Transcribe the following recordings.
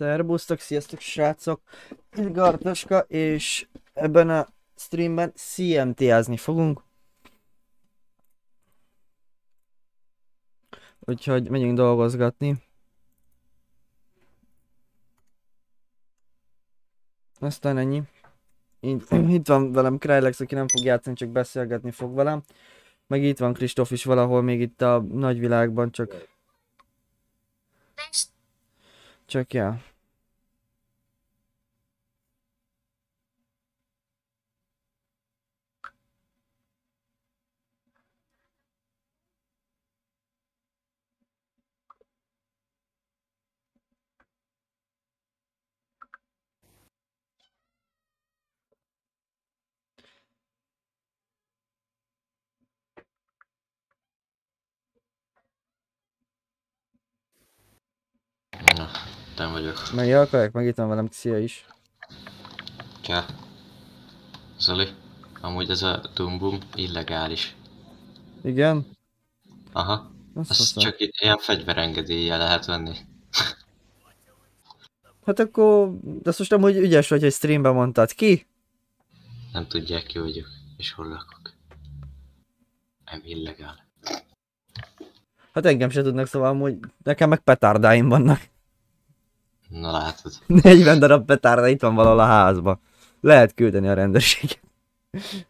Szerbusztok, sziasztok srácok! Itt Gartoska, és ebben a streamben CMT-ázni fogunk. Úgyhogy megyünk dolgozgatni. Aztán ennyi. Itt, itt van velem Krylex, aki nem fog játszani, csak beszélgetni fog velem. Meg itt van Kristóf is valahol még itt a nagyvilágban, csak... Csak ja. Na, nem vagyok. Meg akarják, meg itt van velem Xia is. Csá. Zoli, amúgy ez a Doom Boom illegális. Igen? Aha. Azt Azt hiszem. csak ilyen fegyverengedéllyel lehet venni. Hát akkor, de azt most amúgy ügyes vagy, hogy streamben mondtad ki? Nem tudják ki vagyok, és hol lakok. Nem illegál. Hát engem se tudnak, szóval amúgy nekem meg petárdáim vannak. Na látod. 40 darab petárda itt van valahol a házba. Lehet küldeni a rendőrséget.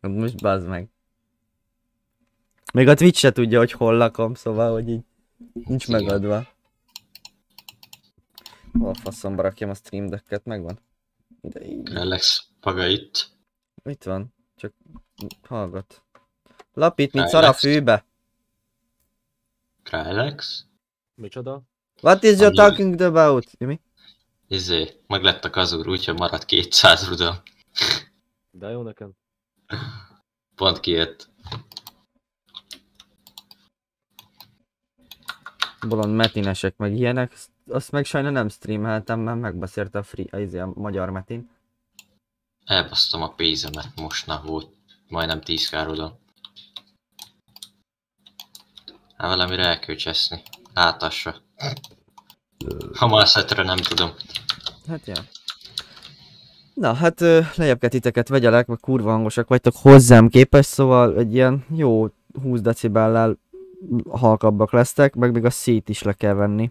Hát most bazd meg. Még a Twitch se tudja, hogy hol lakom, szóval, hogy így nincs Igen. megadva. Hol a faszomba rakjam a stream decket, megvan? De így. Relax, paga itt. Itt van, csak hallgat. Lapít, mint szar a fűbe. Relax. Micsoda? What is you talking about? Mi? Izé, meg lett a kazúr, úgyhogy maradt 200 rudam. De jó nekem. Pont kijött. Bolond metinesek meg ilyenek, azt- meg sajna nem streameltem, mert megbeszélte a, free, izé, a magyar metin. Elbasztom a pénzemet most, na volt majdnem 10 kárudam. Hát valamire el kell cseszni. Átassa. Ha Marsetre nem tudom. Hát ja. Na, hát lejjebb kell titeket vegyelek, meg kurva hangosak vagytok hozzám képes, szóval egy ilyen jó 20 decibellel halkabbak lesztek, meg még a szét is le kell venni.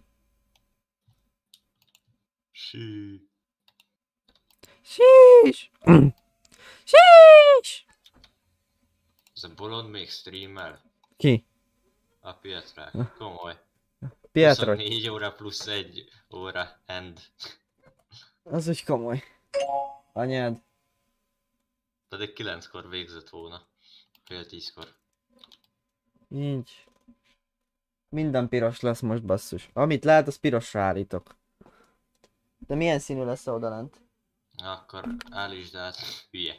Sí. Sís! Sís! Ez a bolond még streamel? Ki? A Pietrák. Komoly. Pietro? 24 óra plusz 1 óra end. Az úgy komoly. Anyád. Pedig 9-kor végzett volna. Fél 10-kor. Így. Minden piros lesz most basszus. Amit lehet, az pirosra állítok. De milyen színű lesz a odalent? Akkor állítsd át. Hülye.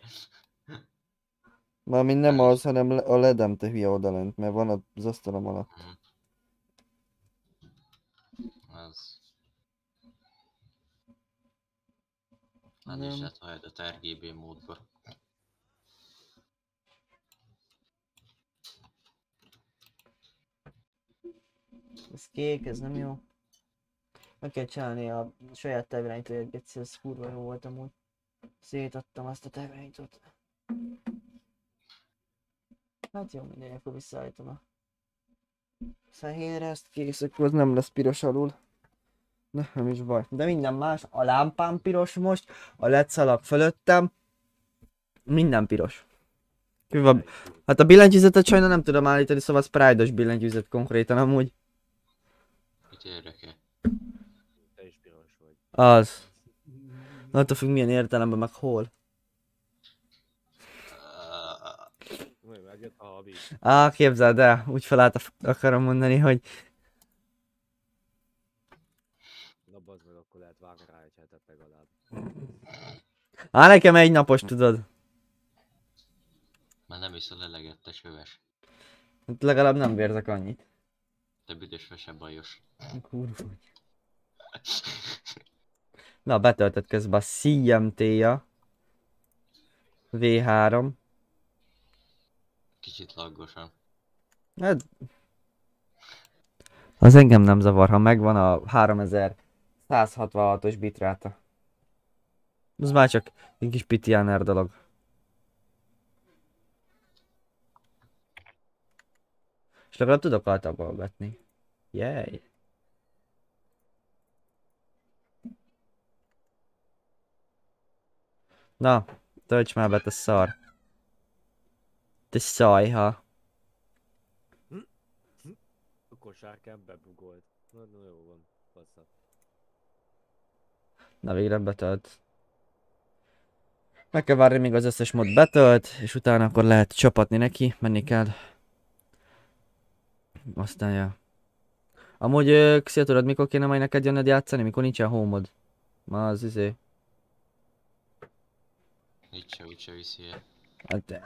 Mármint nem az, hanem a ledem te hülye odalent, mert van az asztalom alatt. Az. Állítsd Nem. át majd a RGB módba. Ez kék, ez nem jó. Meg kell csinálni a saját távirányítóját, Geci, ez kurva jó volt amúgy. Szétadtam azt a távirányítót. Hát jó, mindegy, akkor visszaállítom a fehérre, ezt kész, akkor az nem lesz piros alul. Nem is baj. De minden más, a lámpám piros most, a LED szalag fölöttem, minden piros. Hát a billentyűzetet sajna nem tudom állítani, szóval Sprite-os billentyűzet konkrétan amúgy. Mit érdekel? Te is piros vagy. Az. Na, attól függ milyen értelemben, meg hol. Á, képzeld el, úgy felállt a- akarom mondani, hogy Na bazd meg, akkor lehet vágni rá egy hetet legalább. Á, nekem egy napos tudod. Már nem iszol eleget, te söves. Hát legalább nem vérzek annyit. Te büdös vese bajos. Kurva. Na, betöltött közben a CMT-ja. V3. Kicsit laggosan. Hát... Az engem nem zavar, ha megvan a 3166-os bitráta. Ez már csak egy kis pitiáner dolog. És legalább tudok altabb hallgatni. Jej. Na, tölts már be, te szar. Te szajha. A kosárkám bebugolt. Na, jó van. Bassza. Na végre betölt. Meg kell várni, míg az összes mod betölt, és utána akkor lehet csapatni neki, menni kell. Aztán ja. Amúgy, Xia, tudod mikor kéne majd neked jönned játszani? Mikor nincsen homod? Ma az izé. Itt se úgyse viszi el. Hát,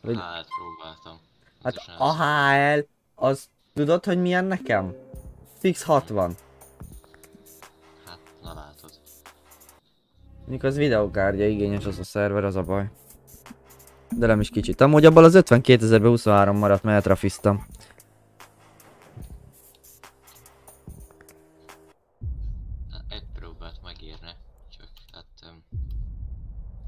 Vagy- Hát próbáltam. hát Az sem a HL, az tudod, hogy milyen nekem? Fix 60. Mondjuk az videokártya igényes az a szerver, az a baj. De nem is kicsit. Amúgy abban az 52 ezerben 23 maradt, mert trafiztam. Egy próbát megérne, csak hát um,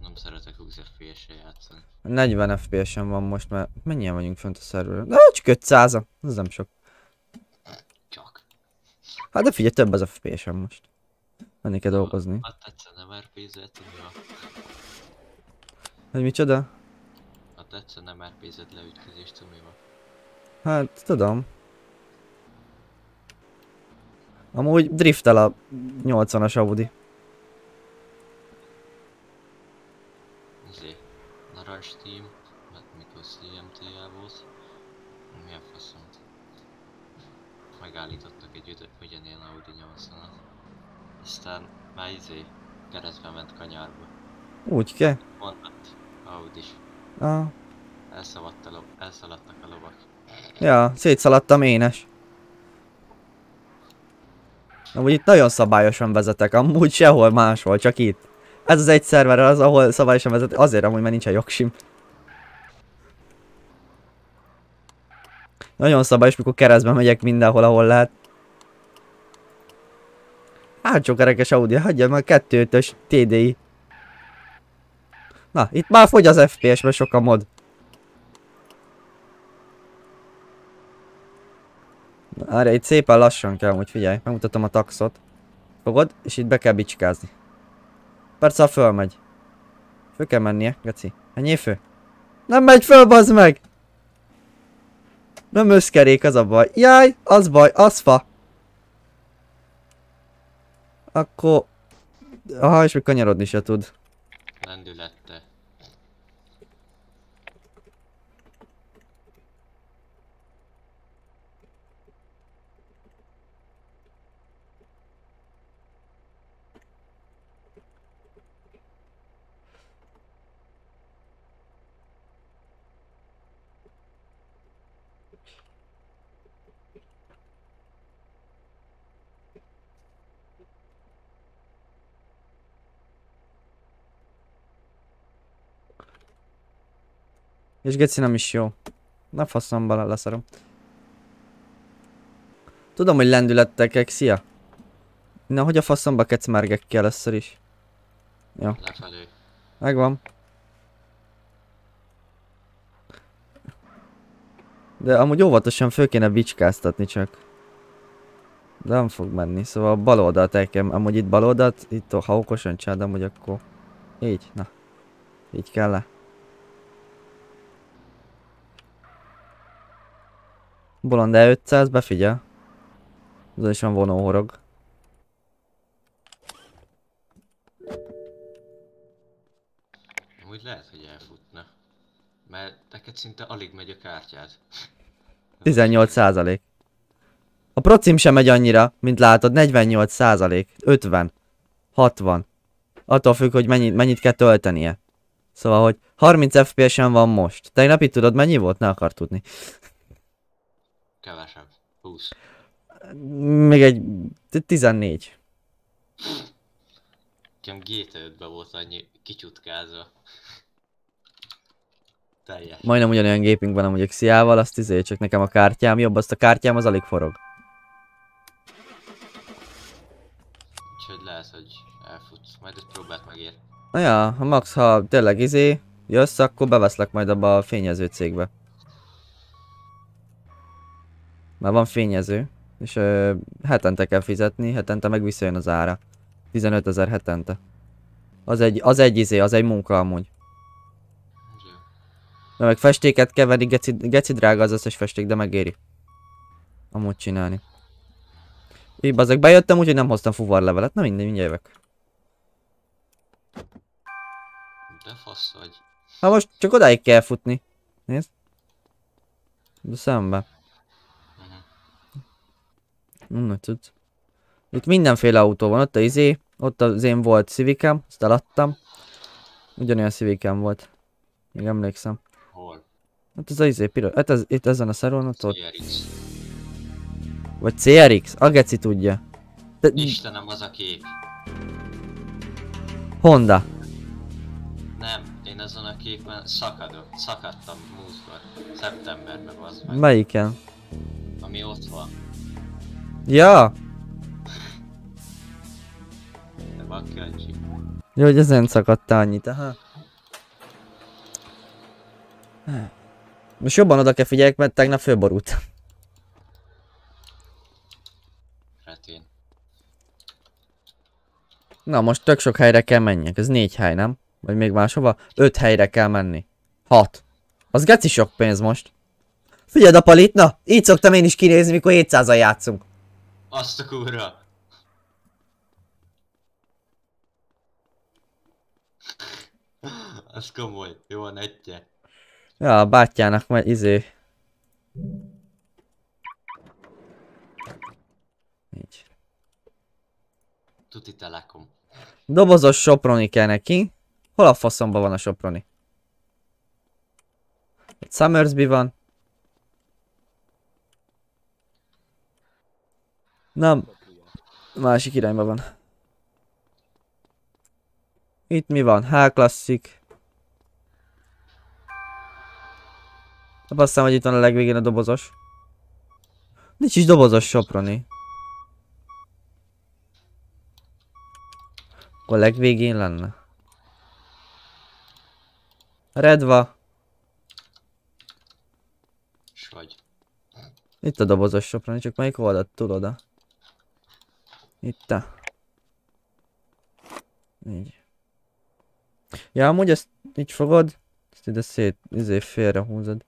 nem szeretek 20 FPS-re játszani. 40 FPS-en van most, mert mennyien vagyunk fönt a szerveren? Na, csak 500 -a. ez nem sok. Csak. Hát de figyelj, több az FPS-en most. Menni kell dolgozni. Hát tetszene RP-zet, tudja. Hogy micsoda? Hát tetszene RP-zet leütközést, tudja. Hát, tudom. Amúgy driftel a 80-as Audi. Izé, narancs team, mert mikor CMT-jel volt. Mi a faszom? Megállítottak egy üde, ugyanilyen Audi 80-at. Aztán már izé, keresztbe ment kanyarba. Úgy kell. Mondott, Audis. Ah. Elszaladt a lob, elszaladtak a lovak. Ja, szétszaladtam énes. Amúgy itt nagyon szabályosan vezetek, amúgy sehol máshol, csak itt. Ez az egy szerver az, ahol szabályosan vezetek, azért amúgy, mert nincsen jogsim. Nagyon szabályos, mikor keresztbe megyek mindenhol, ahol lehet. Hátsó kerekes Audi, hagyja már kettőtös TDI. Na, itt már fogy az FPS, mert sok a mod. Arra itt szépen lassan kell, úgy figyelj, megmutatom a taxot. Fogod, és itt be kell bicskázni. Persze, ha fölmegy. Föl kell mennie, Geci. Menjél fő. Nem megy föl, bazd meg! Nem összkerék, az a baj. Jaj, az baj, az fa. Akkor... Aha, és még kanyarodni se tud. Lendülette. És nem is jó. Na faszomba leszarom. Tudom, hogy lendülettek, szia. Na, hogy a faszomba kecmergek ki először is. Lefelé. Megvan. De amúgy óvatosan föl kéne bicskáztatni csak. De nem fog menni, szóval bal oldalt el kell, amúgy itt bal oldalt, itt ha okosan csináld, amúgy akkor... Így, na. Így kell le. Bolond E500, befigyel. Az is van vonóhorog. Úgy lehet, hogy elfutna. Mert neked szinte alig megy a kártyád. 18 százalék. A procim sem megy annyira, mint látod, 48 százalék, 50, 60. Attól függ, hogy mennyit, mennyit kell töltenie. Szóval, hogy 30 FPS-en van most. Tegnap itt tudod mennyi volt? Ne akar tudni. Kevesebb. 20. Még egy 14. Nekem GT5-ben volt annyi kicsutkázva. Teljes. Majdnem ugyanolyan gépünk van amúgy a Xiával, azt izé, csak nekem a kártyám jobb, azt a kártyám az alig forog. Úgyhogy lehet, hogy elfutsz. Majd egy próbát megér. Na ja, ha max, ha tényleg izé, jössz, akkor beveszlek majd abba a fényező cégbe. Már van fényező, és ö, hetente kell fizetni, hetente meg visszajön az ára. 15 ezer hetente. Az egy, az egy izé, az egy munka amúgy. De meg festéket kell venni, geci, geci drága az összes festék, de megéri. Amúgy csinálni. Így bazeg, bejöttem, úgyhogy nem hoztam fuvarlevelet. Na mindegy, mindjárt jövök. De fasz vagy. Ha most csak odáig kell futni. Nézd. De szembe. Mhm. Na, tudsz. Itt mindenféle autó van, ott a izé, ott az én volt Civicem, azt eladtam. Ugyanolyan Civicem volt. Még emlékszem. Hol? Hát ez az izé, piros, hát ez, itt ezen a szeron, ott volt. CRX. Vagy CRX, a geci tudja. De, Istenem, az a kép. Honda. Nem, én azon a képen szakadok. Szakadtam múltkor. Szeptemberben az meg. Melyiken? Ami ott van. Ja! De bakjancsi. Jó, hogy ezen szakadtál annyit, aha. Most jobban oda kell figyeljek, mert tegnap fölborult. Retén. Na most tök sok helyre kell menjek, ez négy hely, nem? Vagy még máshova? Öt helyre kell menni. Hat. Az geci sok pénz most. Figyeld a palit, na! Így szoktam én is kinézni, mikor 700 játszunk. Azt a kurva! Az komoly. Jó van etje. Ja, a bátyjának majd izé. Így. Tuti Telekom. Dobozos soproni kell neki. Hol a faszomba van a soproni? Itt Summersby van. Nem, másik irányba van. Itt mi van? H-Classic. Azt hogy itt van a legvégén a dobozos. Nincs is dobozos soproni. Akkor a legvégén lenne. Redva. Itt a dobozos soproni, csak melyik oldalt tudod -e? Itt a. Így. Ja, amúgy ezt így fogod, ezt ide szét, izé félre húzod.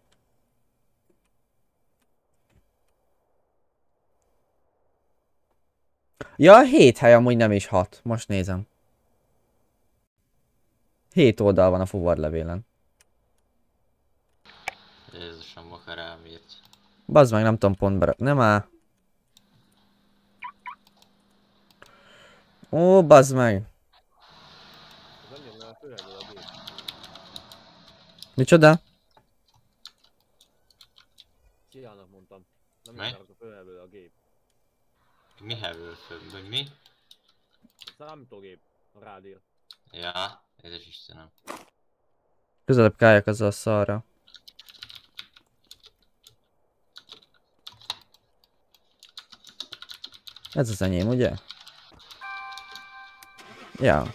Ja, 7 hely amúgy nem is 6, most nézem. 7 oldal van a fuvarlevélen. Jézusom, akar rám írt. Bazd meg, nem tudom pont berak. Nem áll. Ó, bazd meg. Micsoda? Csiának mondtam. Nem jön a főebből a gép. Mi hevül föl? Vagy mi? A számítógép. A rádió. Ja, édes Istenem. Közelebb káljak azzal a szarra. Ez az enyém, ugye? Ja.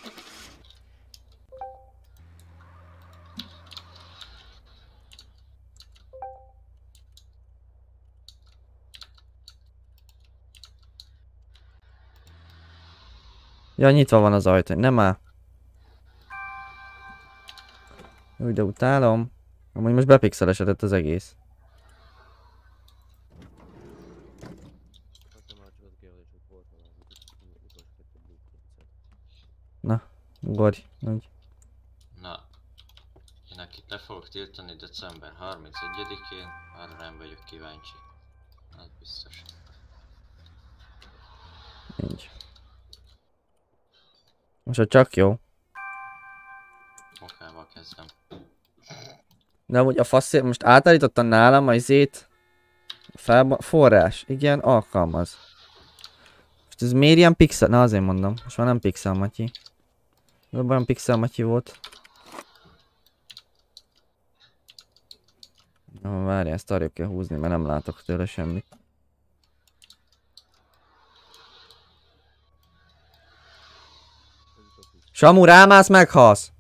Ja, nyitva van az ajtó, nem áll. Úgy, de utálom. Amúgy most bepixelesedett az egész. Nekem már csak az a kérdés, hogy volt valami ut- utolsó kettő blueprint Ugorj, úgy. Na. Én akit le fogok tiltani december 31-én, arra nem vagyok kíváncsi. Az biztos. Így. Most csak jó. Mokával kezdem. De amúgy a faszért most átállítottam nálam a izét. Fel, forrás. Igen, alkalmaz. Most ez miért ilyen pixel? Na azért mondom. Most már nem pixel Matyi. De olyan pixel Matyi volt. Jó, várj, ezt arra kell húzni, mert nem látok tőle semmit. Samu, rámász, meghalsz!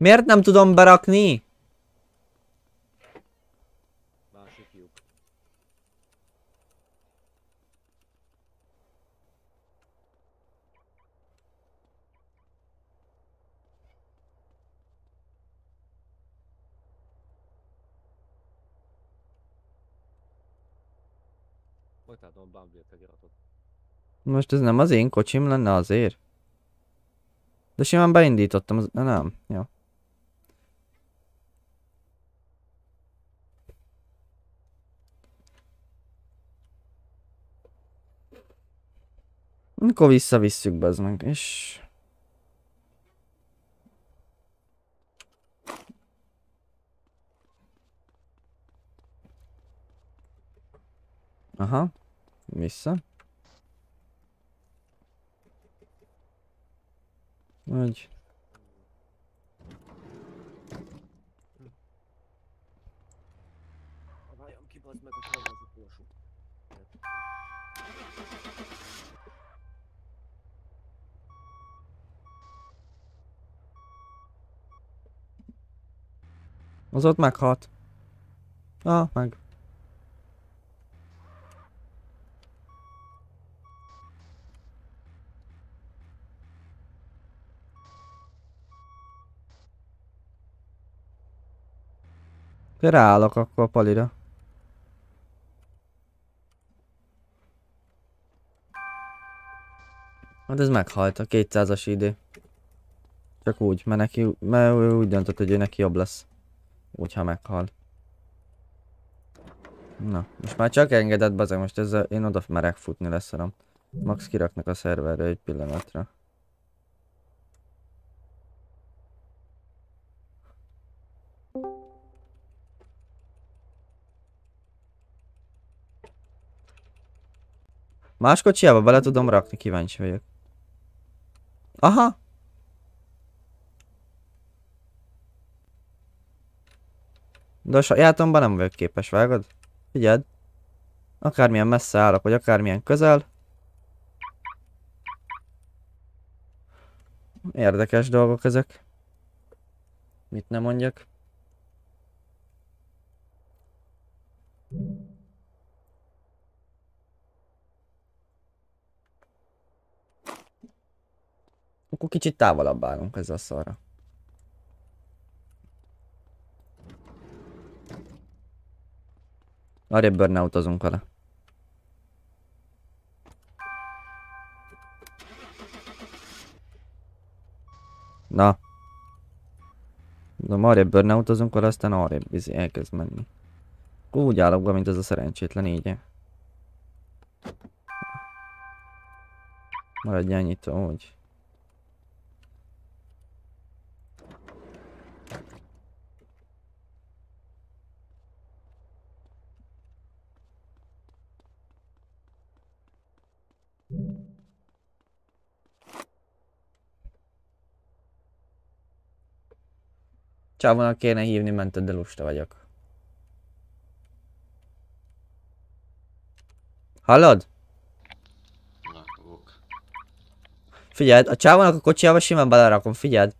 Miért nem tudom berakni? Most ez nem az én kocsim lenne azért? De simán beindítottam, az... nem, jó. Akkor visszavisszük be meg, és... Aha, vissza. Vagy... Várjam ki, bazd meg, hogy hol az utolsó. Az ott meghalt. Ah, meg. Ráállok akkor a palira. Hát ez meghalt a 200-as idő. Csak úgy, mert neki, mert úgy döntött, hogy ő neki jobb lesz. Úgy, ha meghal. Na, most már csak engedett bazeg, most ezzel én oda merek futni leszarom. Max kiraknak a szerverre egy pillanatra. Más kocsiába bele tudom rakni, kíváncsi vagyok. Aha! De a sajátomban nem vagyok képes, vágod? Figyeld. Akármilyen messze állok, vagy akármilyen közel. Érdekes dolgok ezek. Mit nem mondjak? Akkor kicsit távolabb állunk ezzel a szarra. Arrébb burnoutozunk vele. Na. De arrébb burnoutozunk vele, aztán arrébb izé elkezd menni. Úgy állok mint ez a szerencsétlen így. Maradjál nyitva, úgy. Csávónak kéne hívni mented, de lusta vagyok. Hallod? Figyeld, a csávónak a kocsiába simán belerakom, figyeld.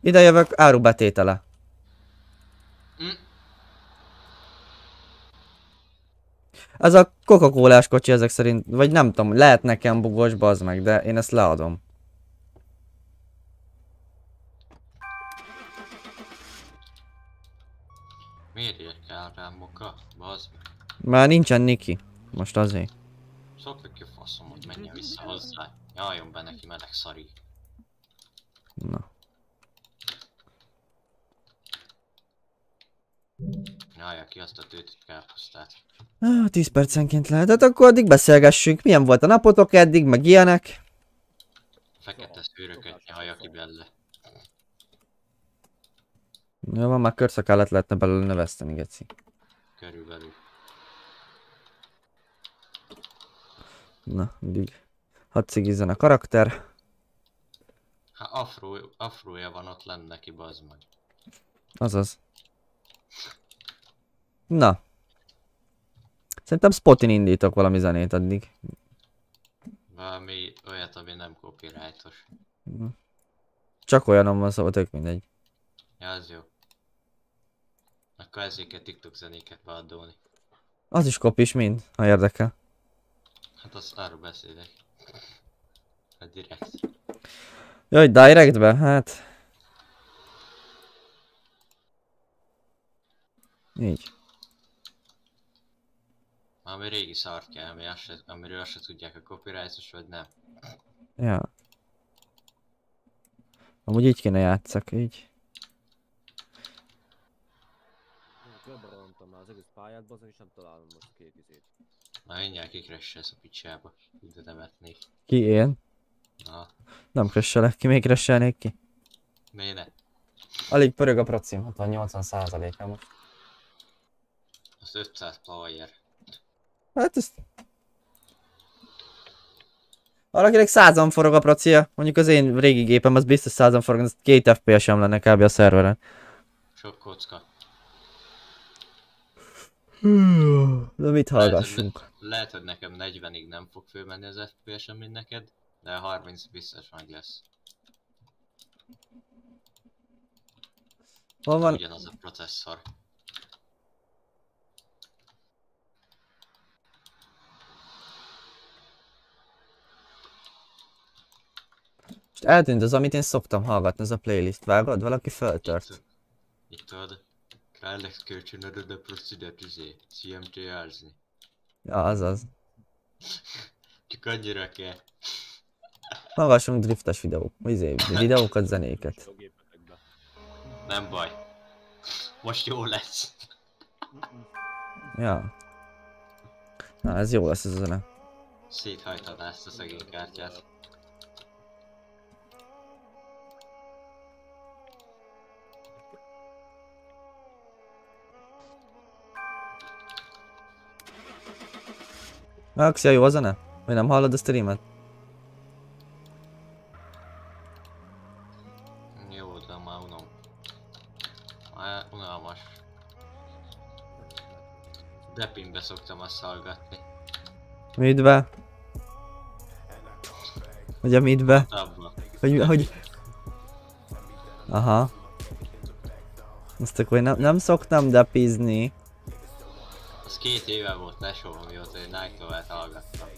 Ide jövök, árubetétele. Mm. Ez a coca cola kocsi ezek szerint, vagy nem tudom, lehet nekem bugos, bazd meg, de én ezt leadom. Miért érkel rám moka? Bazd meg. Már nincsen Niki. Most azért. Szoktak ki a faszomot, menjen vissza hozzá. Nyaljon be neki meleg szari. Na. Nyalja ki azt a tőtött káposztát. Ah, 10 percenként lehet, hát akkor addig beszélgessünk. Milyen volt a napotok eddig, meg ilyenek? Fekete szőröket nyalja ki belőle. Jó van, már körszakállat lehetne belőle növeszteni, geci. Körülbelül. Na, addig. Hadd cigizzen a karakter. Hát afró, afrója van ott lenne neki, bazd meg. Azaz. Na. Szerintem Spotin indítok valami zenét addig. Valami olyat, ami nem copyrightos. Csak olyanom van, szóval tök mindegy. Ja, az jó. Akkor ezeket TikTok zenéket beadolni. Az is kopis mind, ha érdekel. Hát azt arról beszélek. Hát direkt. Jaj, directbe? Hát... Így. Ami régi szartja, ami azt se, amiről azt se tudják a copyrightos vagy nem. Ja. Amúgy így kéne játszak, így. Körberontam már az egész pályát, bazdmeg, és nem találom most két izét. Na mindjárt kikresse a picsába. Ide nevetnék. Ki én? Na, Nem kösselek ki, még kösselnék ki. miért ne? Alig pörög a procim, 60-80 százaléka most. Az 500 player. Hát ezt... Valakinek százan forog a procia, mondjuk az én régi gépem az biztos százan forog, az két FPS sem lenne kb. a szerveren. Sok kocka. De mit hallgassunk? Lehet, hogy nekem 40-ig nem fog fölmenni az FPS-em, mint neked, de 30 biztos meg lesz. Hol van? Ugyanaz a processzor. Most eltűnt az, amit én szoktam hallgatni, ez a playlist. Vágod? Valaki feltört. Itt, itt tudod. Kölcsönöd a procedet izé, CMT-elzni. Ja, azaz. Csak annyira kell. Hallgassunk driftes videók, izé, videókat, zenéket. Nem baj. Most jó lesz. Ja. Na, ez jó lesz ez a zene. Széthajtaná ezt a szegény kártyát. Axia, jó a zene? Vagy nem hallod a streamet? Jó, de már unom. Már unalmas. Depinbe szoktam azt hallgatni. Midbe? Hogy a midbe? Hogy, hogy... Aha. Azt akkor nem, nem szoktam depizni. Két éve volt lesó, mióta én Nightcrawler-t hallgattam.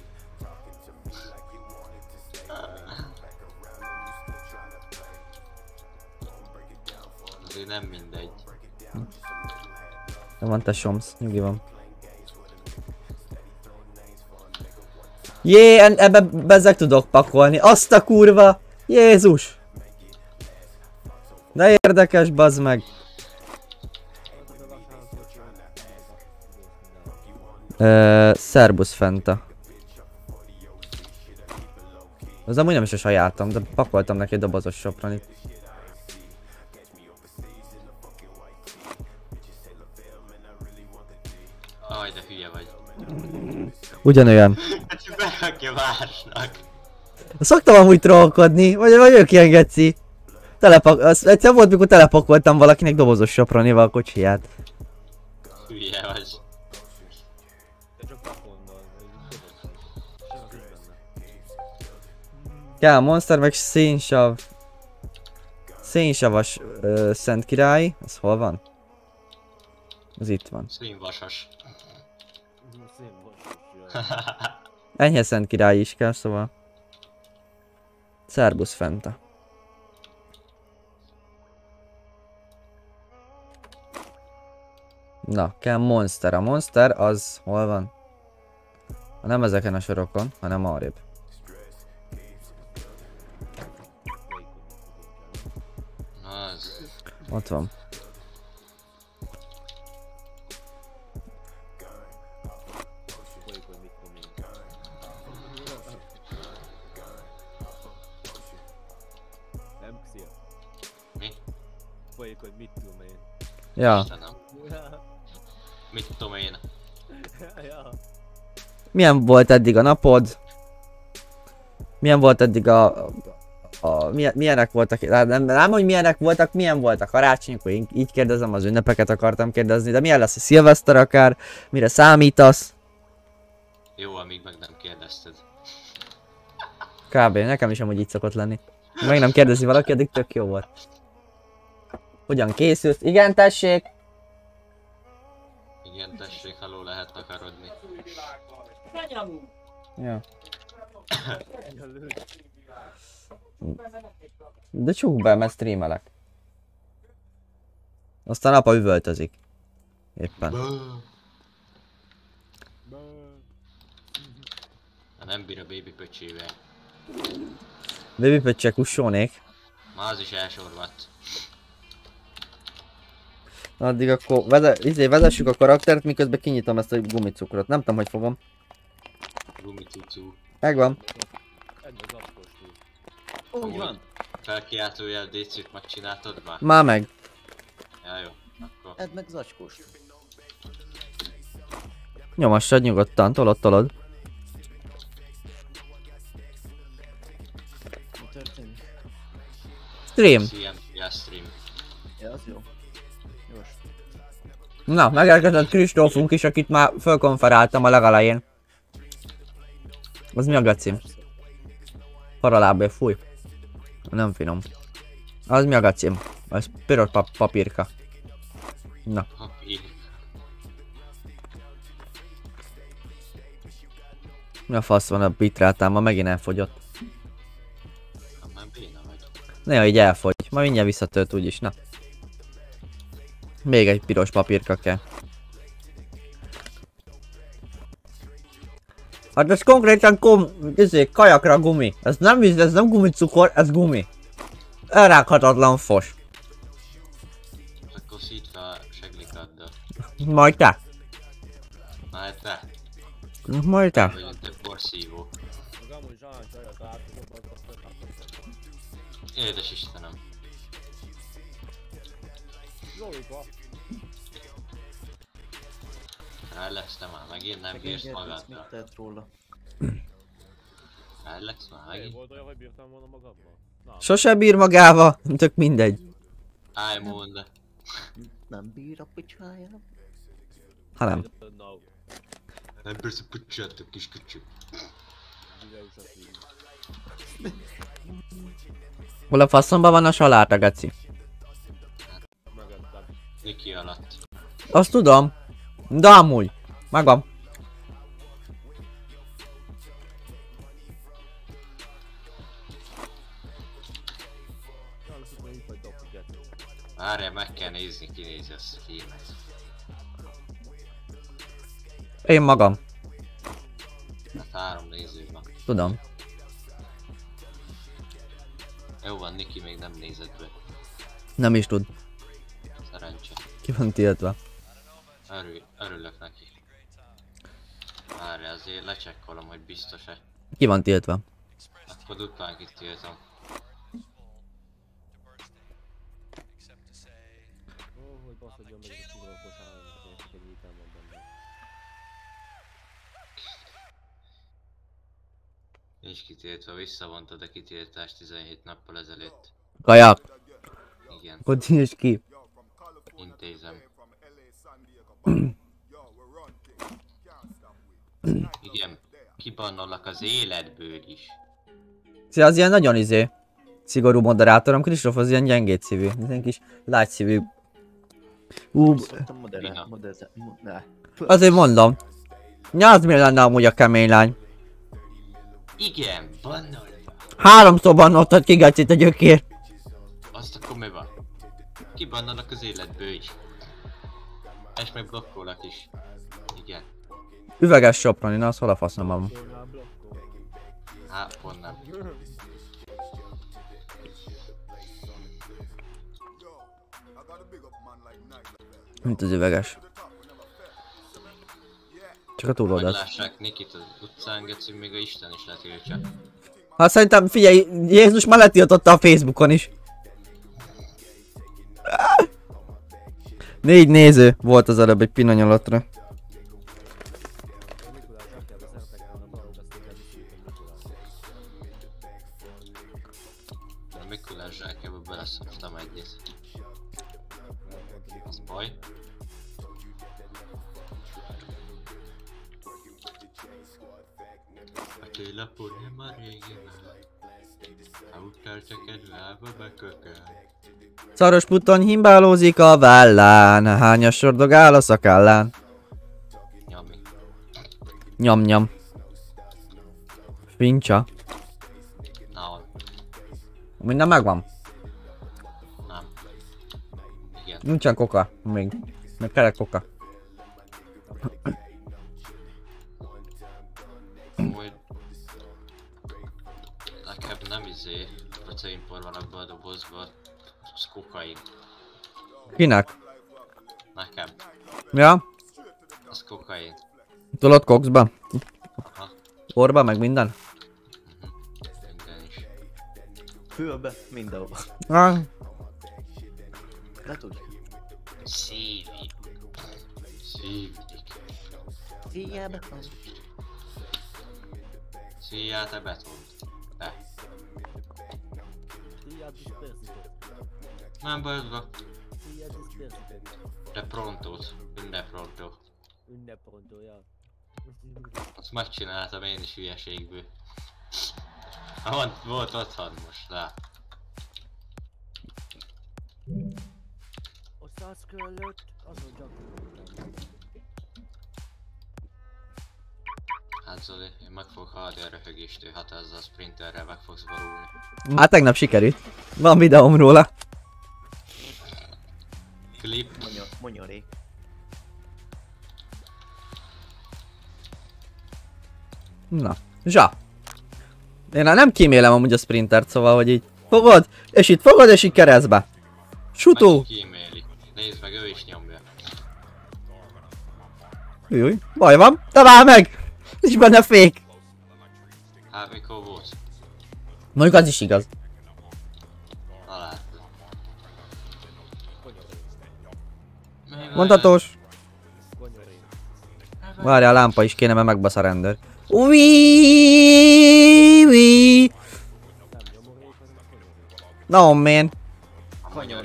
Azért nem mindegy. Nem van te somsz, nyugi van. Jé, ebbe bezzeg tudok pakolni. Azt a kurva! Jézus! De érdekes, bazd meg. Ö, Szerbusz Fenta. Az amúgy nem is a sajátom, de pakoltam neki egy dobozos sopranit. Aj, de hülye vagy. Ugyanolyan. Hát berakja másnak. Szoktam amúgy trollkodni, vagy, vagy ők ilyen geci. Telepak... Az, egyszer volt, mikor telepakoltam valakinek dobozos sopranival a kocsiját. Hülye vagy. Benne. Ja, Monster meg szénsav. Szénsavas ö, Szent Király, az hol van? Az itt van. Jaj. Enyhe Szent Király is kell, szóval. Szerbusz Fenta. Na, kell Monster. A Monster az hol van? Nem ezeken a sorokon, hanem arrébb. Ott van. Mi? folyékony, mit tudom én. Ja. Mit tudom én. ja. Milyen volt eddig a napod? Milyen volt eddig a... a, milyen, milyenek voltak, nem, nem, hogy milyenek voltak, milyen volt a karácsonyok, én így kérdezem, az ünnepeket akartam kérdezni, de milyen lesz a szilveszter akár, mire számítasz? Jó, amíg meg nem kérdezted. Kb. Nekem is amúgy így szokott lenni. Meg nem kérdezi valaki, addig tök jó volt. Hogyan készülsz? Igen, tessék! Igen, tessék, haló lehet takarodni. Ja. De csukd be, mert streamelek. Aztán apa üvöltözik. Éppen. Ha nem bír a baby pöcsével. Baby pöccsek ussónék. Már az is elsorvadt. Addig akkor veze, izé, vezessük a karaktert, miközben kinyitom ezt a gumicukrot. Nem tudom, hogy fogom. Gumicucú. Megvan. Meg lapkostul. Úgy van. Felkiáltójel DC-t megcsináltad már? Már meg. Ja jó, akkor Edd meg zacskóst. Nyomassad nyugodtan, tolod, tolod. Mi történik? Stream. CMTS stream. Ja, az jó. Jós. Na, megérkezett Kristófunk is, akit már fölkonferáltam a legelején. Az mi a geci? Paralábé, fúj. Nem finom. Az mi a gecim? Az piros pap papírka. Na, mi a fasz van a bitrátám, ma megint elfogyott. Ha már béna vagy. Ne, hogy elfogy. Ma mindjárt visszatölt úgyis, na. Még egy piros papírka kell. Hát ez konkrétan kom, izé, kajakra gumi. Ez nem víz, ez nem gumicukor, ez gumi. Elrághatatlan fos. Akkor fel a seglikaddal. Majd te. Na te, Majd te. vagy te porszívó. Meg amúgy zsány Relax te már, megint nem bírsz Mit magadra. tett róla? Relax már, megint. volt olyan, hogy bírtam volna magammal? Sose bír magával, tök mindegy. Állj mondd. nem bír a picsájám? Ha nem. Nem persze kis. Videós a film. Hol a faszomban van a saláta, geci? Niki alatt. Azt tudom. De amúgy. Dobget. Várjál, meg kell nézni, kinézi a filmet. Én magam. Hát három néző van. Tudom. Jó van, Niki még nem nézett be. Nem is tud. Szerencse. Ki van tiltva. Örül, örülök neki. Várjál, azért lecsekkolom, hogy biztos-e. Ki van tiltva. Akkor duplán kitiltom. Nincs kitiltva, visszavontad a kitiltást 17 nappal ezelőtt. Kajak. Igen, Akkor ki. intézem. Igen, kibannolak az életből is. Szia, az ilyen nagyon izé. Szigorú moderátorom, Kristóf az ilyen gyengét szívű. Ilyen kis. Ú, moderál, moderál, moderál. azért mondom. Az mi lenne amúgy a kemény lány. Igen, bannolva. Háromszor bannoltad ki gecit a gyökér. Azt akkor mi van? Kibannolok az életből is. És meg blokkolak is. Igen, Üveges soproni, na az hol a faszom van. Én hát pont nem. Mint az üveges. Csak a túloldalt. Meglássák Nikit az utcán, geci, még a Isten is letiltja. Hát szerintem figyelj, Jézus már letiltotta a Facebookon is. Négy néző volt az előbb egy pillanatra. A Szaros puton himbálózik a vállán, hányas sordogál a szakállán. Pincsa. Na van. Minden megvan. Nem. Igen. Nincsen koka. Még. Még kerek koka. Amúgy... Nekem nem izé proteinpor van abban a dobozban. Az kokain. Kinek? Nekem. Ja? Az kokain. Tudod kokszba? Aha. Orba meg minden? Minden is. Fülbe, mindenhova. Ah, Ne tudj. Szívi. Szívik. Hiába. Szíjjál te betont. Te. Hiába disperzitet. Nem. Hiába disperzitet. De prontót. Minden prontó. Ünneprontója. Azt megcsináltam én is hülyeségből. Van, volt otthon most, lát. A száz előtt azon gyakoroltam. Hát Zoli, én meg fogok halni a röhögéstől, hát ezzel a sprinterrel meg fogsz borulni. már tegnap sikerült. Van videóm róla. Klip. Mondja, mondja rég. Na, zsa. Én már nem kímélem amúgy a sprintert, szóval, hogy így fogod, és itt fogod, és így keresztbe. Sutó! Kíméli. Nézd meg, ő is nyomja. Júj, baj van, talál meg! Nincs benne fék. Hát mikor volt? Mondjuk az is igaz. Mondhatós. Várja, a lámpa is kéne, mert megbasz a rendőr. Ui, ui. No man. Kanyon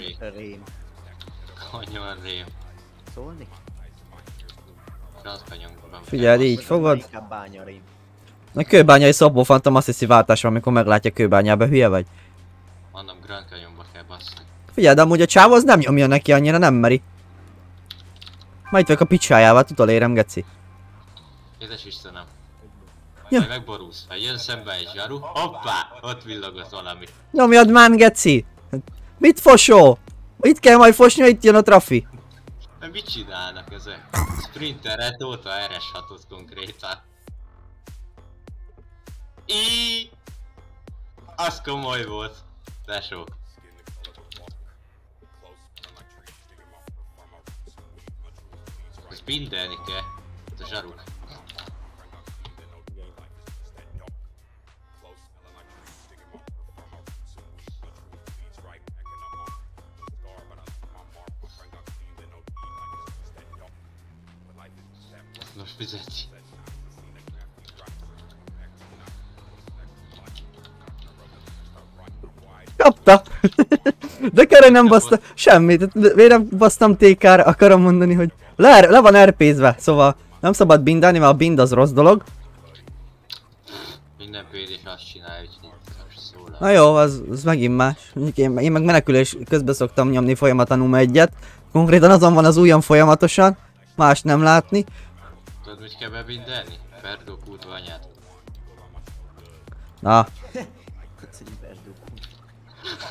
rém. Szólni? Figyeld, így fogod. A kőbányai Szabó Fantom azt hiszi váltásra, amikor meglátja kőbányába, hülye vagy? Mondom, Grand Canyonba kell basszni. Figyeld, amúgy a csáv az nem nyomja neki annyira, nem meri. Majd vagyok a picsájával, utolérem, geci. Édes Istenem. Ja. Majd megborulsz, ha jön szembe egy zsaru, hoppá, ott villogott valami. Nyomjad már, geci! Mit fosó? Itt kell majd fosni, hogy itt jön a trafi. De mit csinálnak ezek? Sprinterre tóta RS 6 konkrétan. I. Az komoly volt. Tesó. Ez bindelni kell. Ez a zsaruk. Most fizeti. Kapta! De kere nem baszta semmit. Miért nem basztam TK-ra? Akarom mondani, hogy le, le van erpézve, szóval nem szabad bindálni, mert a bind az rossz dolog. Minden PD is azt csinálja, hogy szól. Na jó, az, az megint más. Én, én meg menekülés közben szoktam nyomni folyamatosan egyet. Konkrétan azon van az ujjam folyamatosan. Más nem látni. Tudod mit kell bebindelni? Ferdó kútva anyát. Na,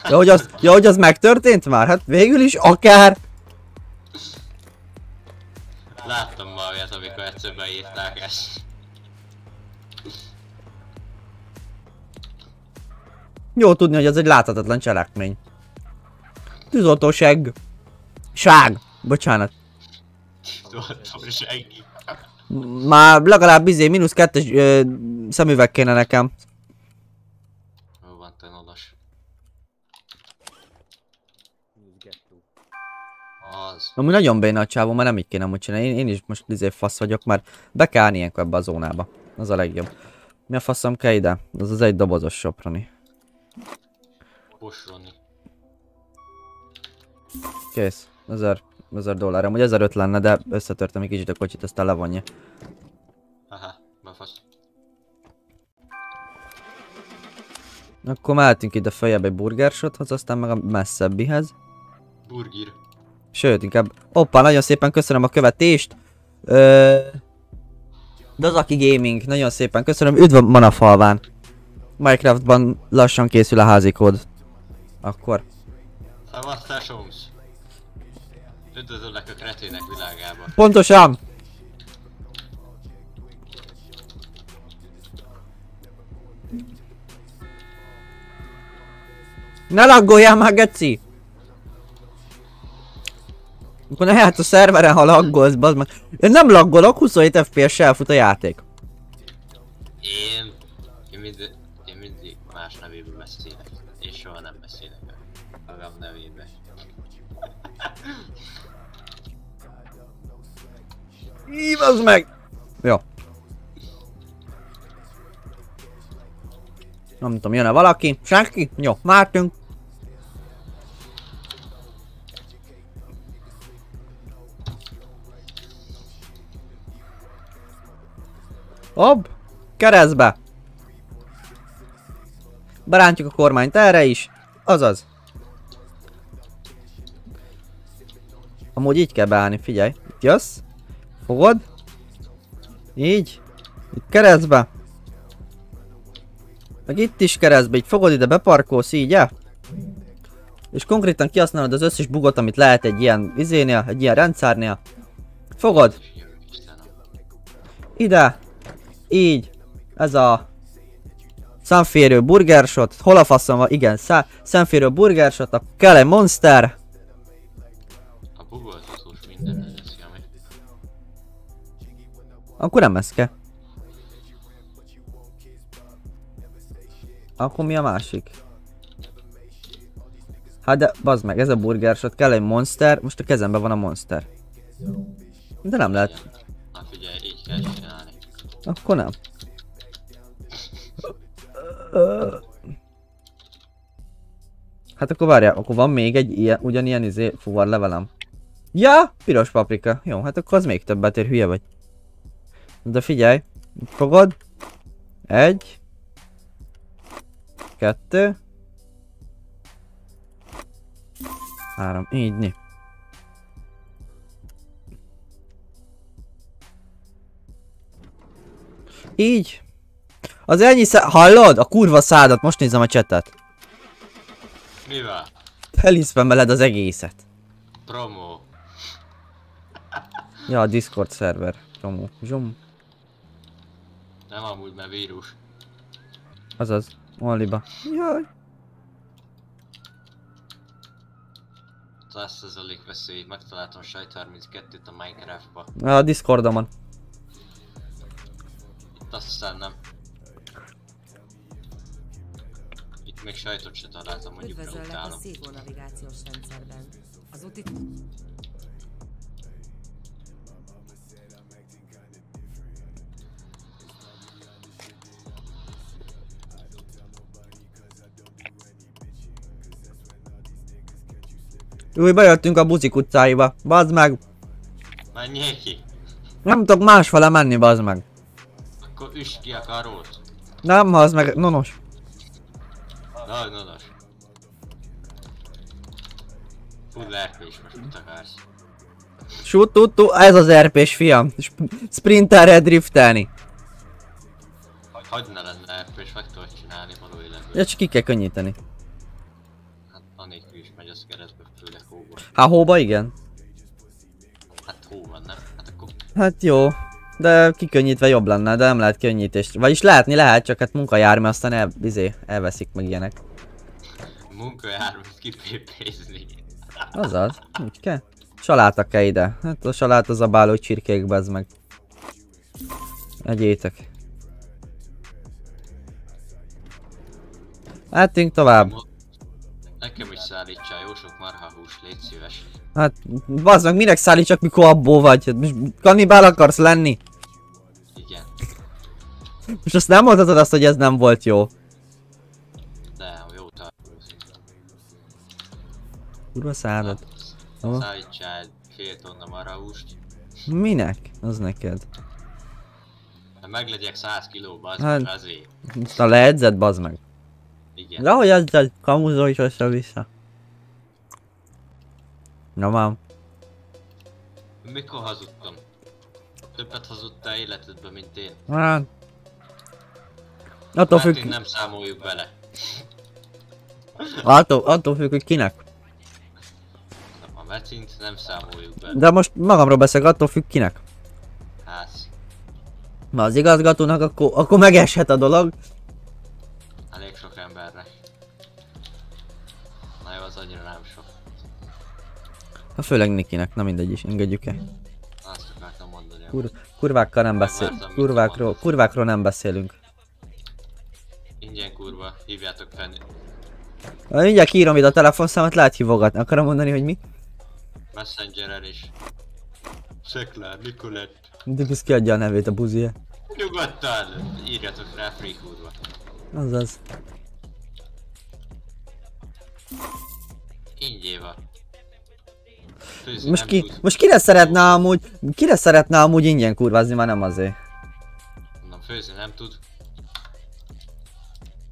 ja hogy, az, ja, hogy az megtörtént már? Hát végül is akár. Láttam ma olyat, amikor egyszer beírták ezt. Jó tudni, hogy ez egy láthatatlan cselekmény. Tűzoltóság. Ság. Bocsánat. Senki. Már legalább izé mínusz kettes ö, szemüveg kéne nekem. Jó van, te nodas. News gettó. Az. Amúgy nagyon béna a csávó, mert nem így kéne amúgy csinálni. Én, én is most izé fasz vagyok, mert be kell állni ilyenkor ebbe a zónába. Az a legjobb. Mi a faszom kell ide? Az az egy dobozos soproni. Posroni. Kész. 1000, 1000 dollár. Amúgy 1005 lenne, de összetörtem egy kicsit a kocsit, aztán levonja. Haha, befasz. Akkor mehetünk ide följebb egy burgersothoz, aztán meg a messzebbihez. Burgir. Sőt, inkább... Hoppá, nagyon szépen köszönöm a követést. Ö... Dazaki Gaming, nagyon szépen köszönöm. Üdv Manafalván. Minecraftban lassan készül a házikód. Akkor. Szevasztás, Holmes. Üdvözöllek a kretének világába. Pontosan! Ne laggoljál már, geci! Akkor ne hát a szerveren, ha laggolsz, bazd meg. Én nem laggolok, 27 FPS-sel elfut a játék. Én... Én mindig... Én mindig más nevében beszélek. Én soha nem beszélek a magam nevében. Az meg! Jó. Nem tudom, jön-e valaki? Senki? Jó, vártunk. Hopp! Keresztbe! Berántjuk a kormányt erre is. Azaz. Amúgy így kell beállni, figyelj. Itt jössz. Fogod. Így. Itt keresztbe. Meg itt is keresztbe, így fogod ide, beparkolsz így, ja? És konkrétan kihasználod az összes bugot, amit lehet egy ilyen izénél, egy ilyen rendszernél. Fogod, ide, így, ez a szemférő burgershot, hol a faszom van, igen, szá szemférő burgershot, akkor kell egy monster, A bugoltatós mindenre teszi, ami... akkor nem ez kell. Akkor mi a másik? Hát de, bazd meg, ez a burgershot, kell egy monster, most a kezemben van a monster. De nem lehet, Na figyelj, így kell csinálni. Akkor nem. Hát akkor várjál, akkor van még egy ilyen, ugyanilyen izé fuvarlevelem. Ja, piros paprika. Jó, hát akkor az még többet ér, hülye vagy. De figyelj, fogod. Egy. Kettő. Három, így, né. Így. Az ennyi szá... Hallod? A kurva szádat, most nézem a csetet. Mivel? Eliszpemeled az egészet. Promo. Ja, a Discord szerver. Zsomó. Zsom. Nem amúgy, mert vírus. Azaz. Oliba. Jaj. 100% veszély, megtaláltam sajt 32-t a Minecraftba. A Discordomon. Itt aztán nem. Itt még sajtot se találtam, mondjuk Üdvözöllek a. Szégó navigációs rendszerben. Az úti... Új, bejöttünk a buzik utcáiba. Bazd meg. Menjél ki! Nem tudok másfele menni, bazd meg. Akkor üst ki a karót. Nem, az meg nonos. Nagy nonos. Full RP is most mit akarsz? Shoot, tut, tu, ez az RP-s fiam. Sp sprinterre driftelni. Hagyd ne lenne RP és meg tudod csinálni való életben. Ja, csak ki kell könnyíteni. Hát anélkül is megy az keresztbe, főleg hóba. Hát hóba igen. Hát hó van, nem? Hát akkor Hát jó. De kikönnyítve jobb lenne, de nem lehet könnyítést. Vagyis lehetni lehet, csak hát munka jár, mert aztán el, izé, elveszik meg ilyenek. munkajárműt kipépézni. Azaz, úgy kell. Saláta kell ide. Hát a salát az a báló csirkék, bazd meg. Egyétek. Mehetünk tovább. Nekem is szállítsál jó sok marha hús, légy szíves. Hát, bazd meg, minek szállítsak, mikor abból vagy? Hát kannibál akarsz lenni? Igen, Most azt nem mondhatod azt, hogy ez nem volt jó. de jó tartalmazunk. Kurva szádat. Aha. Szállítsál fél tonna marha húst. Minek? Az neked. Ha meglegyek 100 kilóba, az Hát- hát... azért. A leedzett, bazd meg. Igen. De hogy ezzel kamuzol is össze-vissza. Na mám. Mikor hazudtam? Többet hazudtál életedben, mint én. Hát. Attól függ, nem számoljuk bele. attól, attól függ, hogy kinek. A mecint nem számoljuk bele. De most magamról beszélek, attól függ kinek. Hát, Ma az igazgatónak, akkor, akkor megeshet a dolog. Embernek. Na jó, az annyira nem sok. Ha főleg Nikinek, na mindegy is, engedjük el. Azt akartam mondani. Kur, kurvákkal nem beszél, Megvártam, mit kurvákról, kurvákról nem beszélünk. Ingyen kurva, hívjátok fel. Mindjárt kiírom ide a telefonszámot, lehet hívogatni. Akarom mondani, hogy mi? Messengeren is. Szekler, Nikolett. De ez kiadja a nevét a buzie. Nyugodtan! Írjatok rá free kurva. Azaz. Ingyéva. Most ki, tudsz. most kire szeretne amúgy, kire szeretne amúgy ingyen kurvázni, már nem azért. Mondom, főzni nem tud.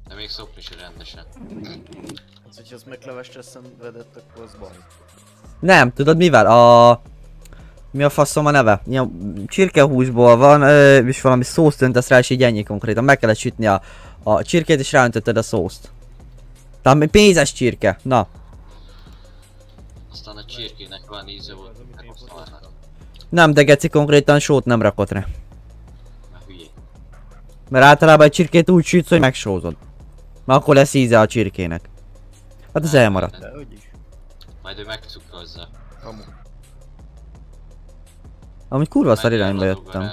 De még szopni se rendesen. Hát, hogyha azt meglevesre szenvedett, akkor az baj. Nem, tudod mivel? A... Mi a faszom a neve? Ilyen csirkehúsból van, ö, és valami szószt öntesz rá, és így ennyi konkrétan. Meg kellett sütni a, a csirkét, és ráöntötted a szószt. Tehát mi pénzes csirke. Na, Aztán a csirkének van íze volt, meg a szarnak. nem, de geci konkrétan sót nem rakott rá. Mert általában egy csirkét úgy sütsz, hogy megsózod. Mert akkor lesz íze a csirkének. Hát ez elmaradt. De. Majd ő megcukrozza. Amúgy. Amúgy kurva szar irányba az jöttem.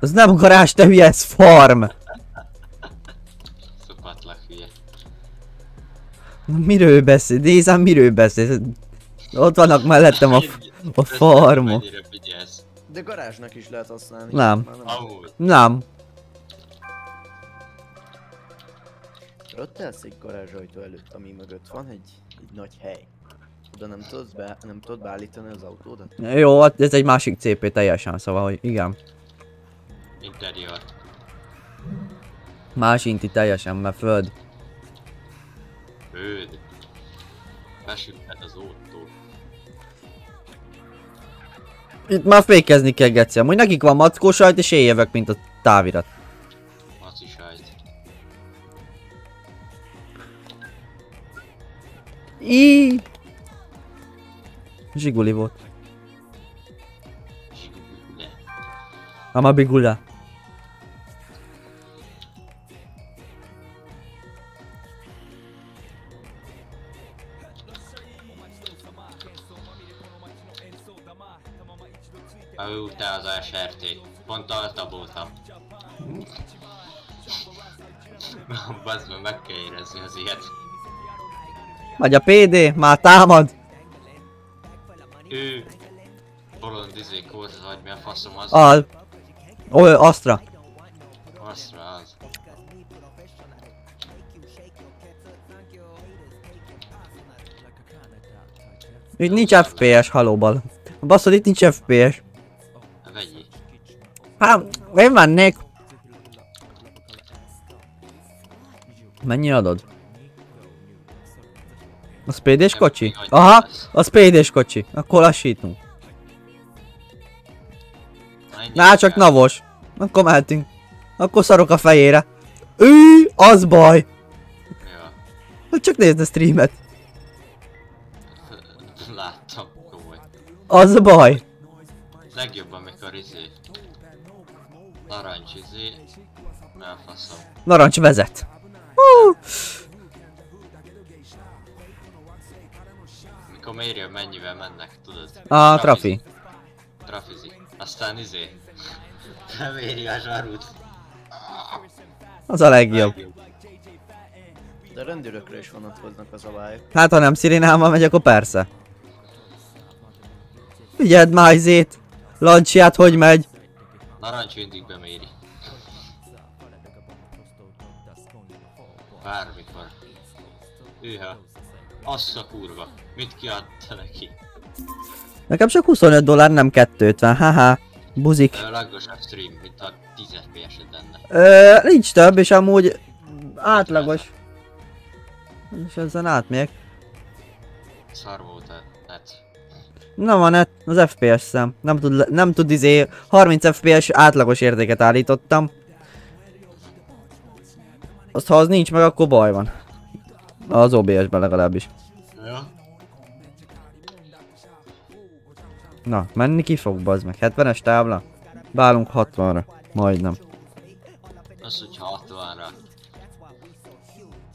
Ez nem garázs, te hülye, ez farm! Miről beszél? Nézem, miről beszél? Ott vannak mellettem a, a farmok. De garázsnak is lehet használni. Nem. Nem. Állsz egy garázsajtó előtt, ami mögött van egy, egy nagy hely. Oda nem tudod, be, nem tudod beállítani az autódat? Jó, hát ez egy másik CP teljesen, szóval, hogy igen. Interior. Más inti teljesen, mert föld. Hőd. Besütted az ótó. Itt már fékezni kell, Geci. Amúgy nekik van mackó sajt, és én jövök, mint a távirat. Maci sajt. Í. Zsiguli volt. Zsigugule. Ő te az SRT. Pont alta voltam. Bazd meg, meg kell érezni az ilyet. Vagy a PD, már támad. Ő... Bolond izé kórz, vagy mi a faszom az? A... Ó, Astra. Aztra az. Itt nincs FPS, halóbal. Baszod, itt nincs FPS. Hát, én mennék. Mennyi adod? A spédés kocsi? Aha, a spédés kocsi. Akkor lassítunk. Na, csak navos. Akkor mehetünk. Akkor szarok a fejére. Ő, az baj. Ja, Hát csak nézd a streamet. láttam, komoly. Az a baj. Legjobb, amikor izé... Narancs izé... Mi a faszom? Narancs vezet. Hú, Mikor hogy mennyivel mennek, tudod? a trafi. Trafizik. Aztán izé... Beméri a zsarút. Az a legjobb. De rendőrökre is vonatkoznak a szabályok. Hát ha nem szirénával megy, akkor persze. Figyeld már izét! Lanciát hogy megy? Narancs mindig beméri. Bármikor. Hűha. Azt a kurva. Mit kiadta neki? Nekem csak 25 dollár, nem 250, haha. Buzik. Laggosabb stream, mint a 10 FPS-ed lenne. Ö, nincs több, és amúgy átlagos. És ezen átmegyek. Szar. Na van net, az FPS szem. Nem tud, nem tud izé, 30 FPS átlagos értéket állítottam. Azt ha az nincs meg, akkor baj van. Az OBS-ben legalábbis. Ja. Na, menni ki fog, bazd meg. 70-es tábla? Bálunk 60-ra. Majdnem. Az, hogyha 60-ra.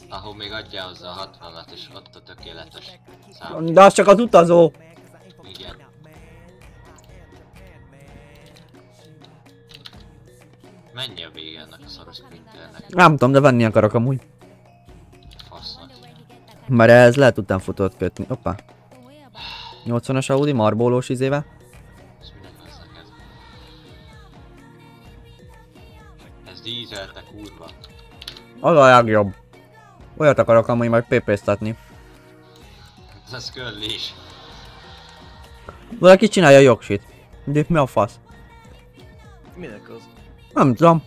Ahol még adja hozzá a 60-at, és ott a tökéletes szám. De az csak az utazó. Mennyi a vége ennek a szoros printernek? Nem tudom, de venni akarok amúgy. Fasznak. Mert ez lehet utánfutót kötni. Hoppá. 80-as Audi, marbólós izével. Ez dízelte kurva. Az a legjobb. Olyat akarok amúgy majd pépésztetni. Ez köllés. Valaki csinálja a jogsit. De mi a fasz? Minek az? Nem tudom.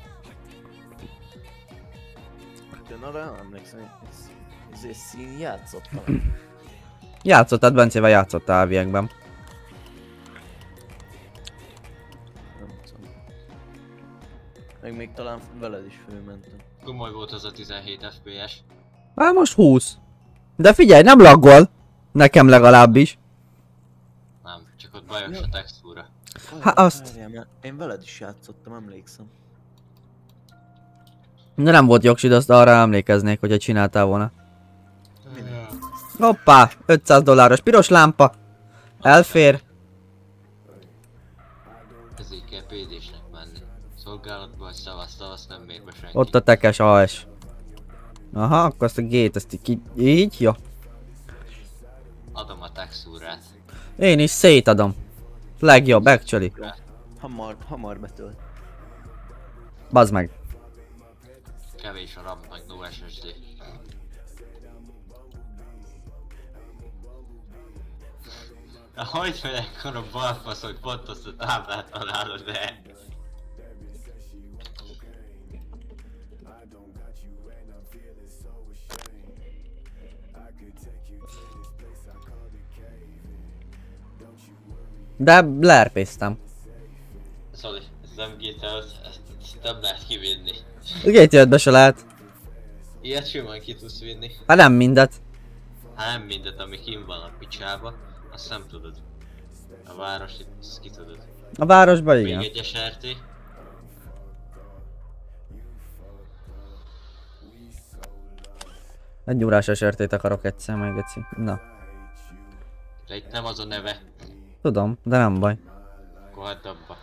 Én arra nem emlékszem, hogy ez, ez egy szín játszottam. Játszottad, Bencével játszottál elviekben. Meg még talán veled is fölmentem. Komoly volt az a 17 FPS. Hát most 20. De figyelj, nem laggol. Nekem legalábbis. Nem, csak ott bajos a textúra. Hát azt- Várjál, Én veled is játszottam, emlékszem. De nem volt jogsid, azt arra emlékeznék, hogyha csináltál volna. Hoppá, 500 dolláros piros lámpa. Elfér. Ezért kell PD-snek menni. Szolgálatban egy szavasz, szavasz nem mér be senki. Ott a tekes AS. Aha, akkor azt a gét, ezt ki... Így, jó. Adom a textúrát. Én is szétadom. Legjobb, actually. Hamar, hamar betölt. Bazd meg. Kevés a RAM, meg no SSD. Hogy vagy ekkor a balfasz, hogy pont azt a táblát találod be? De lerpésztem. Szóval ez nem GTA, ezt, ezt nem lehet kivinni. GTA 5 se lehet. Ilyet simán ki tudsz vinni. Hát nem mindet. Hát nem mindet, ami kim van a picsába, azt nem tudod. A város, azt ki tudod. A városban Még igen. egy SRT. Egy órás esertét akarok egyszer meg egyszer. Na, De itt nem az a neve. Tudom, de nem baj. Akkor hagyd abba.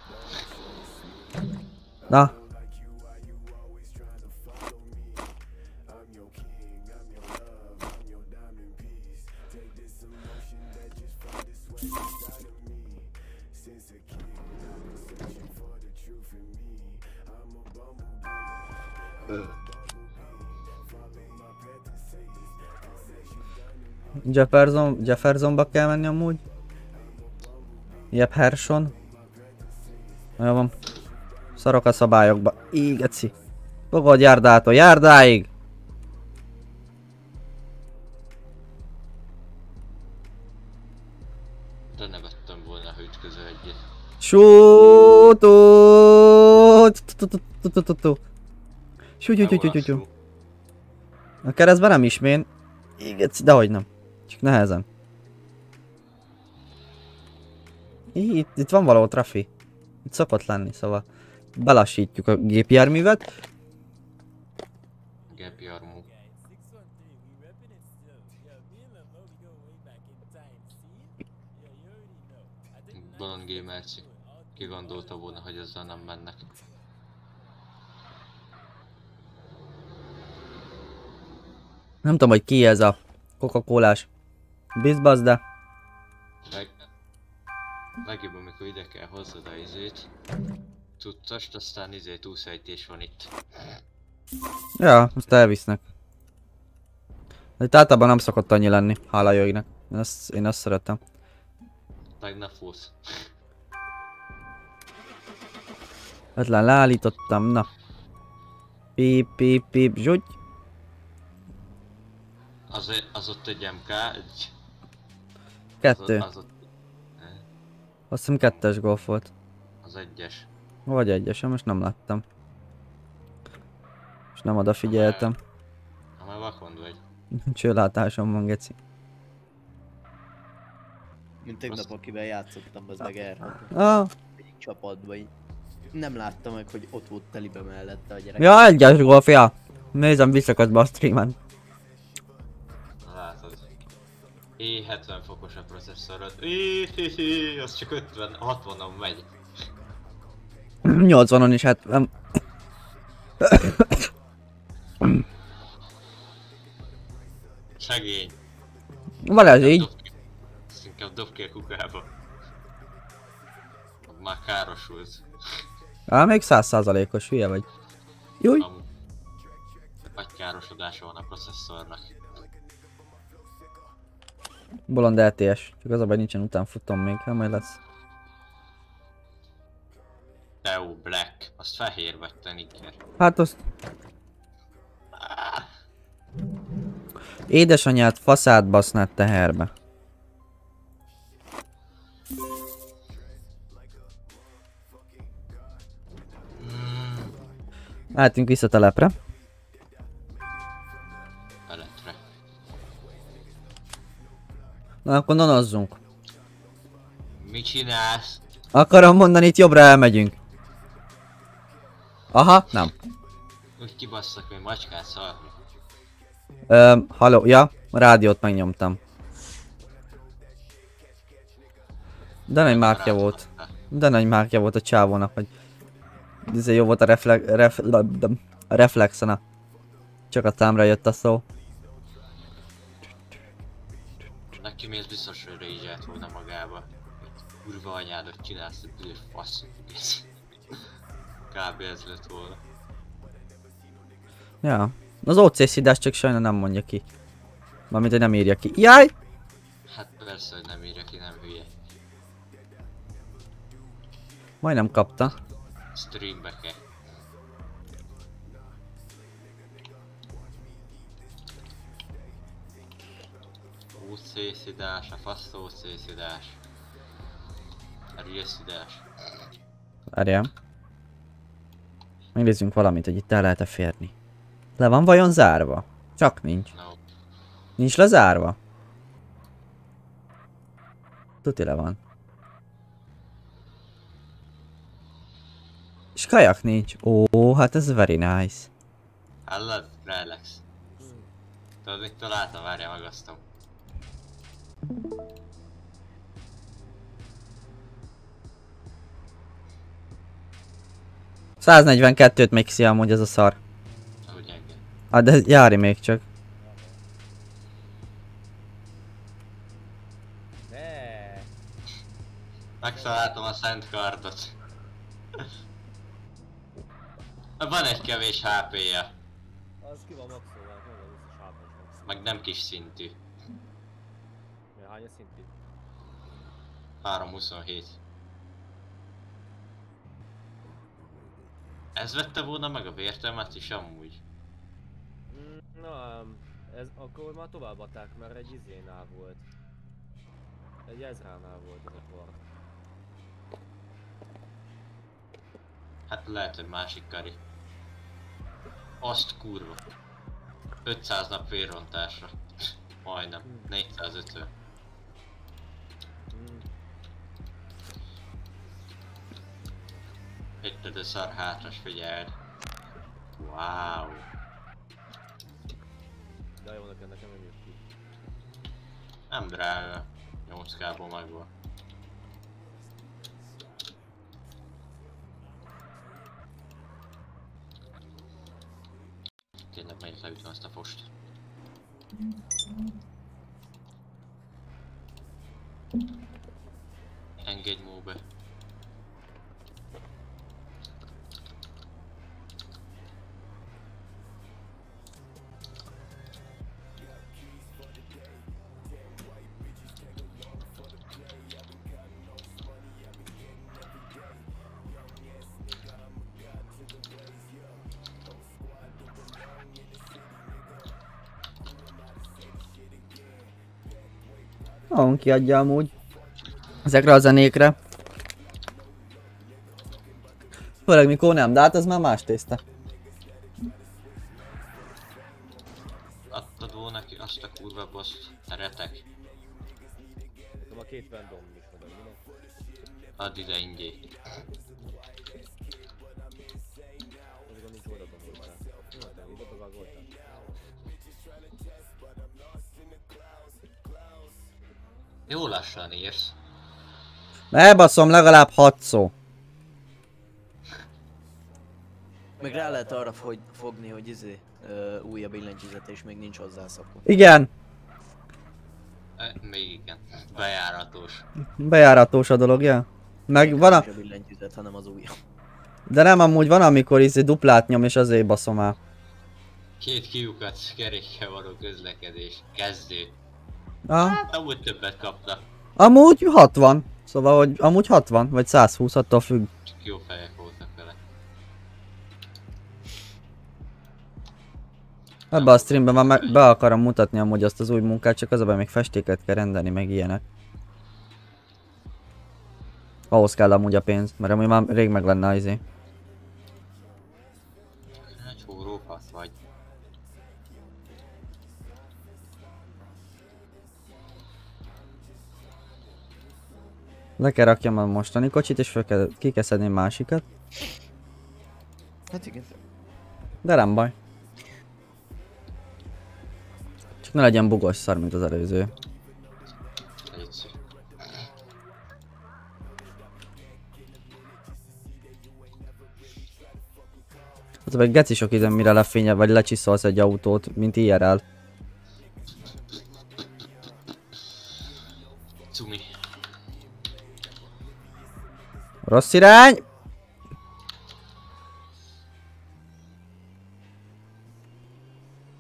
Na. Jefferson, Jeffersonba kell menni amúgy. Jefferson. Jó van. Szarok a szabályokba. Így, geci. Fogod járdától járdáig. De ne vettem volna, ha ütköző egyet. Sútú. Így, itt, itt van valahol trafi. Itt szokott lenni, szóval belassítjuk a gépjárművet. Gepi armú. Bolond Gamerci. Ki gondolta volna, hogy ezzel nem mennek. Nem tudom, hogy ki ez a Coca-Colás bizbasz, de. Legjobb, amikor ide kell hozzad a izét. Tudtast, aztán izé túlszejtés van itt. ja, azt elvisznek. De itt általában nem szokott annyi lenni, hála jöjjnek. Én azt, én azt szeretem. Tegnap fúsz. Ötlen leállítottam, na. Pip, pip, pip, zsugy. Az, az ott egy MK, egy... Kettő. Az, az ott... Azt hiszem kettes golf volt. Az egyes. Vagy egyes, most nem láttam. És nem odafigyeltem. Ha már vakond vagy. Csőlátásom van, geci. Mint tegnap, akivel játszottam, az meg erre. Ah, Egyik csapatban így. Nem láttam meg, hogy ott volt telibe mellette a gyerek. ja, egyes golf, ja. Nézem vissza közben a streamen. É, 70 fokos a processzorod. É, hé, hé, az csak 50, 60-on megy. 80-on is, hát nem. Szegény. Van ez így. Ezt inkább dob ki a kukába. Már károsult. Á, még százszázalékos, hülye vagy. Júj. Vagy károsodása van a processzornak. Bolond LTS. Csak az a baj, nincsen utánfutom még, hát majd lesz. Teo Black. Azt fehér vagy te nicker. Hát azt... Édesanyát faszát basznád teherbe. Mehetünk vissza telepre. Akkor nonozzunk. Mit csinálsz? Akarom mondani, itt jobbra elmegyünk. Aha, nem. Úgy kibasszak, hogy macskát szarni. Ö, haló, ja, rádiót megnyomtam. De nagy márkja volt. De nagy márkja volt a csávónak, hogy... Ez jó volt a reflex... Ref, a reflexen a... Csak a támra jött a szó. Neki ez biztos, hogy rage volna magába. Kurva anyádat csinálsz, büdös fasz. Kb. ez lett volna. Ja. Az OC szidás csak sajnos nem mondja ki. Mármint, hogy nem írja ki. Jaj! Hát persze, hogy nem írja ki, nem hülye. Majdnem kapta. Streambe kell. OC szidás, a fasz OC szidás. A real szidás. Várjál. Megnézzünk valamit, hogy itt el lehet-e férni. Le van vajon zárva? Csak nincs. No. Nincs lezárva? Tuti le van. És kajak nincs. Ó, hát ez very nice. Hallod? Relax. Tudod mit találtam? Várjál, megasztom. 142-t még szia amúgy ez a szar. Hát de jári még csak. Megtaláltam a szent kardot. Van egy kevés HP-ja, Az ki van maxolva, meg nem kis szintű. Hány a szintű? 327. Ez vette volna meg a vértemet is amúgy. Mm, nem, ez akkor már továbbadták, mert egy izénál volt. Egy Ezránál volt ez a kor. Hát lehet, hogy másik kari. Azt kurva. 500 nap vérrontásra. Majdnem. 450. Hitted a szar hátras, figyeld. Wow. de jó nekem, nekem nem jött ki. Nem drága. 8k-ból megvan. Tényleg megyek leütöm ezt a fost. Engedj móbe. Ahon kiadja amúgy. Ezekre a zenékre. Főleg mikor nem, de hát ez már más tészta. Elbaszom legalább 6 szó. Meg rá lehet arra hogy fogni, hogy izé, ö, újabb billentyűzetés még nincs hozzászokva. Igen, E, még igen. Bejáratos. bejáratos a dolog, ja? Meg van a... Nem billentyűzet, hanem az újabb. De nem amúgy van, amikor izé duplát nyom és azért baszom el. Két kiukat kerékkel való közlekedés. Kezdő. Ah, Amúgy többet kapta. amúgy 60. Szóval, hogy amúgy 60, vagy 120, attól függ. Csak jó fejek voltak vele. Ebbe a streamben már meg be akarom mutatni amúgy azt az új munkát, csak az a baj, még festéket kell rendelni, meg ilyenek. Ahhoz kell amúgy a pénz, mert amúgy már rég meg lenne az izé. Le kell rakjam a mostani kocsit, és fel kell, ki kell szedni másikat. Hát igen. De nem baj. Csak ne legyen bugos szar, mint az előző. Az meg geci sok idő, mire lefénye, vagy lecsiszolsz egy autót, mint IRL. Rossz irány!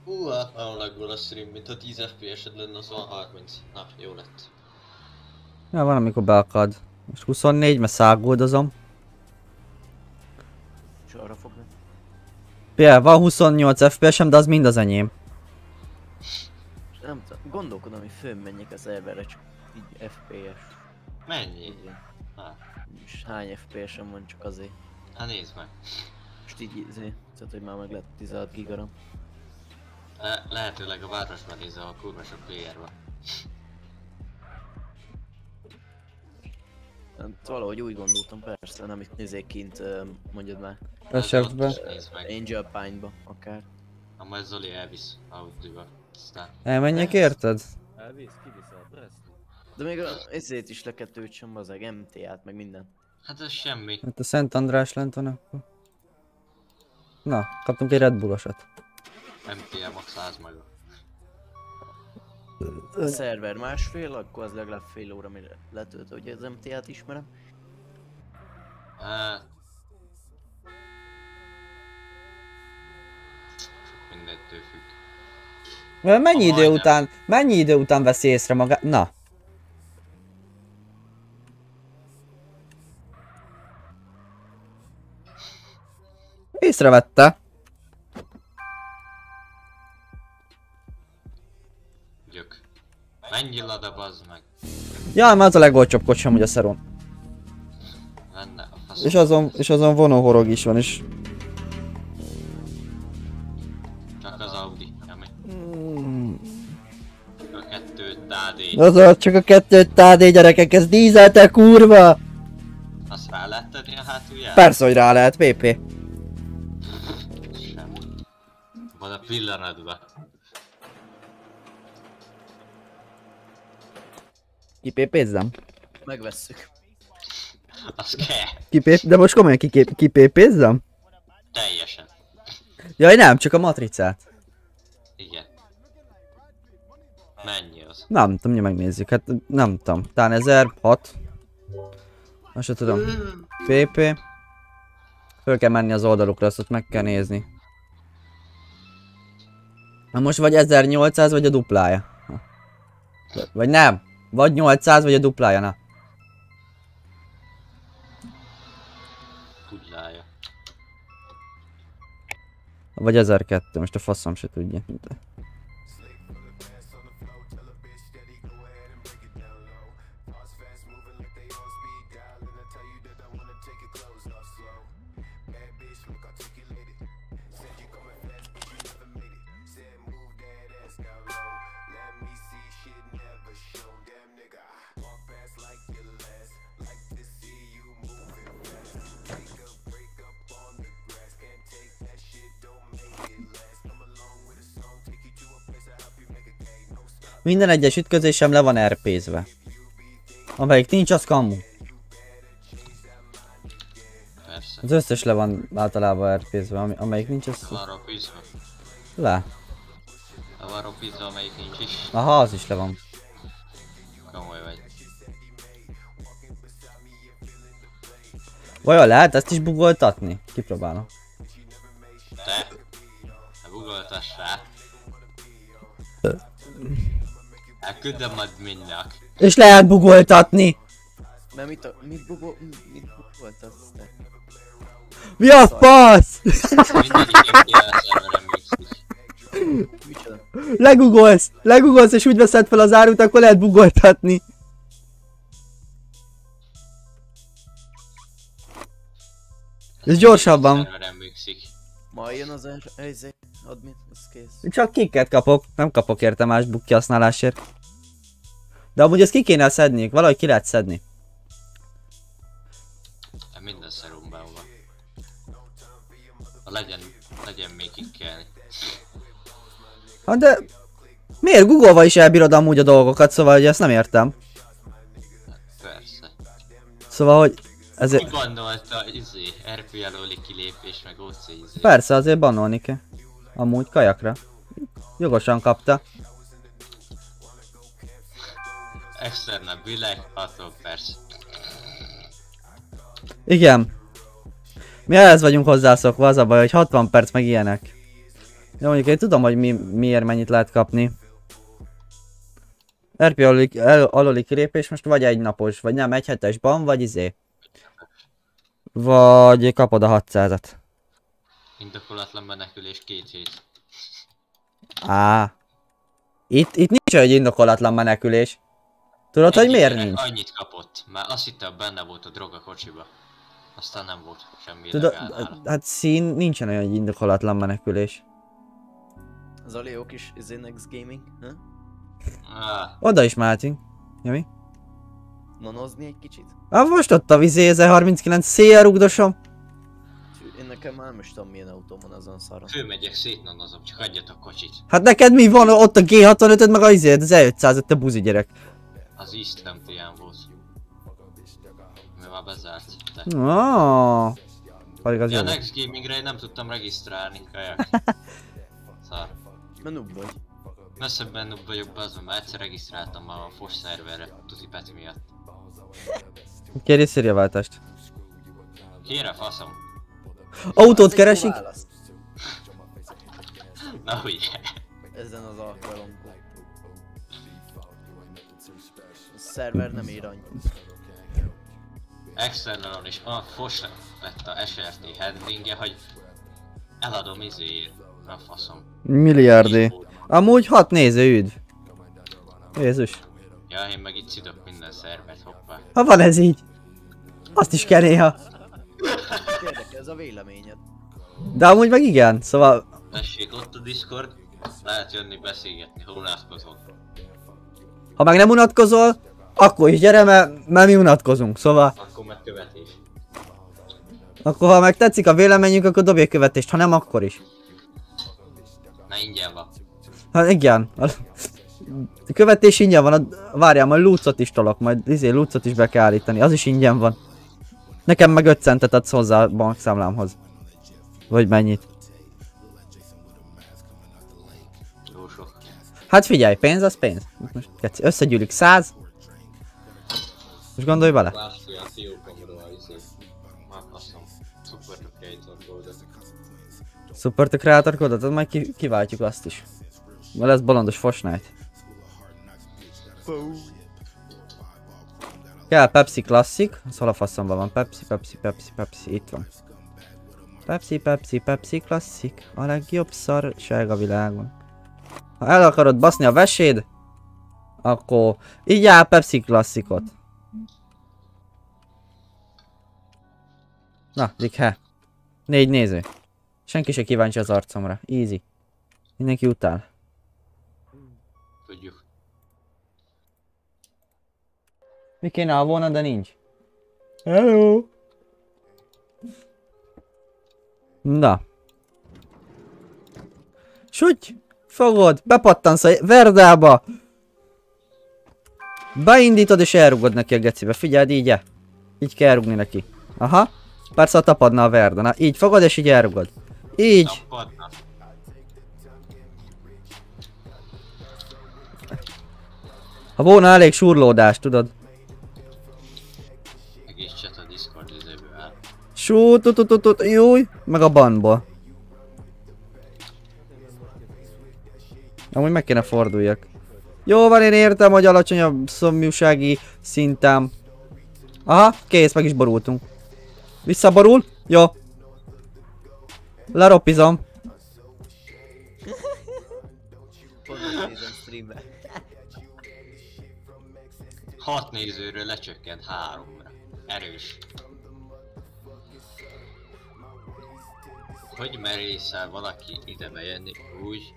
Hú, hát nagyon laggol a stream, mint ha 10 FPS-ed lenne, az van 30. Na, jó lett. Ja, van amikor beakad. Most 24, mert száguldozom. És arra fogni. Pierre, van 28 FPS-em, de az mind az enyém. Nem tudom, gondolkodom, hogy fölmenjek a szerverre, csak így FPS. Mennyi? Igen. Hát, És hány FPS-em van csak azért. hát nézd meg. Most így izé, tehát hogy már meg lett 16 gigaram. Le- lehetőleg a városban nézze a kurva sok player-ba. Hát valahogy úgy gondoltam, persze, nem itt nézzék kint, mondjad már, is Nézd meg. Angel Pine-ba akár. Ha majd Zoli elvisz Audi-ba. Aztán Elmenjek érted? Elvisz, kivisz a. De még a ezért is le kell töltsem az MT-át, meg minden. Hát ez semmi. Hát a Szent András lent van akkor. Na, kaptunk egy Red Bullosat. MTM a 100 maga. A szerver másfél, akkor az legalább fél óra, mire letölt, hogy az MT-át ismerem. Sok mindettől függ. Mennyi idő után, mennyi idő után veszi észre magát? Na. Észrevette. Gyök. Menjél oda, bazd meg. Ja, már az a legolcsóbb kocsi amúgy a szeron. Lenne a. És azon, és azon vonóhorog is van, és... Csak az Audi, ami. Mm. A kettő tádé. Az a, csak a kettőt tádé gyerekek, ez dízel, te kurva! Azt rá lehet tenni a hátuljára? Persze, hogy rá lehet, PP. Pillanatban. Kipépézzem. Megvesszük. Az kell. Kipép... De most komolyan kikép... kipépézzem? Teljesen. Jaj nem, csak a matricát. Igen. Mennyi az? Nem tudom, mi megnézzük. Hát nem tudom. Talán 1006. Azt se tudom. PP. Föl kell menni az oldalukra, azt ott meg kell nézni. Na most vagy 1800 vagy a duplája. Vagy nem. Vagy 800 vagy a duplája, na. Tudlája. Vagy 1002, most a faszom se tudja. Minden egyes ütközésem le van RP-zve. Amelyik nincs, az kamu. Persze. Az összes le van általában RP-zve, ami, amelyik nincs, az Van ropizva. le. Van ropizva, amelyik nincs is. Aha, az is le van. Komoly vagy. Vajon lehet ezt is bugoltatni? Kipróbálom. Te? Ne googoltass rá. Elküldöm majd mindnak. És lehet bugoltatni! Mert mit, a, mit bugol, mit bugolt az te? Mi a fasz? Legugolsz! Legugolsz és úgy veszed fel az árut, akkor lehet bugoltatni. Ez gyorsabban. Ma jön az er- ezé, admin, az kész. Csak kiket kapok, nem kapok érte más book kihasználásért. De amúgy ezt ki kéne szedni, valahogy ki lehet szedni. De minden szerumban van. Legyen, legyen még kell. Hát de... Miért Google-va is elbírod amúgy a dolgokat, szóval hogy ezt nem értem. Persze. Szóval, hogy... Ezért... Kibannolta izé, RP alóli kilépés, meg OC izé. Persze, azért banolni kell. Amúgy kajakra. Jogosan kapta. Externa bileg, 6 perc. Igen. Mi ehhez vagyunk hozzászokva, az a baj, hogy 60 perc meg ilyenek. De mondjuk én tudom, hogy mi, miért mennyit lehet kapni. RP aluli, aluli kilépés most vagy egy napos, vagy nem, egy hetes ban, vagy izé. Vagy kapod a 600-at. Indokolatlan menekülés két hét. Á. Itt, itt nincs egy indokolatlan menekülés. Tudod, hogy Egyik miért gyerek nincs? Annyit kapott, mert azt hittem benne volt a drog a kocsiba. Aztán nem volt semmi Tudod, hát szín nincsen olyan egy indokolatlan menekülés. Az a jó kis Next Gaming, ha? Ah, Oda is mehetünk. Jami? Nonozni egy kicsit? Ah, most ott a vizé 1039 széjjel rugdosom. Én nekem már is tudom milyen autóm van azon szaron. fölmegyek, szétnanozom, csak adjatok kocsit. Hát neked mi van ott a G65-öd meg az izé, az E500 te buzi gyerek. Az East MTN volt. Mert már bezárt. De. Ah. Pedig az Ja, jó. Next Gamingre én nem tudtam regisztrálni, kajak. Szar. Menub vagy. Messzebben noob vagyok bazd, mert egyszer regisztráltam a FOS szerverre, Tuti Peti miatt. Kérj szériaváltást. Kére faszom. Autót keresik? Na ugye. Ezen az alkalommal. A szerver nem ír annyit. Externalon is a FOS lett a SRT handlingje, hogy eladom izéért. A faszom. Milliárdé. Amúgy hat néző üdv. Jézus. Ja, én meg itt szidok minden szervert, hoppá. Ha van ez így. Azt is kell néha. Érdekel, ez a véleményed. De amúgy meg igen, szóval Tessék, ott a Discord, lehet jönni beszélgetni, ha unatkozol. ha meg nem unatkozol, akkor is gyere, mert, mert mi unatkozunk, szóval Akkor meg követés. akkor ha meg tetszik a véleményünk, akkor dobj egy követést, ha nem, akkor is. Na ingyen van. Hát igen. Követés ingyen van, a- várjál, majd lúcot is tolok, majd izé lúcot is be kell állítani, az is ingyen van. Nekem meg 5 centet adsz hozzá a bankszámlámhoz. Vagy mennyit? Hát figyelj, pénz az pénz. Most geci, összegyűlik száz. Most gondolj bele. Super the Creator kódot, majd ki, kiváltjuk azt is. Ma lesz bolondos Fortnite. Kell Pepsi Classic, hol a faszomban van? Pepsi, Pepsi, Pepsi, Pepsi, itt van. Pepsi, Pepsi, Pepsi Classic, a legjobb szarság a világon. Ha el akarod baszni a veséd, akkor így áll Pepsi Classicot. Na, Dikhe. Négy néző. Senki se kíváncsi az arcomra. Easy. Mindenki utál. Tudjuk. Mi kéne ha volna, de nincs. Hello! Na. Süty! Fogod, bepattansz a verdába! Beindítod és elrugod neki a gecibe. Figyeld, így -e. Így kell rugni neki. Aha. Persze ha tapadna a verda. Na, így fogod és így elrugod. Így. Tapadna. Ha volna elég surlódás, tudod. Sú, tu tu tu tu júj, meg a banból. Amúgy meg kéne forduljak. Jó van, én értem, hogy alacsony a szomjúsági szintem. Aha, kész, meg is borultunk. Visszaborul? Jó. Leropizom. 6 nézőről lecsökkent 3-ra. Erős. Hogy merészel valaki ide bejönni úgy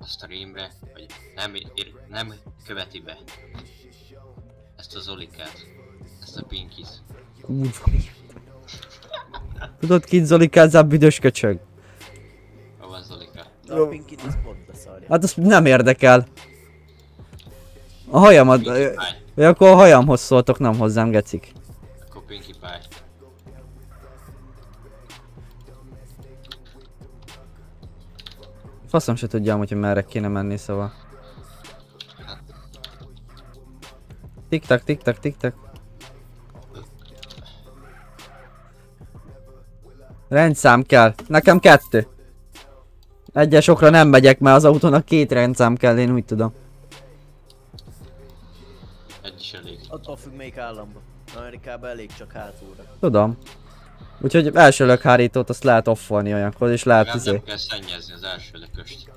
a streamre, hogy nem, ér, nem követi be ezt az Olikát, ezt a Pinkit. Tudod, kit Zolikázzál büdös köcsög? Hol van Zolika? De a Pinkit az pont beszarja. Hát azt nem érdekel. A hajamat... Vagy akkor a hajamhoz szóltok, nem hozzám, gecik. Akkor Pinkie Pie. Faszom se tudjam, hogy merre kéne menni, szóval. Tik-tak, tik-tak, tik-tak. Rendszám kell. Nekem kettő. Egyesokra nem megyek, mert az autónak két rendszám kell, én úgy tudom. Egy is elég. Attól függ melyik államban. Amerikában elég csak hátulra. Tudom. Úgyhogy első lökhárítót azt lehet offolni olyankor, és lehet izé. nem kell szennyezni az első lököst.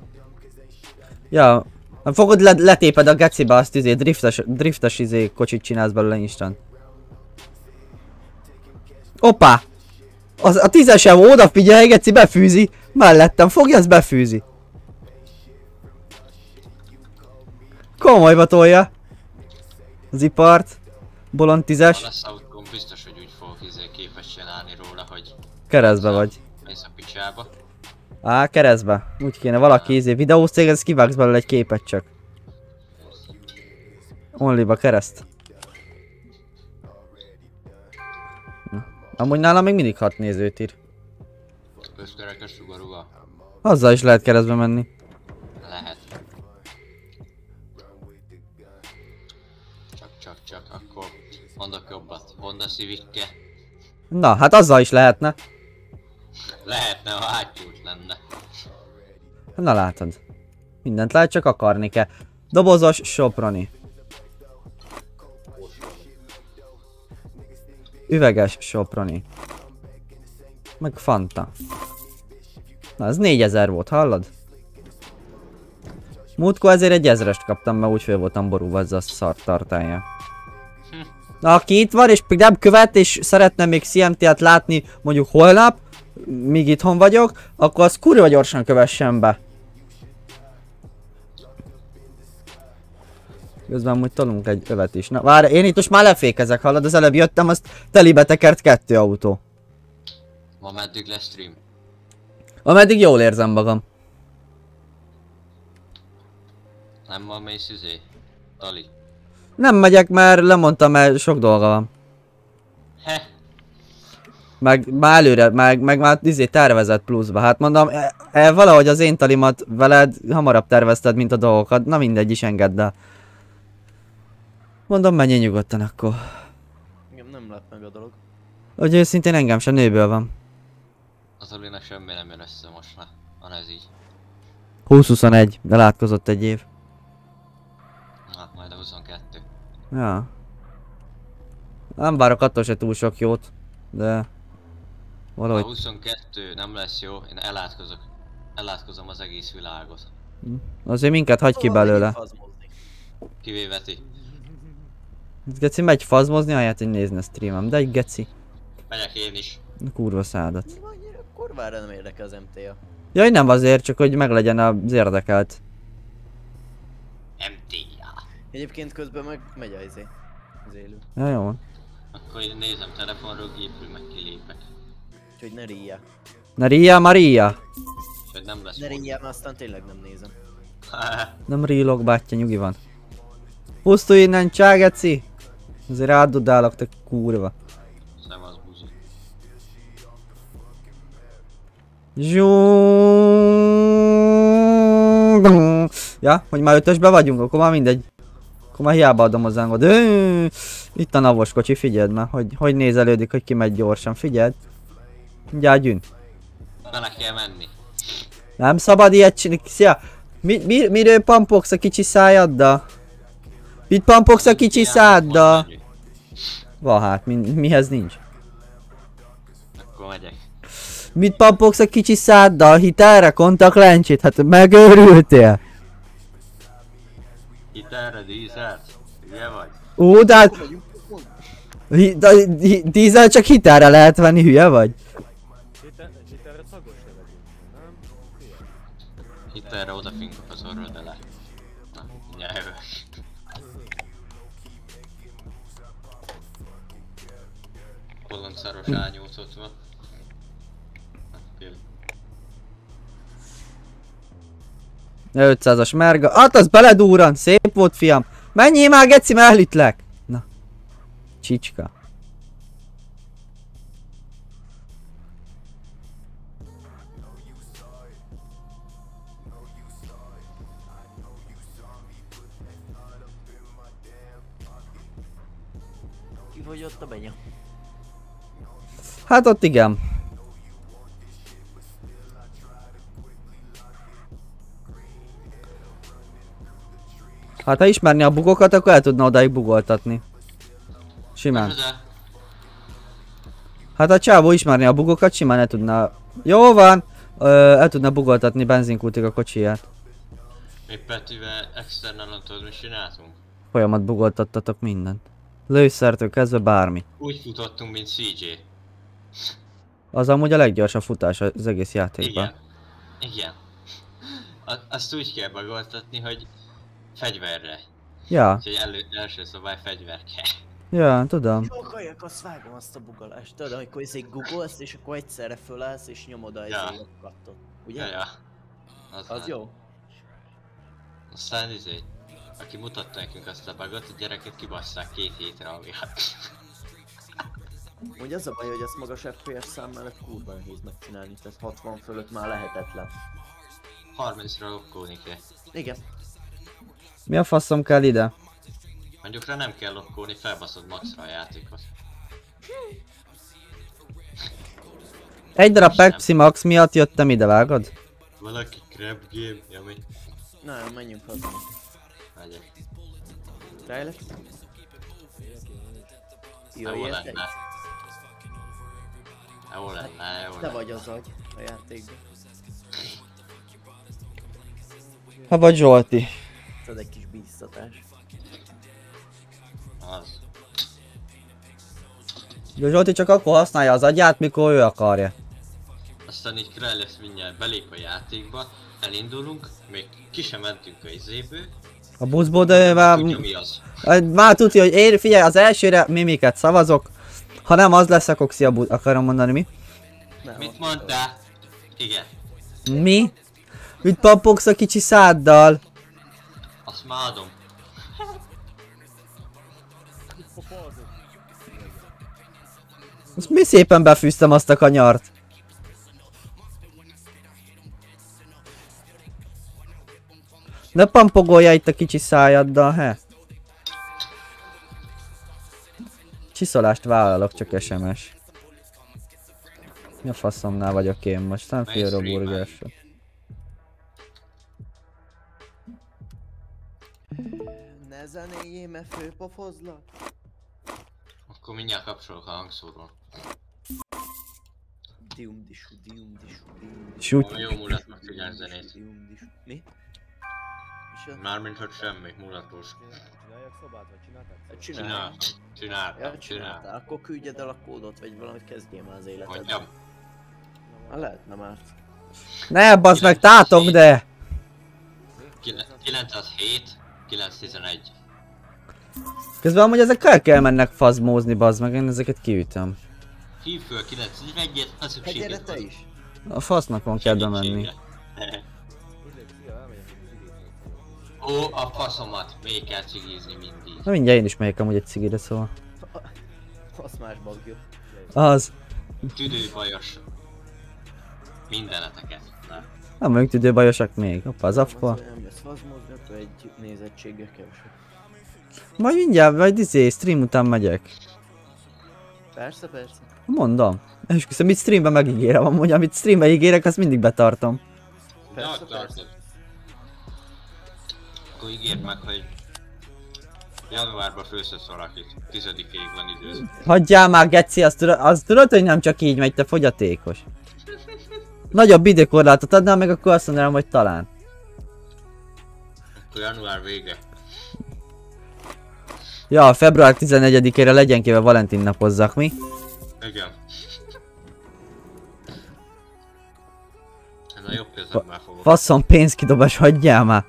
Ja, nem fogod le letéped a gecibe azt izé, driftes, driftes izé kocsit csinálsz belőle instant. Opa! Az, a tízesem oda figyelj, geci befűzi. Mellettem, fogja, az befűzi. Komolyba tolja. Az ipart. Bolond Ha tízes. lesz autóm, biztos, hogy Keresztbe vagy. mész a picsába. Á, keresztbe. Úgy kéne valaki izé videós cég, ez kivágsz belőle egy képet csak. Onlyba kereszt. Amúgy nálam még mindig hat nézőt ír. Összkerekes sugarúval? Azzal is lehet keresztbe menni. Lehet. Csak, csak, csak, akkor mondok jobbat. Honda Civic-ke Na, hát azzal is lehetne. Lehetne, ha áttyúlt lenne. Na látod. Mindent lehet, csak akarni kell. Dobozos Soproni. Üveges Soproni. Meg Fanta. Na, ez 4000 volt, hallod? Múltkor ezért egy ezrest kaptam, mert úgy fél voltam borúva ezzel a szart tartája. Na, aki itt van és még nem követ és szeretne még CMT-t látni mondjuk holnap, míg itthon vagyok, akkor az kurva gyorsan kövessen be. Közben amúgy tolunk egy övet is. Na várj, én itt most már lefékezek, hallod? Az előbb jöttem, azt telibe tekert kettő autó. Ma meddig lesz stream? Ameddig jól érzem magam. Nem ma mész izé? Tali. Nem megyek, mert lemondtam, mert sok dolga van. Meg már előre, meg, meg már izé tervezett pluszba. Hát mondom, e, e, valahogy az én talimat veled hamarabb tervezted, mint a dolgokat. Na mindegy is engedd el. Mondom, menjél nyugodtan akkor. Engem nem lep meg a dolog. Hogy őszintén engem sem nőből van. Az Olinak semmi nem jön össze most már. Van ez így. 20-21, de látkozott egy év. Na, majd a 22. Ja. Nem várok attól se túl sok jót, de... A Valahogy 22 nem lesz jó, én elátkozok. Elátkozom az egész világot. azért minket hagy ki Szóval belőle. Kivéve ti. Geci megy fazmozni, ahelyett, hogy nézne a streamem, de egy geci. Megyek én is. Kurva szádat. Kurvára nem érdekel az MTA. Jaj, nem azért, csak hogy meglegyen az érdekelt. MTA. Egyébként közben meg megy a izé. Az élő. Ja, jó. van. Akkor én nézem telefonról, gépül meg kilépek. Úgyhogy ne ríjjál. Na Ria Maria! És hogy nem lesz Ne ríjjál, mert aztán tényleg nem nézem. Nem rílok, bátya, nyugi van. Pusztulj innen, csá, geci! Azért rádudálok, te kurva. Szem az buzi. Zsúm. Ja, hogy már ötösbe vagyunk, akkor már mindegy. Akkor már hiába adom az zángot. Ö, Itt a navos kocsi, figyeld már, hogy, hogy nézelődik, hogy kimegy gyorsan, figyeld. Mindjárt gyűn. Bele kell menni. Nem szabad ilyet csinálni. Szia! Mi, mi, miről pampogsz a kicsi szájaddal? Mit pampogsz a kicsi száddal? Van hát, mi, mihez nincs. Akkor megyek. Mit pampogsz a kicsi száddal? Hitelre kontaktlencsét? Hát megőrültél? Hitelre dízelt? Ugye vagy? Ó, de hát... Dízel csak hitelre lehet venni, hülye vagy? Hitelre odafinkok az orrod ele. Na, mindjárt jövök. Kolonszaros ányóc ott van. Na, jövök. 500-as merga. Hát az beledúran, szép volt fiam. Menjél már geci, mert elütlek. Na. Csicska. Hát ott igen. Hát ha ismerni a bugokat, akkor el tudna odáig bugoltatni. Simán. Hát a csávó ismerni a bugokat, simán el tudna... Jó van! Ö, el tudna bugoltatni benzinkultig a kocsiját. Mi Petivel externalon tudod mit csináltunk? Folyamat bugoltattatok mindent. Lőszertől kezdve bármi. Úgy futottunk, mint CJ. Az amúgy a leggyorsabb futás az egész játékban. Igen. Igen. A- azt úgy kell bagoltatni, hogy fegyverre. Ja, Úgyhogy elő, első szabály fegyver kell. ja, tudom. Jó kajak, azt vágom azt a bugolást. Tudod, amikor izé googolsz, és akkor egyszerre fölállsz, és nyomod a Ja. kattot. Ugye? Ja, ja. Az, Az jó. Aztán izé, aki mutatta nekünk azt a bugot, a gyereket kibasszák két hétre amiatt. Ugye az a baj, hogy ezt magas FPS szám mellett kurva nehéz megcsinálni, tehát 60 fölött már lehetetlen. 30-ra lokkolni kell. Igen. Mi a faszom kell ide? Mondjuk rá nem kell lokkolni, felbaszod maxra a játékot. Egy darab Pepsi Max miatt jöttem ide, vágod? Valaki crab game, Jami. Na, menjünk haza. Megyek. Rejlek? Jó, Jó lenne. Jó lenne, Te vagy az agy a játékban. Ha vagy Zsolti. Tudod egy kis bíztatás. Az. De Zsolti csak akkor használja az agyát, mikor ő akarja. Aztán így Krell lesz mindjárt belép a játékba, elindulunk, még ki sem mentünk a izéből, A buszból, de ő már... tudja mi az. Már tudja, hogy én, figyelj, az elsőre mimiket szavazok. Ha nem az lesz, akkor szia akarom mondani mi? Nem, Mit mondtál? Igen, Mi? Mit pampogsz a kicsi száddal? azt már adom. Azt mi szépen befűztem azt a kanyart. Ne pampogolja itt a kicsi szájaddal, he? Csiszolást vállalok, csak SMS. Mi a faszomnál vagyok én most? Nem fél burgersre. Ne zenéljél, mert főpofozlak. Akkor mindjárt kapcsolok a hangszóról. Dium disu, dium disu, dium disu. Shoot. Jó mulat meg figyelj zenét. Mi? És a... Mármint hogy semmi, mulatos. Csináljak szobát, vagy csináltad? Csinálj. Csinál. Csinál. Ja, Csinál. csináltál. Akkor küldjed el a kódot, vagy valamit kezdjél már az életedben. Mondjam. Ha lehetne már. Ne, bazd meg, tátok, de! 907, 911. Közben amúgy ezek el kell mennek fazmózni, bazd meg, én ezeket kiütöm. Hív föl 911-et, ha Hát szükséged gyere te van. is. A fasznakon kell bemenni. Segítségre. Ó, a faszomat, még kell cigizni mindig. Na mindjárt én is megyek amúgy egy cigire, szóval. Azt más bagyó. Az. Tüdőbajos. Mindeneteket. Na. Nem vagyunk tüdőbajosak még. Hoppa, az afka. Nem lesz fazmozni, akkor egy nézettséggel kevesebb. Majd mindjárt, vagy izé, stream után megyek. Persze, persze. Mondom. És köszönöm, mit streamben megígérem, amúgy amit streamben ígérek, azt mindig betartom. Persze, tartod. Akkor ígérd meg, hogy januárban főzhetsz valakit. Tizedikéig van idő. Hagyjál már, Geci, azt tudod, azt tudod, hogy nem csak így megy, te fogyatékos. Nagyobb időkorlátot adnál meg, akkor azt mondanám, hogy talán. Akkor január vége. Ja, február 14-ére legyen kéve Valentin napozzak, mi? Igen. Ez a jobb kezemmel fogok. Faszom pénzkidobás, hagyjál már.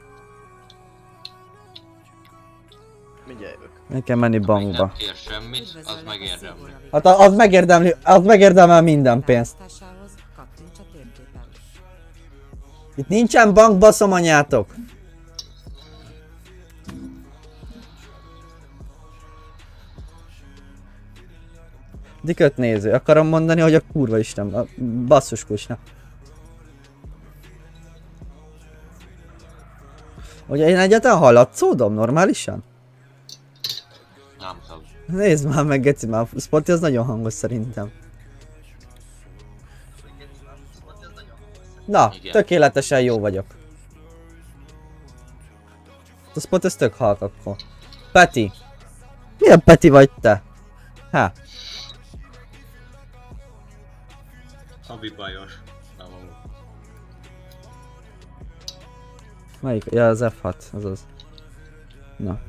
Nekem menni bankba. semmit, az megérdemli. Hát az megérdemli, az megérdemel minden pénzt. Itt nincsen bank, baszom anyátok. Diköt néző, akarom mondani, hogy a kurva isten, a basszus kusna. Hogy én egyáltalán hallatszódom normálisan? Nézd már meg, Geci, már a Spotify az nagyon hangos szerintem. Na, Igen. tökéletesen jó vagyok. A spot ez tök halk akkor. Peti. Milyen Peti vagy te? Há, Habi bajos. Melyik? Ja, az F6, azaz. Na.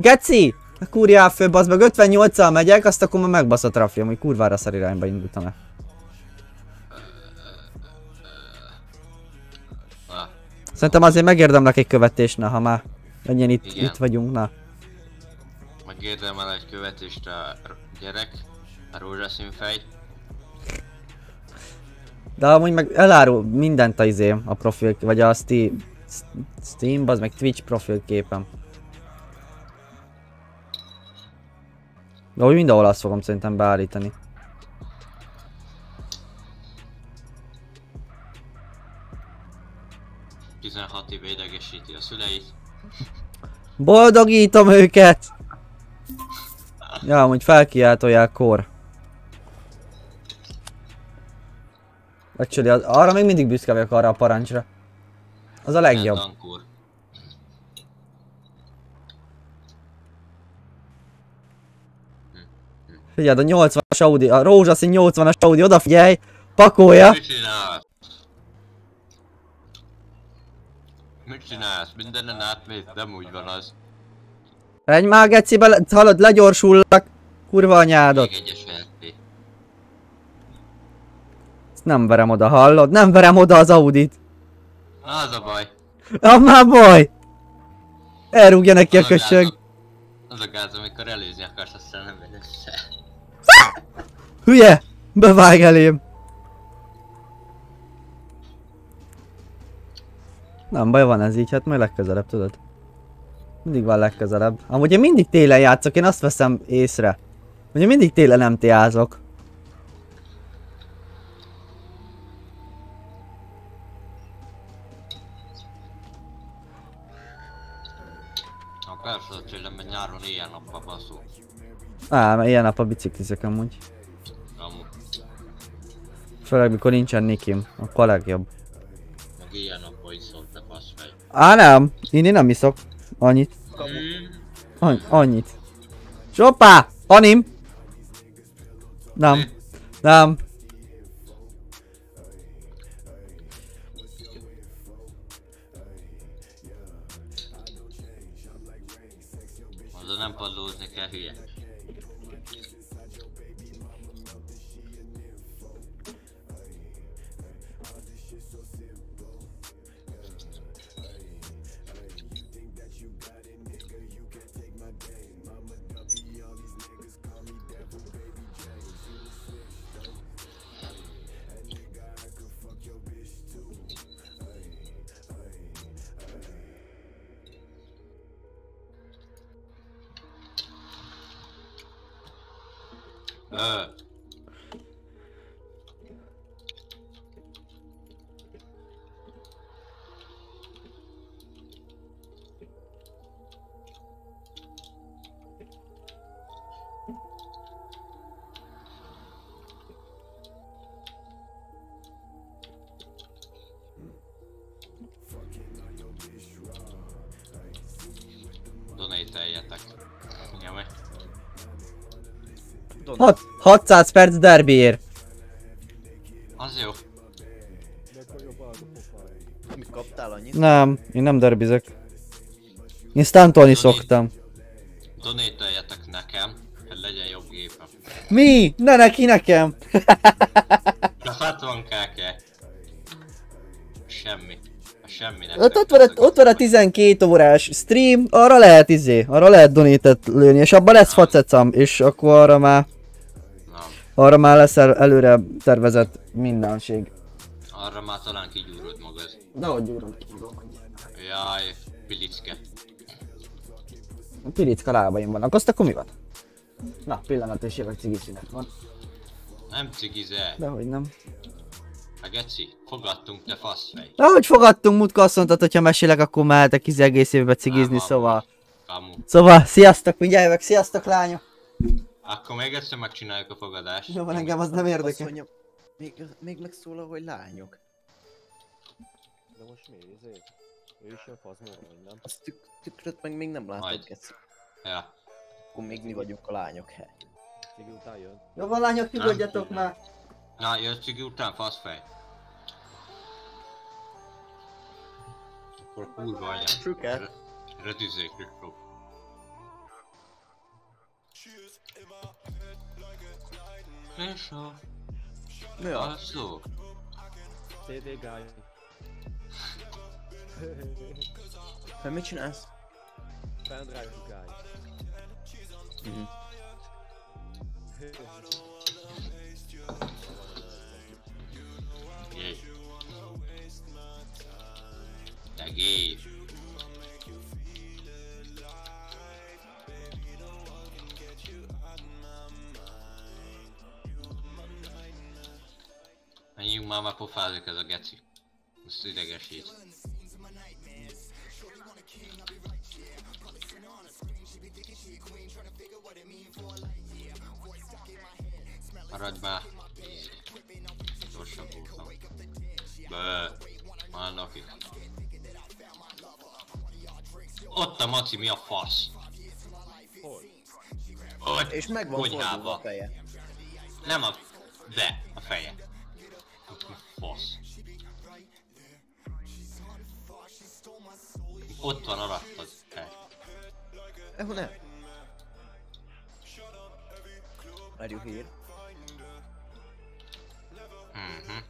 Geci! A kurjál fő, bazd meg 58-al megyek, azt akkor már megbaszott rafjam, hogy kurvára szar irányba indultam el. Szerintem azért megérdemlek egy követést, na, ha már ennyien itt, Igen. itt vagyunk, na. megérdemel egy követést a gyerek, a rózsaszín fej. De amúgy meg elárul mindent a izém, a profil, vagy a Steam, Steam, az meg Twitch profilképem. De úgy mindenhol azt fogom szerintem beállítani. – 16 éve idegesíti a szüleit. Boldogítom őket! Ja, amúgy felkiáltolják kor. Actually, az, arra még mindig büszke vagyok arra a parancsra. Az a legjobb. Figyeld, a 80-as Audi, a rózsaszín 80-as Audi, odafigyelj! Pakolja! Mit csinálsz? Mit csinálsz? Mindenen átmész, nem úgy van az. Menj már gecibe, le- hallod, legyorsullak! Kurva anyádot! Még egyes VRT. Ezt nem verem oda, hallod? Nem verem oda az Audit! Az a baj. Ah, már baj! Elrúgja neki a Az a gáz, kösög. Az a gáz, amikor előzni akarsz, aztán nem. Hülye! Bevág elém! Nem baj, van ez így, hát majd legközelebb, tudod? Mindig van legközelebb. Amúgy én mindig télen játszok, én azt veszem észre. Hogy én mindig télen nem teázok. Na persze, hogy mert nyáron éjjel-nappal baszó. Á, mert ilyen nap a biciklizek. Amúgy, Főleg mikor nincsen nikim, akkor a legjobb. meg éjjel-nappal iszol, te faszfej. Á nem, én, én nem iszok. Annyit. Mm, Any annyit. Soppá! Anim! Nem. Nem. Ö, Donate-eljetek. Igen, meg. Hat, 600 perc derbiért. Az jó. Mit kaptál annyit? Nem, én nem derbizek. Én stuntolni szoktam. Donate-eljetek nekem, hogy legyen jobb gépem. Mi? Ne neki nekem! De 60 kk. Semmi. Semmi nem. Ott, ott, van a, ott van a 12 órás stream, arra lehet izé, arra lehet donétet lőni, és abban lesz facecam, és akkor arra már, arra már lesz el, előre tervezett mindenség. arra már talán kigyúrod magad. De hogy gyúrom ki, Jaj, pilicke. A piricka lábaim vannak, azt akkor mi van? Na, pillanat és jövök cigiszünet van. Nem cigize. Dehogy nem. A geci, fogadtunk te faszfej. De hogy fogadtunk, mutka azt mondtad, hogyha mesélek, akkor mehetek izé egész évben cigizni, Nem, szóval... Kamu. Szóval, sziasztok, mindjárt jövök, sziasztok lányok! Akkor még egyszer megcsináljuk a fogadást. Jó, van engem az nem érdekel. mondja, még, még megszólal, hogy lányok. De most mi, ezért? Ő is ilyen fazmóra, vagy nem? Azt tük, tükröt meg még nem látod, Majd. Geci. Ja. Akkor még mi vagyunk a lányok hely. Cigi után jön. Jó van lányok, nyugodjatok már! Na, jössz cigi után, faszfej. Akkor kurva anyám. Süket. Redüzzék, Rikkó. És a Mi a? alszó. CD guy. Te mit csinálsz? Pendrive guy. Mhm. Jéj. Te gay. Menjünk már, már pofázik ez a geci. Ezt idegesít. Maradj már. Gyorsan voltam. Bö. Már napig. Ott a maci, mi a fasz? Ott, És meg van fordulva a konyhába. feje. Nem a... De, a feje. Fasz. Ott van alattad. Te. Eh, ne. Are you here? Mm-hmm.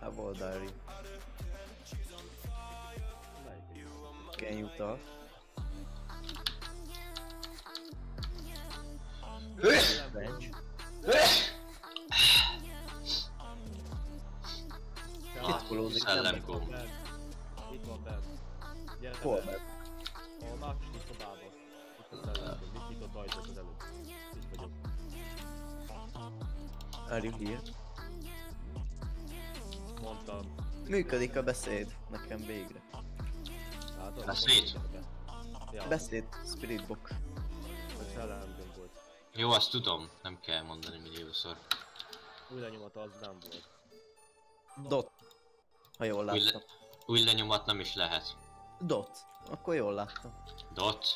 How old are you? Can you talk? Titkolózik, Szellemgomb. Itt van bent. Gyere Hol? be. A második szobába. Itt az előtt. Mit nyitott ajtót az előtt. Itt vagyok. Are you here? Mondtam. Működik a beszéd. Nekem végre. Látod? Beszéd? Ja, Beszéd Spirit Box. volt. Jó, azt tudom. Nem kell mondani milliószor. Új lenyomata az nem volt. Dot. Ha jól Új, láttam. le- új lenyomat nem is lehet. Dot. Akkor jól láttam. Dot.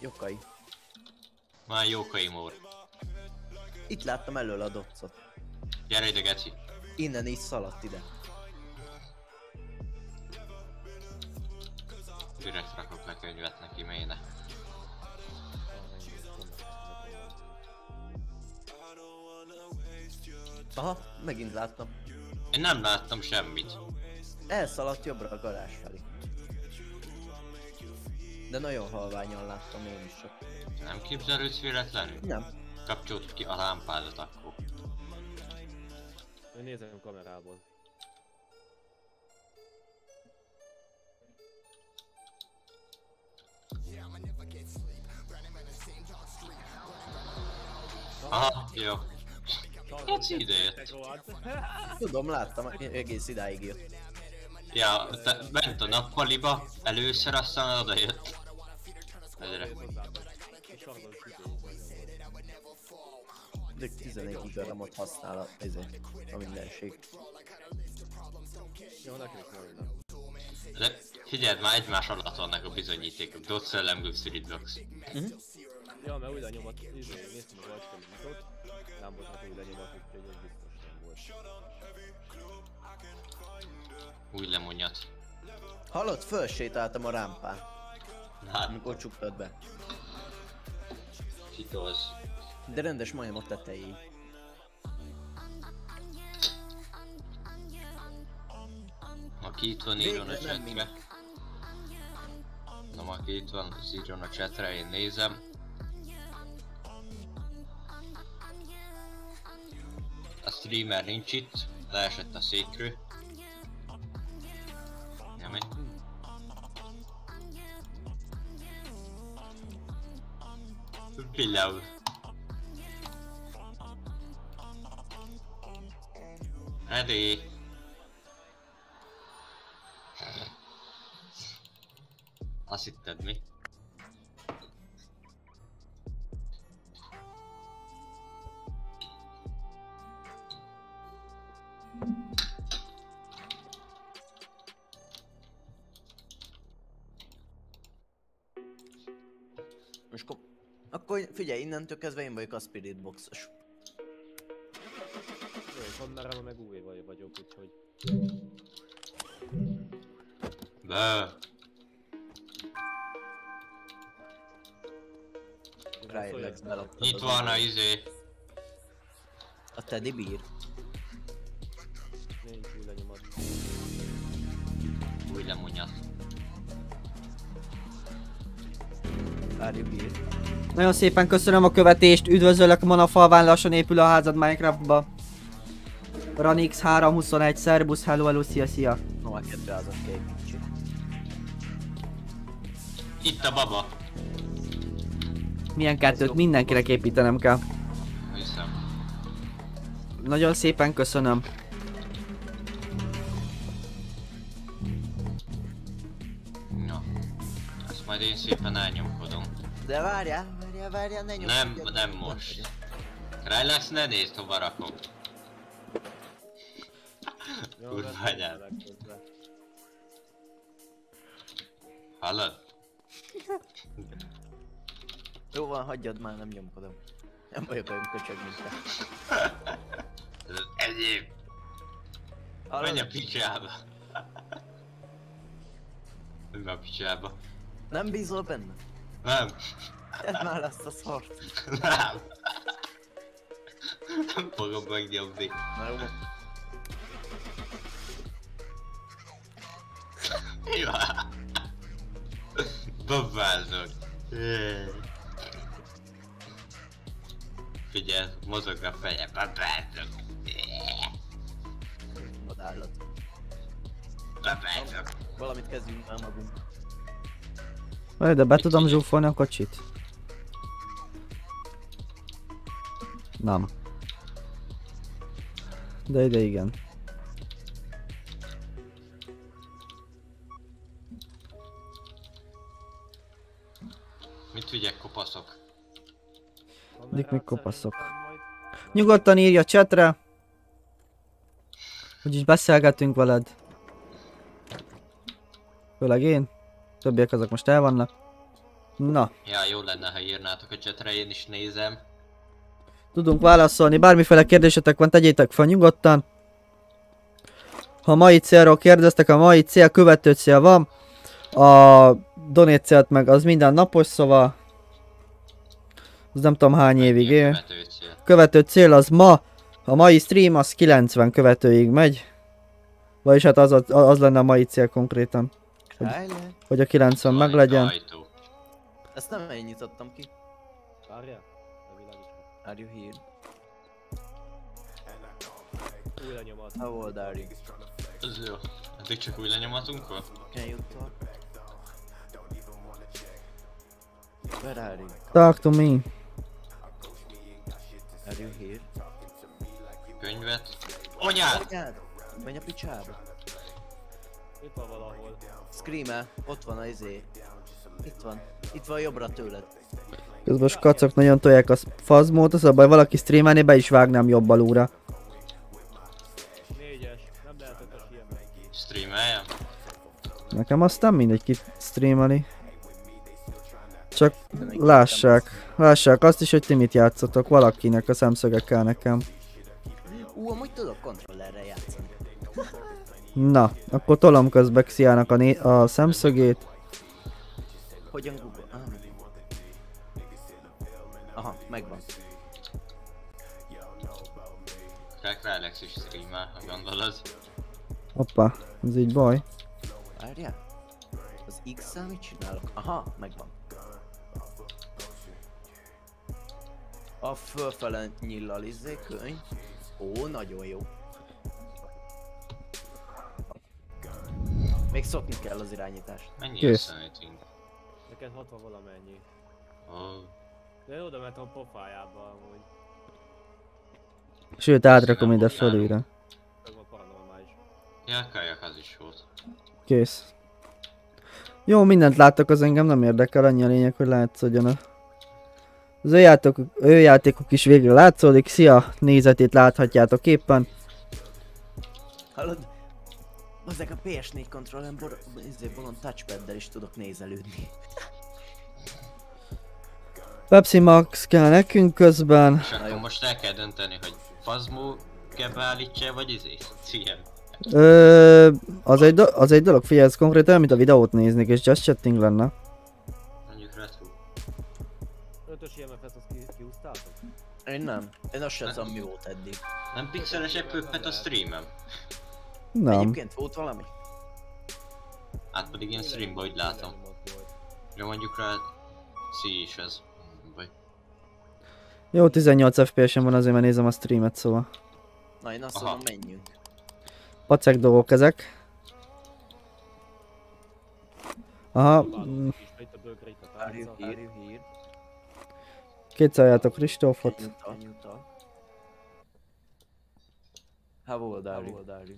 Jokai. Már jókaim úr. Itt láttam elől a docot. Gyere ide, geci. Innen is szaladt ide. Direkt rakok le könyvet neki, méne. Ah. Aha, megint láttam. Én nem láttam semmit. Elszaladt jobbra a garázs felé. De nagyon halványan láttam én is csak. Nem képzelődsz véletlenül? Nem. Kapcsolt ki a lámpádat akkor. Én nézem kamerából. Aha, jó. Geci ide jött. Te rohadt. Tudom, láttam, egész idáig jött. Ja, te bent a nappaliba, először aztán oda jött. Egyre. De 11 gigaramot használ a, ezért, a mindenség. Jó, is majdnem. De figyeld már, egymás alatt vannak a bizonyítékok. Dot Szellem Group Street Blocks. Ja, mert új lenyomat, izé, néztem az ajtót, nyitott. Nem volt hát új lenyomat, úgyhogy ez biztos nem volt. Új lemonyat. Hallott, fölsétáltam a rámpán, Hát, amikor csuktad be. kitolsz. De rendes majdnem a tetejéig. Aki itt van, írjon a chatre. Na, aki itt van, az írjon a chatre, én nézem. A streamer nincs itt, leesett a székről. Nem egy. Például. Ready. Azt hitted mi? Akkor figyelj, innentől kezdve én vagyok a Spirit Boxos. Jó, onnan meg új vagy vagyok, úgyhogy... Ráérlek, beloptad Itt van a izé. A Teddy Bear. Nincs új lenyomat. Új. Are you here? Nagyon szépen köszönöm a követést, üdvözöllek Manafalván, lassan épül a házad Minecraftba. Ranix 321, Szerbusz, hello, hello, szia, szia. No, a kedve az a képítsük. Itt a baba. Milyen kettőt mindenkinek építenem kell. Hiszem. Nagyon szépen köszönöm. Na. Ezt majd én szépen elnyomkodom. De várjál, várjál, várjál, ne nyomj. Nem, nem most. Relax, ne nézd hova rakom. Kurva lesz anyád. Hallod? Jó van, hagyjad már, nem nyomkodom. Nem vagyok olyan köcsög, mint te. Ez az egyéb. Hallod? Menj a picsába. Menj a picsába. Nem bízol benne? Nem. Tedd már azt a szart. Nem. Nem fogom megnyomni. Na jó, Jó. Babázok. Figyelj, mozog a feje, babázok. vadállat. Babázok. Valamit kezdjünk már magunk. Várj, de be tudom zsúfolni a kocsit? Nem. De ide igen. Mit vigyek kopaszok? Dik még kopaszok. Nyugodtan írja chatre. Úgyis beszélgetünk veled. Főleg én. Többiek azok most el vannak. Na, Ja, jó lenne, ha írnátok a csetre, én is nézem. Tudunk válaszolni. Bármiféle kérdésetek van, tegyétek fel nyugodtan. Ha mai célról kérdeztek, a mai cél követő cél van. A donét célt meg az minden napos, szóval... Az nem tudom hány évig él. követő cél? az ma, a mai stream az 90 követőig megy. Vagyis hát az, a- az lenne a mai cél konkrétan, Állj hogy a 90 meg legyen. Ezt nem én nyitottam ki. Are you here? Új lenyomat. How old are you? Az jó. Eddig csak új lenyomatunk van? Can you talk? Where are you? Talk to me. Are you here? Könyvet. Anyád! Anyád! Menj a picsába! Itt van valahol. Screamer, ott van a izé. Itt van. Itt van jobbra tőled. Közben a skacok nagyon tolják a fazmót, az a baj, valaki streamelni be is vágnám jobb alulra. Négyes. Nem lehet ötös ilyen. Streameljem? Nekem aztán mindegy ki streameli. Csak lássák, lássák azt is, hogy ti mit játszotok, valakinek a szemszöge kell nekem. Ú, amúgy tudok kontrollerrel játszani. Na, akkor tolom közbe Xiának a, a szemszögét. Hogyan Google? Aha. Aha, megvan. Crack Alex is streamel, ha gondolod. Hoppá, ez így baj. Várjál. Az X-szel mit csinálok? Aha, megvan. A fölfele nyillal izé könyv. Ó, nagyon jó. Még szokni kell az irányítást. Mennyi Kész. Neked 60 valamennyi. Ó, De én oda mentem a pofájába amúgy. Sőt, átrakom ide fölülre. Ez van paranormális. ja, kajak az is volt. Kész. Jó, mindent láttok, az engem nem érdekel, annyi a lényeg, hogy látszódjon a... Az ő, játék, ő játékok is végre látszódik, szia, nézetét láthatjátok éppen. Hallod? Ezek a PS4 kontrollen bor... izé, bolond touchpaddel is tudok nézelődni. Pepsi Max kell nekünk közben. És akkor most el kell dönteni, hogy Fazmo kell beállítsa, vagy izé? Ciem. Ö, az, egy do- az egy dolog, figyelj, ez konkrétan mint a videót néznék, és just chatting lenne. Mondjuk retro. Ötös IMF-et azt ki, kiúztátok? Én nem. Én azt sem tudom mi volt eddig. Nem pixeles pöppet a streamem? Nem. Egyébként volt valami? Hát pedig én streamba úgy látom. Ja mondjuk rá C is ez. Vagy Jó, 18 FPS-en van, azért mert nézem a streamet, szóval. Na én azt Aha. mondom menjünk. Pacek dolgok ezek. Aha, kétszáljátok Kristófot. How old are you? How old are you?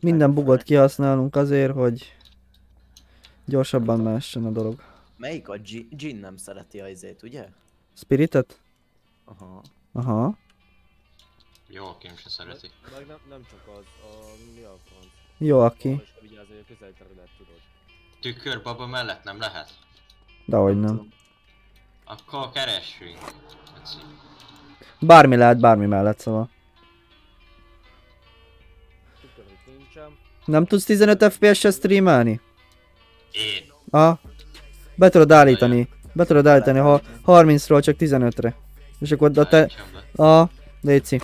Minden bugot kihasználunk azért, hogy gyorsabban mehessen a dolog. Melyik a Jin, Jin nem szereti a izét, ugye? Spiritet? Aha. Aha. jó, akim se szereti. Meg nem, nem csak az, a, mi a franc. Jó, aki. Vigyázni, hogy a közelterület tudod. Tükörbaba mellett nem lehet? Dehogy nem. Akkor keressünk. Bármi lehet bármi mellett, szóval. Nem tudsz 15 FPS-et streamelni? Én. Aha. Be tudod állítani. Be tudod állítani, ha 30-ról csak 15-re. És akkor a te... A, Léci.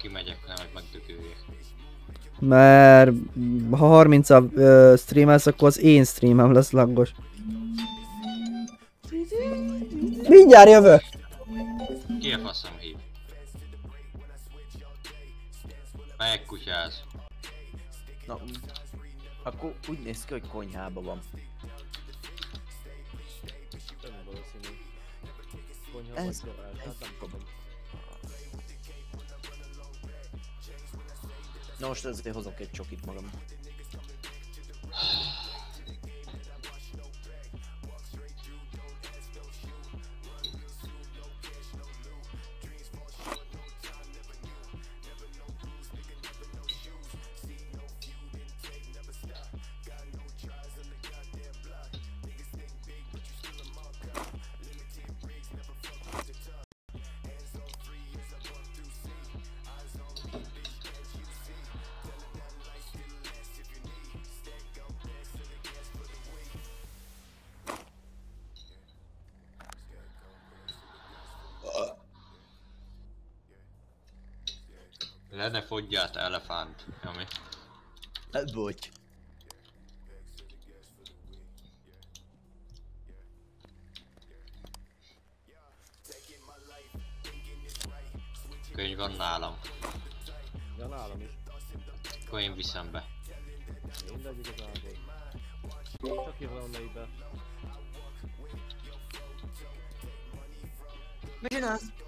Kimegyek, nem meg megdögöljek. Mert ha 30 a ö, streamelsz, akkor az én streamem lesz lagos. Mindjárt jövök! Ki a faszom hív? Melyik kutyáz? Na, akkor úgy néz ki, hogy konyhában van. Nem valószínű. Konyha Ez- vagy garázs, hát nem tudom. Na most ezért hozok egy csokit magam. Le ne fogyját, elefánt. Ami. Hát bocs. Könyv van nálam. Ja, nálam is. Akkor én viszem be. Mindegy igazából. Csak írva be. Mit csinálsz?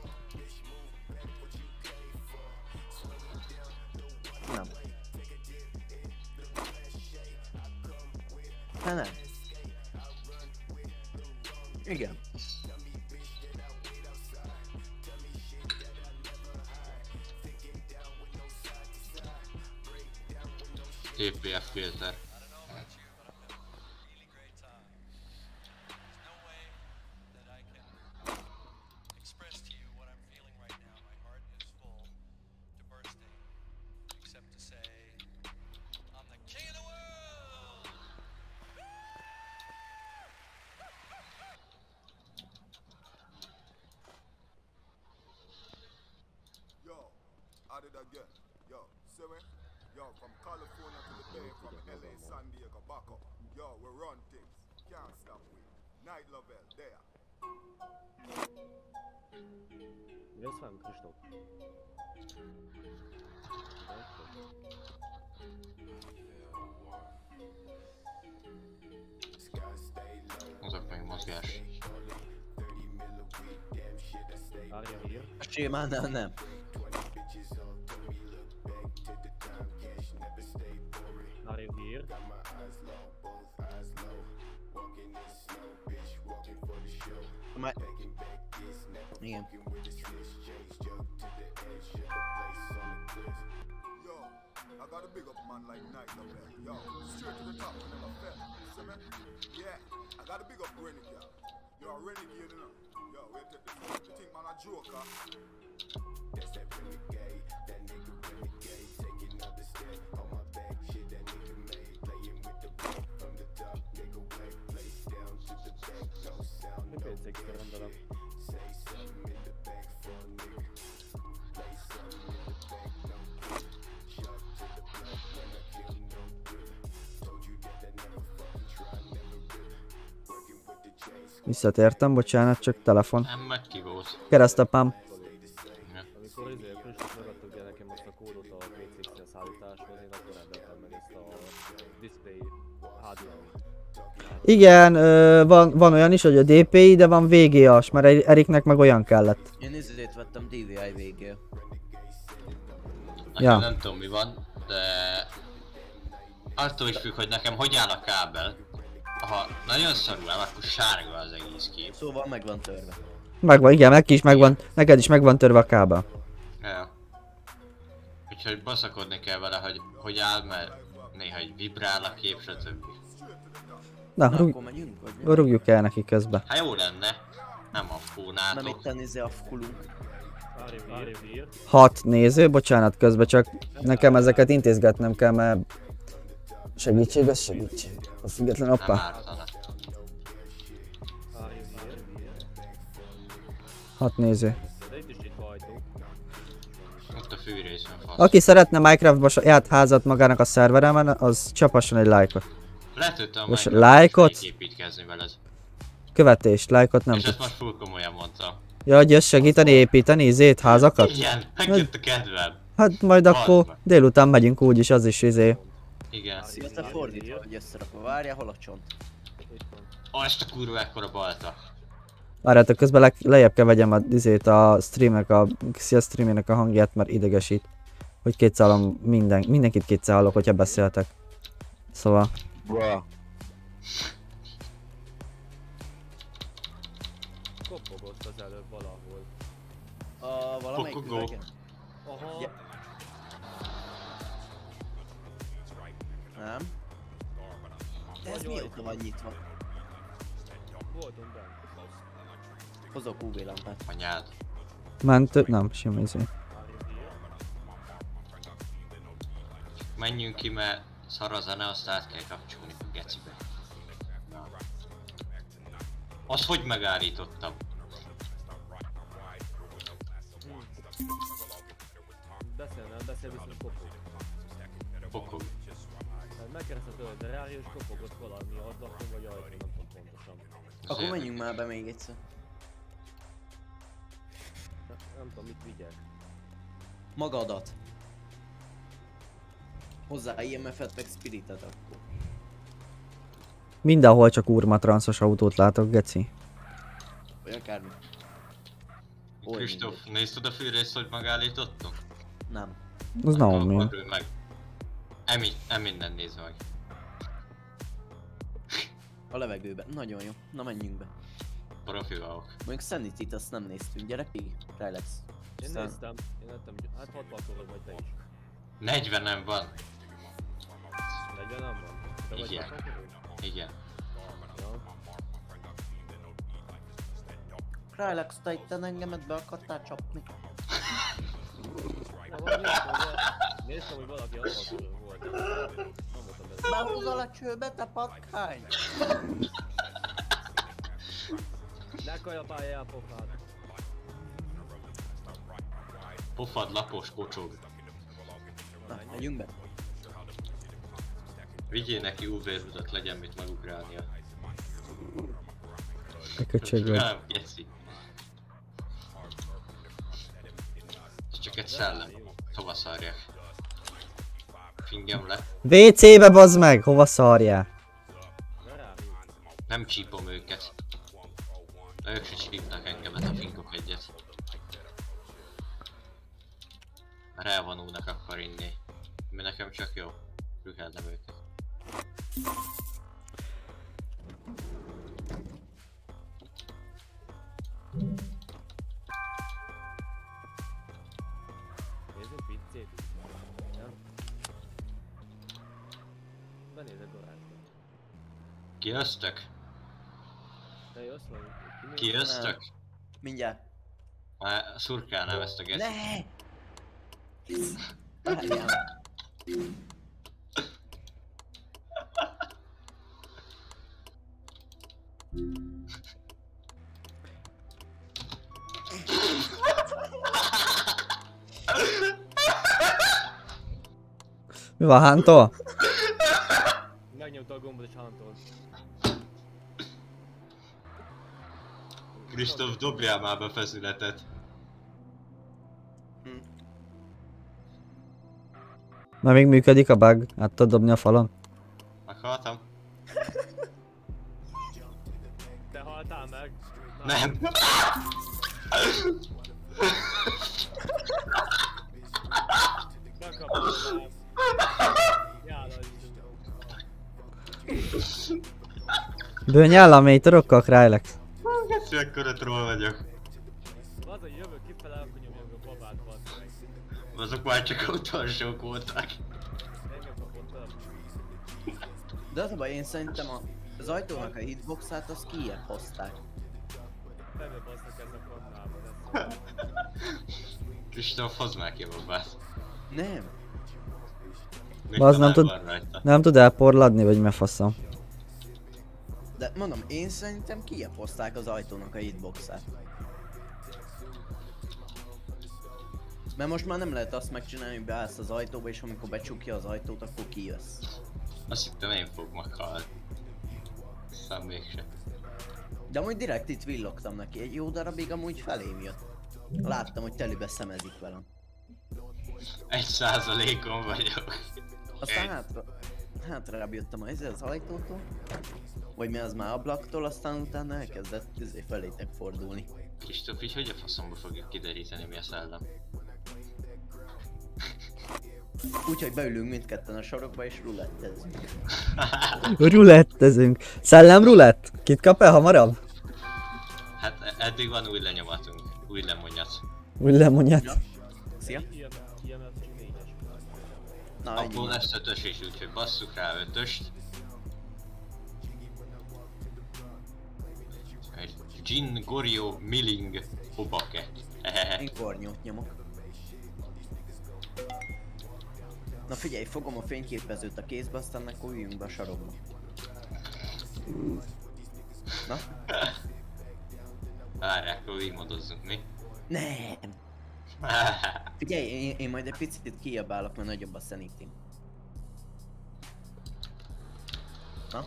Hát nem. Igen. TPF Night Lovell, there. Mi lesz velem, Kristóf? Azok meg mozgás. Várja hír. A sémánál nem. I got a big up man like Night Lovell. Yo, straight to the top, we never fell. See me? Yeah, I got a big up Renegade. A renegade, you know. Yo, wait till this. You think man a joker? That's that renegade, that nigga renegade, Visszatértem, bocsánat, csak telefon. Nem meg ki volt. Keresztapám. Amikor izé, Kristóf megadta ugye nekem azt a kódot a PCX szállításhoz, én akkor rendeltem meg ezt a display HDMI. Igen, ö, van, van olyan is, hogy a DPI, de van VGA-s, mert Eri- Eriknek meg olyan kellett. Én ezért vettem DVI. Nekem Ja. nem tudom mi van, de... Attól is függ, hogy nekem hogy áll a kábel. Ha nagyon szarul el, akkor sárga az egész kép. Szóval meg van törve. Megvan, igen, neki is megvan, neked is megvan törve a kábel. Ja. Úgyhogy baszakodni kell vele, hogy hogy áll, mert néha egy vibrál a kép, stb. Na, Na, rúg, akkor megyünk, vagy rúgjuk el neki közbe. Hát jó lenne. Nem a Nem fónátok. itt izé a kulunk. Várja hír. Várja hír. Hat néző, bocsánat közbe, csak nekem ezeket intézgetnem kell, mert segítség, az segítség. A független hír. Hat néző. Aki szeretne Minecraftba saját házat magának a szerveremen, az csapasson egy lájkot. Letöltöm a lájkot? Követést, lájkot nem És ezt most full komolyan mondtam. Ja, hogy jössz segíteni építeni izét, házakat? Igen, megjött a kedvem. Hát majd akkor délután megyünk úgyis, az is izé. Igen. Szia, te fordítva, hogy összerakva. Várjál, hol a csont? Van. Azt a kurva ekkora balta. Várjátok, közben le, lejjebb kell vegyem a, izét, a streamnek, a Xia streamének a hangját, mert idegesít. Hogy kétszálom minden, mindenkit kétszálok, hogyha beszéltek. Szóval, Bra. Kopogott az előbb valahol. A valamelyik üvegen? Nagyon mióta van nyitva? Voltunk. Hozok UV lámpát. Anyád. ment, nem, sima izé. Menjünk ki, mert szar a zene, azt át kell kapcsolni a gecibe. Na. Azt hogy megállítottam? Beszél, nem beszél, viszont kopog. Pokog. Tőle, de rájön és kopogott valami ablakon vagy ajtón, nem tudom pontosan. Akkor menjünk már be még egyszer. Nem, nem tudom mit vigyek. Magadat. Hozzá IMF-et meg Spiritet akkor. Mindenhol csak urmatranszos autót látok, geci. Vagy akármi. Kristóf, nézted a fűrészt, hogy megállítottunk? Nem. Az Naomi. Akkor Emi, Eminnen nézd meg. A levegőben. Nagyon jó. Na menjünk be. Profi vagyok. Mondjuk Sanity-t azt nem néztünk. Gyere ki. Relax. Én Aztán- néztem, én lettem, hát 60 korod vagy te is. 40 nem van. 40 nem van? Te vagy Igen. 60 körül? Igen. Ja. Relax, te itt engemet be akartál csapni. Néztem, hogy- valaki 60 Behúzol a csőbe, te patkány! Ne kajapáljál a pofát. Pofad lapos kocsog. Na, menjünk be. Vigyél neki UV-rudat, legyen mit megugrálnia. Te köcsög vagy. Nem, geci. Ez csak egy szellem. Hova szarják? Fingem le. WC-be bazd meg! Hova szarjál? Ülj. Nem csípom őket. De ők se csípnak engemet, a fingok egyet. Mert elvonulnak akkor inni. Mi nekem csak jó. Rühellem őket. Kijöztök? Te jössz vagy? Kinéz? Kijöztök? Mindjárt. Már szurkálnám ezt a geci. Ne! Mi van, Hántó? Kristóf, dobjál már be feszületet. Na még működik a bug? Át tudod dobni a falon? Meghaltam? Te haltál meg? Na, Nem. Bőnyáll, amely torokkal Krylex. Ekkora troll vagyok. Az, hogy jövök kifele, akkor nyomjam a babát, basz meg. Azok már csak utolsók voltak. Engem kapott el. De az a baj, én szerintem a, az ajtónak a hitboxát azt kijebb hozták. Benne basznak ez a kannába, ez Kristóf, hozd már ki a babát. Nem. Még Bazd, nem tud-. Nem tud elporladni, vagy mi a faszom? De mondom, én szerintem kijebb hozták az ajtónak a hitboxát. Mert most már nem lehet azt megcsinálni, hogy beállsz az ajtóba, és amikor becsukja az ajtót, akkor kijössz. Azt hittem én fog meghalni. Aztán mégse. De amúgy direkt itt villogtam neki, egy jó darabig amúgy felém jött. Láttam, hogy telibe szemezik velem. Egy százalékon vagyok. Aztán hátra, hátrább jöttem az, az ajtótól. Vagy mi az már ablaktól, aztán utána elkezdett izé felétek fordulni. Kristóf így hogy a faszomba fogjuk kideríteni mi a szellem? Úgyhogy beülünk mindketten a sarokba és rulettezünk. Rulettezünk. Szellem rulett? Kit kap el hamarabb? Hát e- eddig van új lenyomatunk, új lemonyat. Szia! Csak négyes. Na, ennyi. Abból lesz ötös is, úgyhogy basszuk rá ötöst. Gin Gorio Milling Hobake. Én kornyót nyomok. Na figyelj, fogom a fényképezőt a kézbe, aztán akkor üljünk be a sarokba. Na? Várják, akkor így modozzunk mi. Nem! Figyelj, én, én majd egy picit kiabálok, mert nagyobb a szenitim. Na?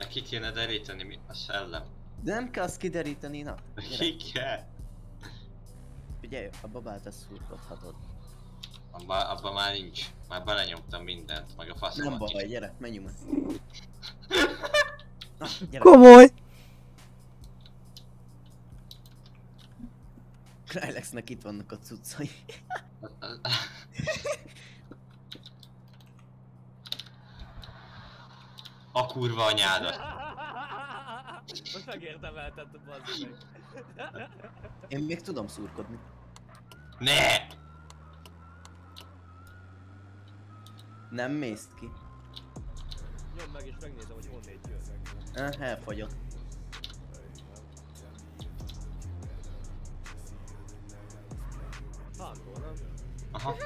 De ki kéne deríteni mi a szellem? De nem kell azt kideríteni, na? Ki kell? Figyelj, a babát ezt szurkodhatod. Abba, abba már nincs. Már belenyomtam mindent, meg a Nem faszomat baj, is. gyere, menjünk meg. Na, gyere. Komoly! Krylexnek itt vannak a cuccai. A kurva anyádat. Most megérdemelted, bazd meg. Én még tudom szurkodni. Ne! Nem mész ki. Nyomd meg és megnézem, hogy honnét jönnek. Eh, elfogyott. Hántól, nem? Aha.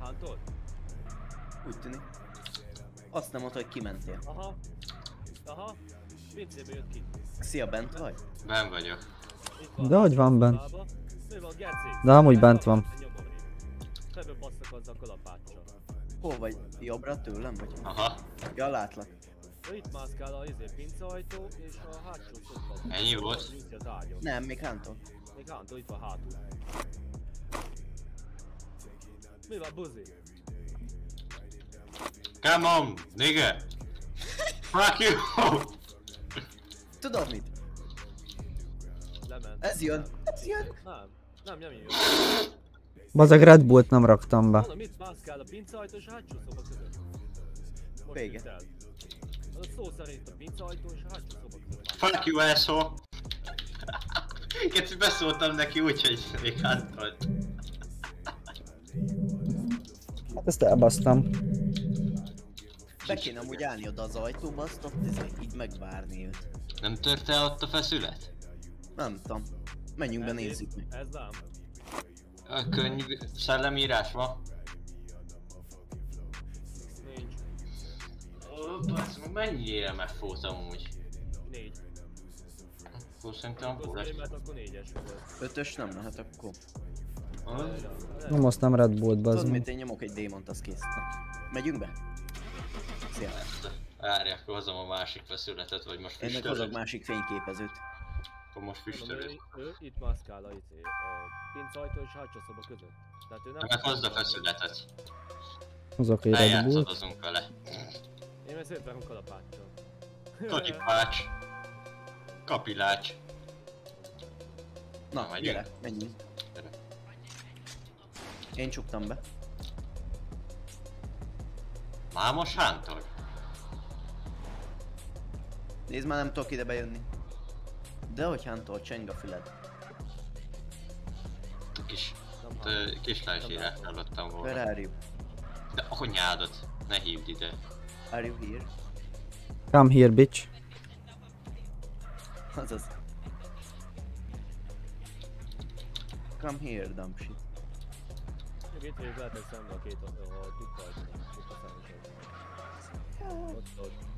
Hántól? Úgy tűnik. Azt nem mondta, hogy kimentél. Aha. Aha. Pincébe jött ki. Szia, bent vagy? Ben vagyok. De hogy van bent? De amúgy bent van. Fejbe basszak azzal a kalapáccsal. Hol vagy? Jobbra tőlem vagy? Aha. Ja, látlak. Itt mászkál a izé pinceajtó és a hátsó szokva. Ennyi volt? Nem, még hántól. Még hántó itt van hátul. Mi van, buzi? Come on, nigga! Fuck you! Tudod mit? Lement. Ez jön. Ez jön. Nem. Nem, nem jön. Bazag Red Bullt nem raktam be. Mondom, itt mászkál a pinceajtó és a hátsó szoba között. Most Vége. Az a szó szerint a pinceajtó és a hátsó szoba között. Fuck you asshole! Kicsi beszóltam neki úgy, hogy még hátolt. Hát ezt elbasztam. Be kéne amúgy állni oda az ajtóba, azt ott így megvárni őt. Nem tört el ott a feszület? Nem tudom. Menjünk be, nézzük meg. Ez nem. A könyv szellemírás van? Nincs. Ó, basz, meg mennyire megfót amúgy? Négy. Akkor szerintem Akkor lesz. mert akkor négyes volt. Ötös nem lehet akkor. Nem hoztam Red Bullt, bazd Tudod mit, én nyomok egy démont, az kész. Na. Megyünk be? Szia. Várj, akkor hozom a másik feszületet, vagy most Én meg hozok másik fényképezőt. Akkor most füstölöd. ő, ő itt mászkál a, izé, a pinceajtó és a hátsó szoba között. Tehát ő nem... Meg hozd a feszületet. Hozok egy. Eljátszadozunk vele. Én meg szétvárom kalapáccsal. Kalipács. Kapilács. Na, Na, megyünk. gyere, menjünk. Gyere. Én csuktam be. Mámos Hántor? Nézd már, nem tudok ide bejönni. De hogy hántól cseng a füled. Kis, Nem ö, kislányzsírát hallottam volna. Where are you? De anyádat, ne hívd ide. Are you here? Come here, bitch. Azaz. Come here, dumb shit. Még itt vagyok, lehetek szembe a két a, a a szemes Ott, ott. Itt van kezembe a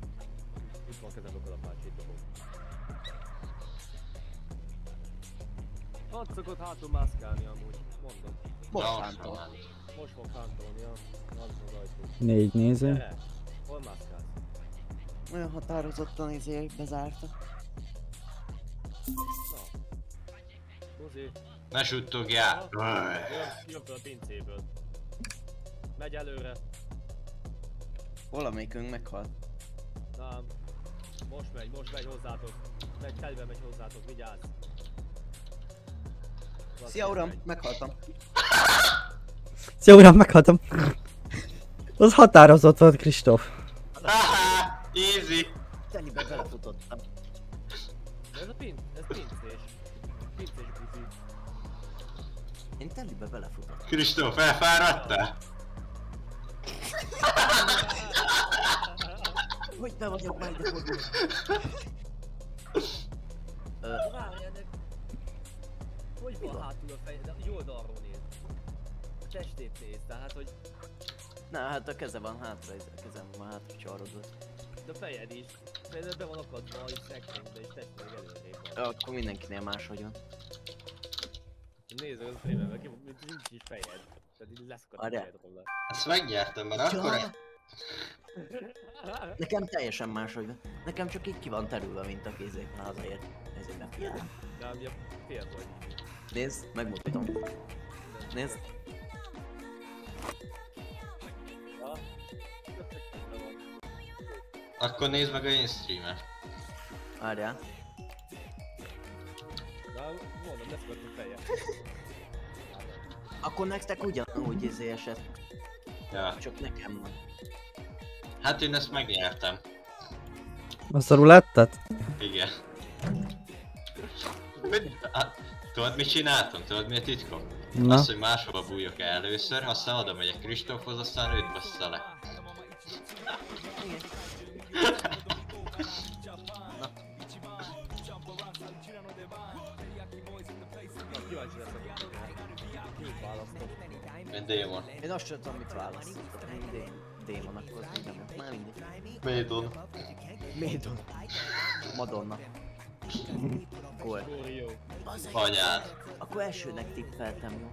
kalapács, itt dobom. Ott szokott hátul mászkálni amúgy, mondom. Most már. Most fog hántolni a az az ajtó. Négy néző. Hol mászkálsz? Olyan határozottan izé bezárta. Na. Buzi. Ne suttogjál! Jön, föl a pincéből. Megy előre. Valamelyikünk meghalt. Na, most megy, most megy hozzátok. Megy, telibe megy hozzátok, vigyázz. Szia uram, megy. meghaltam. Szia uram, meghaltam. Az határozott volt, Kristóf. Haha, easy! Telibe belefutottam. Ez a pinc, ez pincés. Pincés buzi. Én telibe belefutottam. Kristóf, elfáradtál? Hogy be vagyok már Várjál, de... Hogy van hátul a feje? De jó oldalról néz. A testét néz, tehát hogy... Na hát a keze van hátra, ez- a kezem van hátra csarodva. De a fejed is. Fejed be van akadva a szekrénybe és testleg előrébb van. Akkor mindenkinél máshogy van. Nézd meg a fejembe, ki mint nincs is fejed. Tehát így leszakadt a fejed róla. Ezt megnyertem, mert akkor... Nekem teljesen máshogy van. Nekem csak így ki van terülve, mint a kézék hazaért. Ezért nem figyelem. De ami a fél vagy. Nézd, megmutatom. Nézd, Ja. Akkor nézd meg a én streamet. várjál. De mondom, leszakadt a feje. Akkor nektek ugyanúgy izé esett, Ja. csak nekem van. Hát én ezt megnyertem. Azt a rulettet? Igen. Mit? Ah, Tudod mit csináltam? Tudod mi a titkom? Na. Az, hogy máshova bújok el először, aztán oda megyek Kristófhoz, aztán őt bassza le. Mint démon. Én azt sem tudom, mit választottam. Én dé- démon, akkor minden volt. Már mindegy. Médon. Médon. Madonna. Jó. Anyád. akkor elsőnek tippeltem, jó?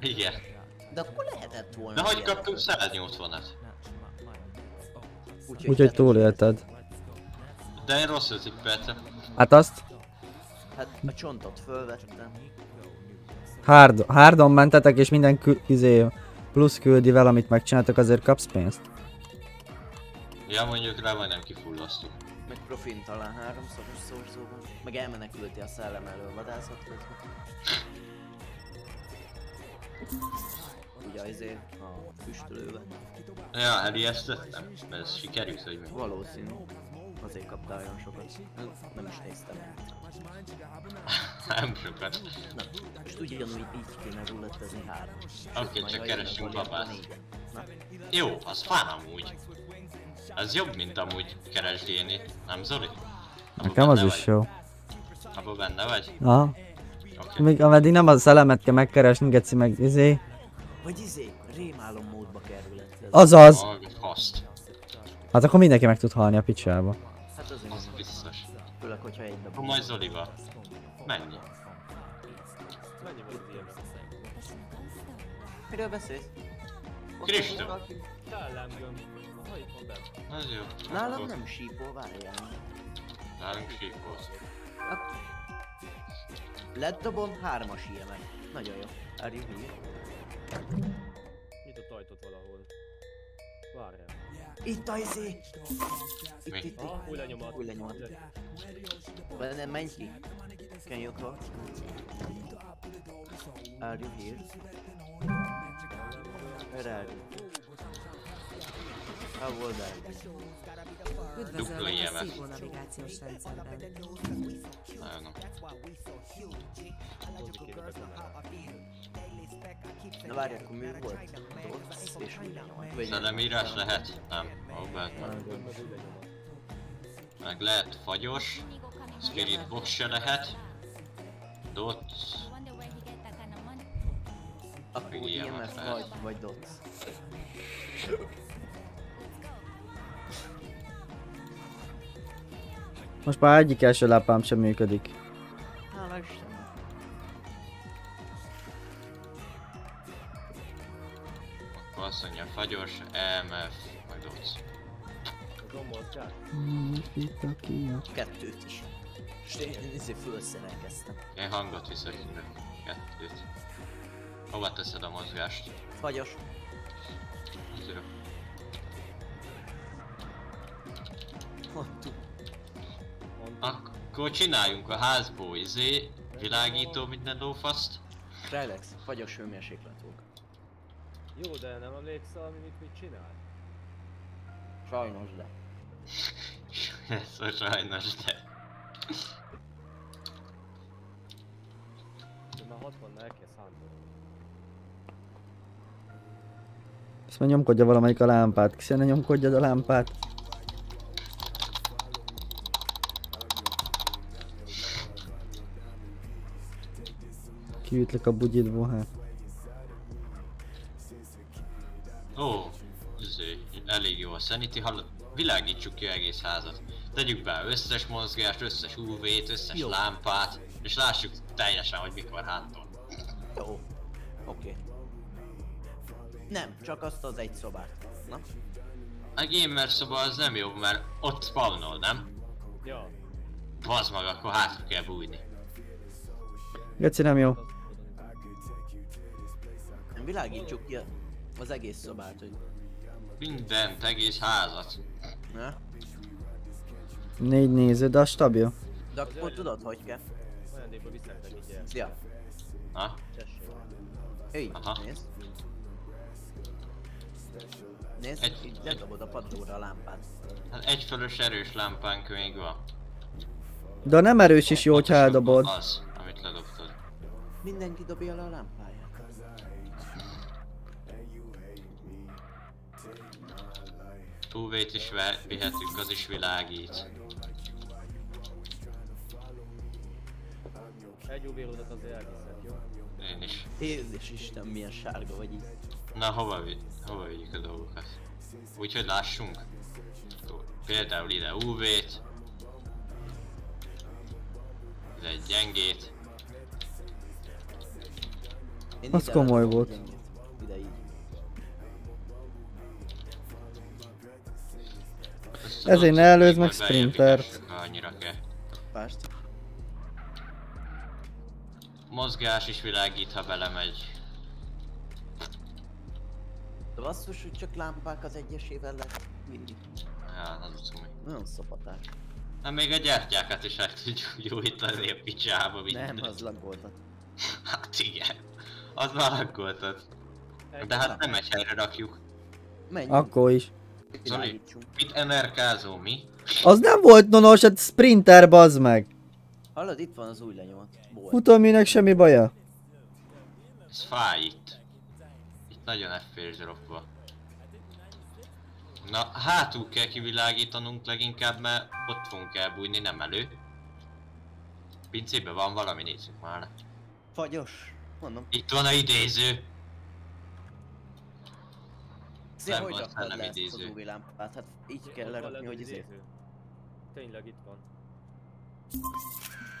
Igen. De akkor lehetett volna. De hogy kaptunk 180-at? Úgyhogy Úgyhogy te- túlélted. De én rosszul tippeltem. Hát azt Hát a csontot fölvettem. hard, hardon mentetek és minden izé, plusz küldivel, amit megcsináltak, azért kapsz pénzt. Ja mondjuk rá majdnem kifullaztuk. Meg profin talán háromszoros szorzóban. Meg elmenekülti a szellem elől vadászat közben. Ugye azért a füstölővel. Ja, elijesztettem. Ez sikerült, hogy mi? Valószínű. Azért kaptál olyan sokat. Nem is néztem. Nem sokat. Na, most ugyanúgy így kéne rulettezni három. Oké, csak Goliath, babát. Na, Jó, az fán amúgy. Az jobb, mint amúgy keresgélni, nem Zoli? Abba Nekem az benne is vagy? jó. Abba benne vagy? Aha. Oké. Még ameddig nem a szellemet kell megkeresni, geci meg izé. vagy izé, rémálom módba kerül. Azaz! Azt. Hát akkor mindenki meg tud halni a picsába. Főleg, hogyha egy dob. majd Zolival. Mennyi? Mennyi volt az ilyen? Miről beszélsz? Kristóf. van valaki? Szellemgömb. Ha itt van benne. Az jó. Nálam nem sípol, várjál. Nálunk síkolsz. Hát... Ledobom, hármas ilyenek. Nagyon jó. Are you Itt a izé! Itt, itt, itt. Új lenyomat. Új lenyomat. Nem menj ki. Can you call? Are you here? Where are you? Are you? Dupla Üdvözöllek a IMF. szívó navigációs rendszerben. Nagyon jó. Na várj, akkor mi volt? Dots és lenyomat. Vagy Szellemírás lehet? Nem. Új lenyomat. Meg lehet fagyos. Spirit box se lehet. Dot. akkor Meg ilyen IMF vagy, vagy Dots. Most már egyik első lápám sem működik. Akkor azt mondja fagyos, EMF, meg Dots. A gombot Kettőt is. És én izé felszerelkeztem. Én hangot viszek ide. kettőt. Hova teszed a mozgást? Fagyos. Zero. Ott. Akkor csináljunk a házból izé, világító minden lófaszt. Relax, fagyos hőmérséklet volt. Jó, de nem emlékszel, ami mit, mit csinál? Sajnos, de. Ez sajnos, de... De már 60 elkezd szándolni. Ezt már nyomkodja valamelyik a lámpát. Kiszen ne nyomkodjad a lámpát. Kiütlek a bugyitból, hát. Ó, elég jó a sanity, hall... világítsuk ki egész házat. Tegyük be összes mozgást, összes UV-t, összes Jó. lámpát, és lássuk teljesen, hogy mikor hántol. Jó. Oké. Nem, csak azt az egy szobát. Na? A gamer szoba az nem jó, mert ott spawnol, nem? Ja, Bazd meg, akkor hátra kell bújni. Geci nem jó. Világítsuk ki az egész szobát, hogy... Mindent, egész házat. Na? Négy néző, de a stabil. De akkor tudod, hogy kell? Ajándékba viszek neki, gyere. Szia. Tessék. Éj, Aha. nézd. Nézd, Egy- így ledobod a padlóra a lámpát. hát egyfölös erős lámpánk még van. De nem erős is jó, hogyha eldobod. Az, amit ledobtad. Mindenki dobja le a lámpáját. UV-t is vihetünk, az is világít. Egy UV-rudat azért elviszed, jó? Én is. Jézus Isten, milyen sárga vagy így. Na, hova, vi- hova vigyük a dolgokat? Úgyhogy lássunk. Például ide UV-t. Ide egy gyengét. Én Az komoly volt. Ide így. Ezért tudod, ne előzd meg sprintert. annyira kell. Pást. Mozgás is világít, ha belemegy. De basszus, hogy csak lámpák az egyesével lehet mindig. Ja, az a cumi. Nagyon szopatás. Hát még a gyertyákat is el tudjuk gyújtani a picsába Nem, mindent. az laggoltat. Hát igen. Az már laggoltad. De hát nem egy helyre rakjuk. Menjünk. Akkor is. Világítsunk. Mit energizó mi? Az nem volt nonos, hát sprinter bazd meg. Hallod, itt van az új lenyomat. Futóműnek semmi baja. Ez fáj itt. Itt nagyon FPS dropba. Na, hátul kell kivilágítanunk leginkább, mert ott fogunk elbújni, nem elő. Pincében van valami, nézzük már. Fagyos. Mondom. Itt van a idéző. Nem hogy raktad le ezt az idéző. UV lámpát? Hát így kell lerakni, hogy az izé. idéző. Tényleg itt van.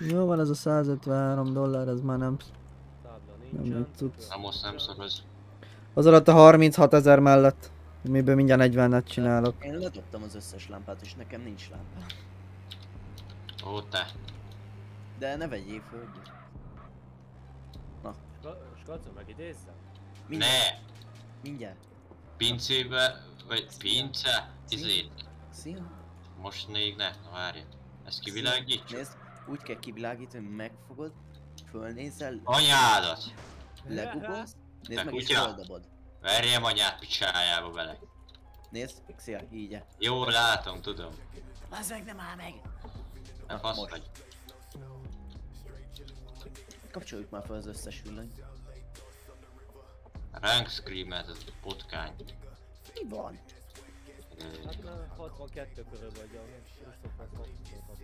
Jó van ez a 153 dollár, ez már nem... Tábla Nem cucc. Na most nem szoroz. Az alatt a 36 ezer mellett. Miből mindjárt 40-et csinálok. Én ledobtam az összes lámpát, és nekem nincs lámpa. Ó te. De ne vegyél föl. hogy- Ska- Skacon megidézzem? Mindjárt. Ne! Mindjárt. Pincébe, vagy pince? Izé, Szia. most még ne, na várj. Ezt kivilágítsuk? Nézd, úgy kell kivilágítani, hogy megfogod, fölnézel, Anyádat! legugolsz, nézd meg és földobod. Verjem anyát picsájába bele. Nézd, szia, így -e. Jól látom, tudom. Az meg nem áll meg! Ne Na, fasz most. vagy. Kapcsoljuk már fel az összes villanyt. Rank screamet, ez a potkány. Mi van? Hát már 62 körül vagy a.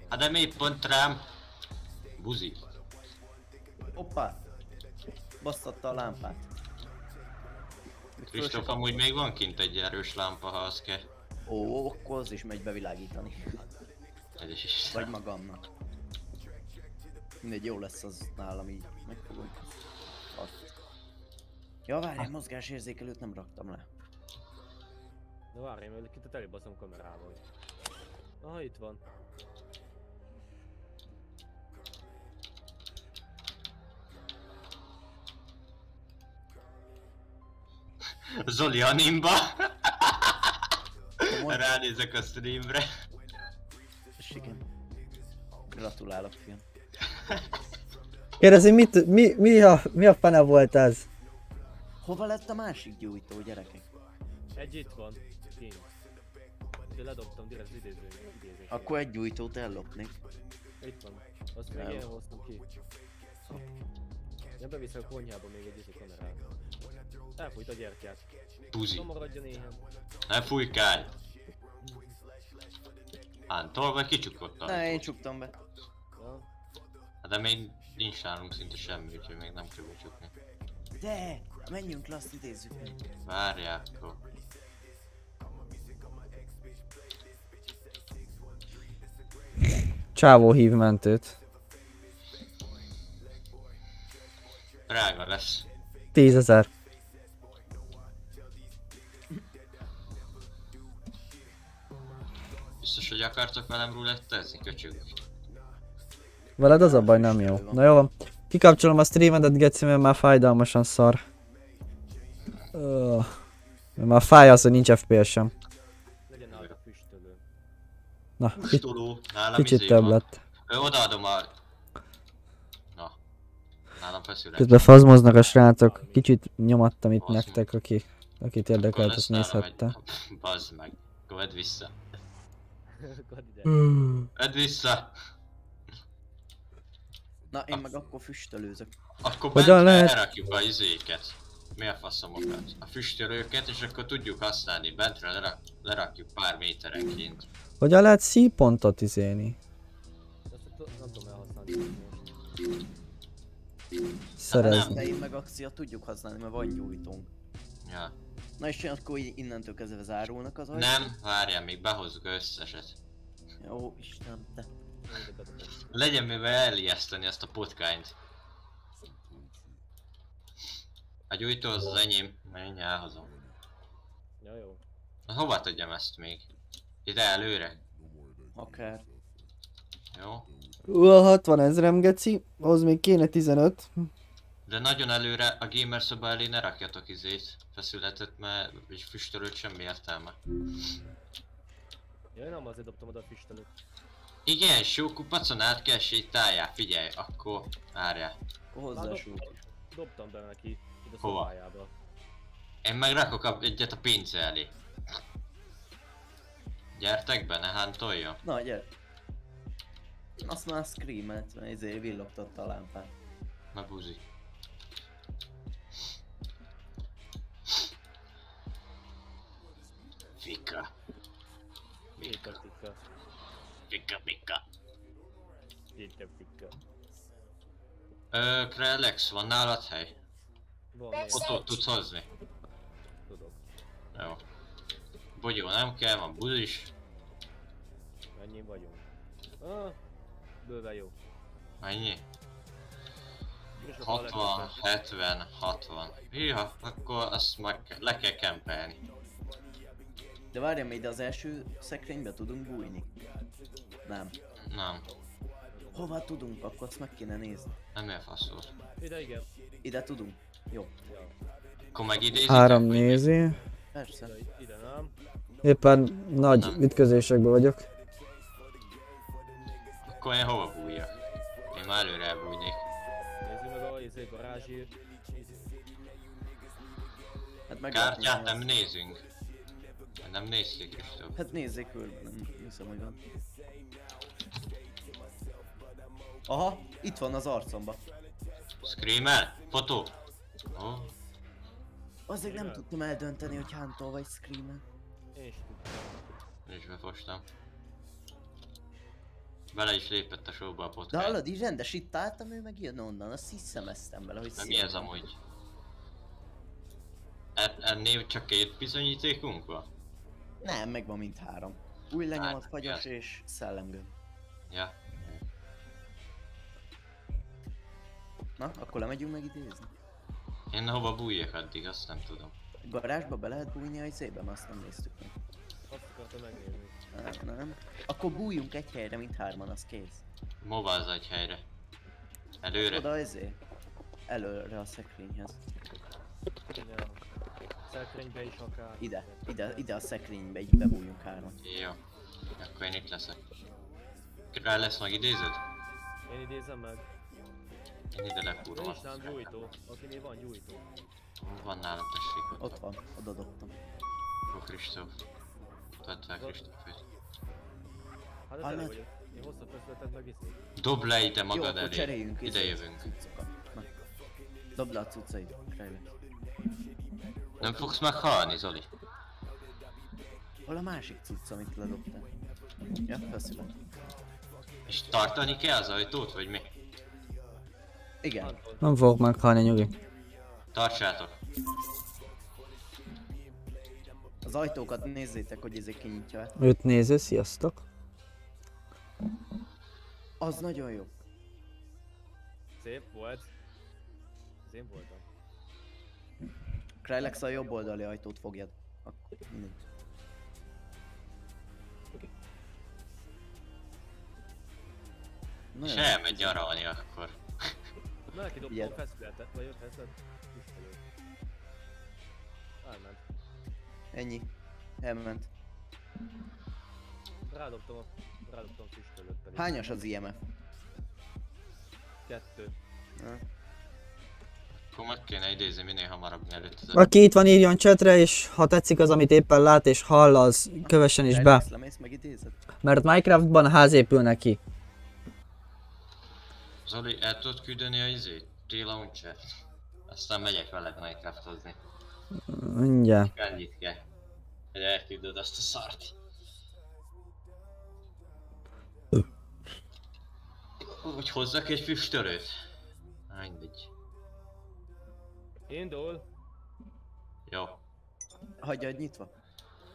Hát de mi pont rám? Buzi. Hoppá! Basszatta a lámpát. Kristóf, amúgy még van kint egy erős lámpa, ha az kell. Ó, akkor az is megy bevilágítani. Ez is is. Vagy magamnak. Mindegy, jó lesz az nálam így. Megfogom. Ja, várj, mozgásérzékelőt nem raktam le. De várj, mert itt a teli telebaszom kamerával. Aha, itt van. Zoli animba. Ránézek a streamre. És igen. Gratulálok, fiam. Kérdezi, mit, mi, mi, a, mi a fene volt ez? Hova lett a másik gyújtó, gyerekek? Egy itt van, kint. De ledobtam direkt az idéző, idézés. Akkor egy gyújtót ellopnék. Itt van. Azt még én hoztam ki. Nem beviszem a konyhába még egy izé kamerát. Elfújt a gyertyát. Buzi. Nem maradjon éhen. Ne fújkálj! Antól vagy kicsukottan? Ne, én csuktam be. Ja. De még nincs nálunk szinte semmi, úgyhogy még nem kell becsukni. De, menjünk le, azt idézzük meg. Várják akkor. Csávó hív mentőt. Drága lesz. Tízezer. Biztos, hogy akartok velem rulettezni, köcsög? Veled az a baj, nem jó. Na jó van. Kikapcsolom a streamedet, Geci, mert már fájdalmasan szar. Öh. Már fáj az, hogy nincs FPS sem. Legyen nála a füstölő. Na, kicsit, Pustoló, nálam kicsit izé több van. lett. Ö, odaadom a... Na. Nálam feszület. Közben fazmoznak a srácok. Kicsit nyomattam itt Fazmos. nektek, aki, akit érdekelt, azt nézhette. Bazd meg. Akkor vedd vissza. Vedd vissza! Na, én meg akkor füstölőzök. Akkor Hogyan bent lehet? lerakjuk a izéket. Mi a faszomokat? A füstölőket, és akkor tudjuk használni. Bentre lerak, lerakjuk pár méterenként. Hogyan lehet szípontot izéni? Azt t- nem tudom elhasználni. Szerezni. De én meg akcia tudjuk használni, mert van gyújtónk. Ja. Na és akkor innentől kezdve zárulnak az ajtók? Nem, várjál, még behozzuk összeset. Jó, Isten, de. Én ide bedobom. Legyen mivel elijeszteni ezt a potkányt. A gyújtó az az enyém, menj elhozom. Ja, jó. Na, hova tegyem ezt még? Ide előre? Akár. Jó? Ú, 60 ezrem, Geci. Hoz még kéne 15. De nagyon előre a gamer szoba elé ne rakjatok izét, feszületet, mert egy füstölőt semmi értelme. Ja, én nem azért dobtam oda a füstölőt. Igen, sókupacon át kell sétáljál, figyelj, akkor várjál. Hozzá súlyt. dobtam, be neki a Hova? szobájába. Én meg rakok a- egyet a pince elé. Gyertek be, ne hántoljon. Na, gyere. Azt már screamet, mert ezért villogtatta a lámpát. Na buzi. Fika. Itt a fikka. Fika, fika. Itt a fikka. Ö, Krellex, van nálad hely? Ott tudsz hozni. Tudok. Jó. Bogyó nem kell, van buz is. Mennyi vagyunk? Ah, bőven jó. Mennyi? És akkor a 60, legtöbbet- 70, 60. Hűha, akkor azt meg le kell kempelni. De várjál, még az első szekrénybe tudunk bújni? Nem. Nem, Hova tudunk? Akkor azt meg kéne nézni. nem ér faszol. Ide igen. Ide tudunk? Jó. Akkor megidézitek? Három nézi. Persze. Ide, ide nem. Éppen nagy Nem. ütközésekben vagyok. Akkor én hova bújjak? Én már előre elbújnék. Nézzük meg a izé garázsi. Hát meg Kártyát nem nézünk. Nem nézték Kristóf. Hát nézzék körbe, nem hiszem, hogy van. Aha, itt van az arcomba. Screamer? Fotó? Ó, Azért nem tudtam eldönteni, hogy hántól vagy screamer. Én is tudtam. én is befostam. Bele is lépett a showba a De podcast. hallod, így rendes itt álltam, ő meg jön onnan, azt hiszem eztem vele, hogy Nem mi ez amúgy? En- Ennél csak két bizonyítékunk van? Nem, megvan mind három. Új lenyomat Hát, fagyos ja. és szellemgömb. Ja. Na, akkor lemegyünk meg idézni. Én hova bújjak addig, azt nem tudom. Garázsba be lehet bújni a izébe, azt nem néztük meg. Azt akartam megnézni. Nem, nem. Akkor bújjunk egy helyre, mint hárman, az kész. Mobázz egy helyre. Előre? Oda izé. Előre a szekrényhez. Ja. szekrénybe is akár. Ide, ide, ide a szekrénybe, így bebújjunk három. Jó. Akkor én itt leszek. Rá lesz meg idézed? Én idézem meg. Én ide lekúrom Nincs azt. nálam gyújtó, akinél van gyújtó. Van nálam tessék ott. Ott van, oda dobtam. Ó, Kristóf. Tedd fel Kristófét. Hát Hallod? tele vagyok. Én hosszabb feszületet meg iszom. Dob le ide Jó, magad akkor elé. cseréljünk Ide jövünk. Dobd le a cuccaid, Krejle. Nem fogsz meghalni, Zoli? Hol a másik cucc, amit ledobtál? Ja, feszület. És tartani kell az ajtót, vagy mi? Igen, Nem fogok meghalni, nyugi. Tartsátok. az ajtókat nézzétek, hogy ezek kinyitja. Őt néző, sziasztok. Az nagyon jó. szép volt. Ez én voltam. Krejlex a jobb oldali ajtót fogjad. Akkor mindegy. És Nagyon elmegy nyaralni akkor. Neki dobtam feszületet, vagy a feszület. Istenő. Elment. Ennyi. Elment. Rádobtam a... Rádobtam füstölőt pedig. Hányas az IMF? Kettő. Ha? Akkor meg kéne idézni minél hamarabb mielőtt. Aki itt van, írjon chatre, és ha tetszik az, amit éppen lát és hall, az kövessen is be. Mert Minecraftban ház épül neki. Zoli, el tudod küldeni a izét? T-launcher? Aztán megyek veled Minecraftozni. Mindjárt. Ennyit kell. Hogy elküldöd azt a szart. Úgy hozzak egy füstölőt. Mindegy. Indul. Jó. Hagyjad nyitva.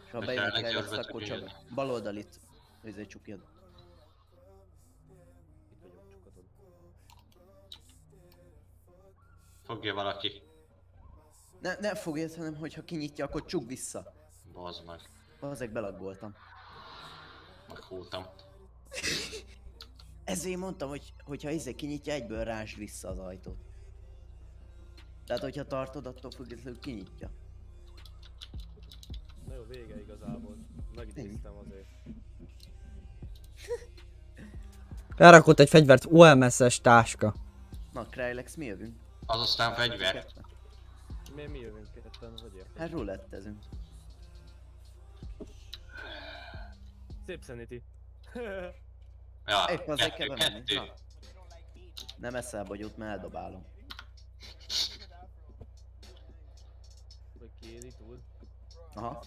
És ha Hogyha bejön legjobb Krejlex, be akkor csak jönni. bal oldalit. Izé csukjad. Itt vagyok, csukatod. Fogja valaki. Ne, ne fogjad, hanem hogyha kinyitja, akkor csuk vissza. Bazd meg. Azek belaggoltam. Meghúltam. Ezért mondtam, hogy hogyha izé kinyitja, egyből rás vissza az ajtót. Tehát, hogyha tartod, attól függetlenül kinyitja. Na jó, vége igazából. Megidéztem azért. Elrakott egy fegyvert OMS-es táska. Na, Krejlex, mi jövünk? Az aztán fegyver. Ketten. Mi, mi jövünk ketten, hogy érted? Hát rulettezünk. Szép sanity. Ja, Épp azért kell kettő, kettő. Nem eszel bogyót, mert eldobálom. Vagy kéli túl. Aha.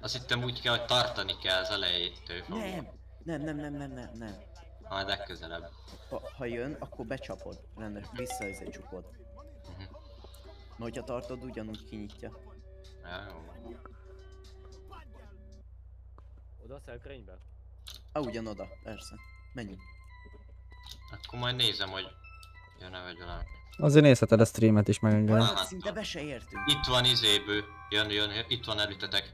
Azt hittem úgy kell, hogy tartani kell az elejétől fogva. Nem! Nem, nem, nem, nem, nem, nem. Majd legközelebb. Ha, ha jön, akkor becsapod. Rendes, vissza izé csukod. Mert hogyha tartod, ugyanúgy kinyitja. Ja, jó. Oda a szelkrénybe? Ah, ugyanoda, persze. Menjünk. Akkor majd nézem, hogy jön-e vagy valami. Azért nézheted a streamet is meg engem. Ah, hát Szinte be se értünk. Itt van izébő. Jön, jön, jön. itt van előttetek.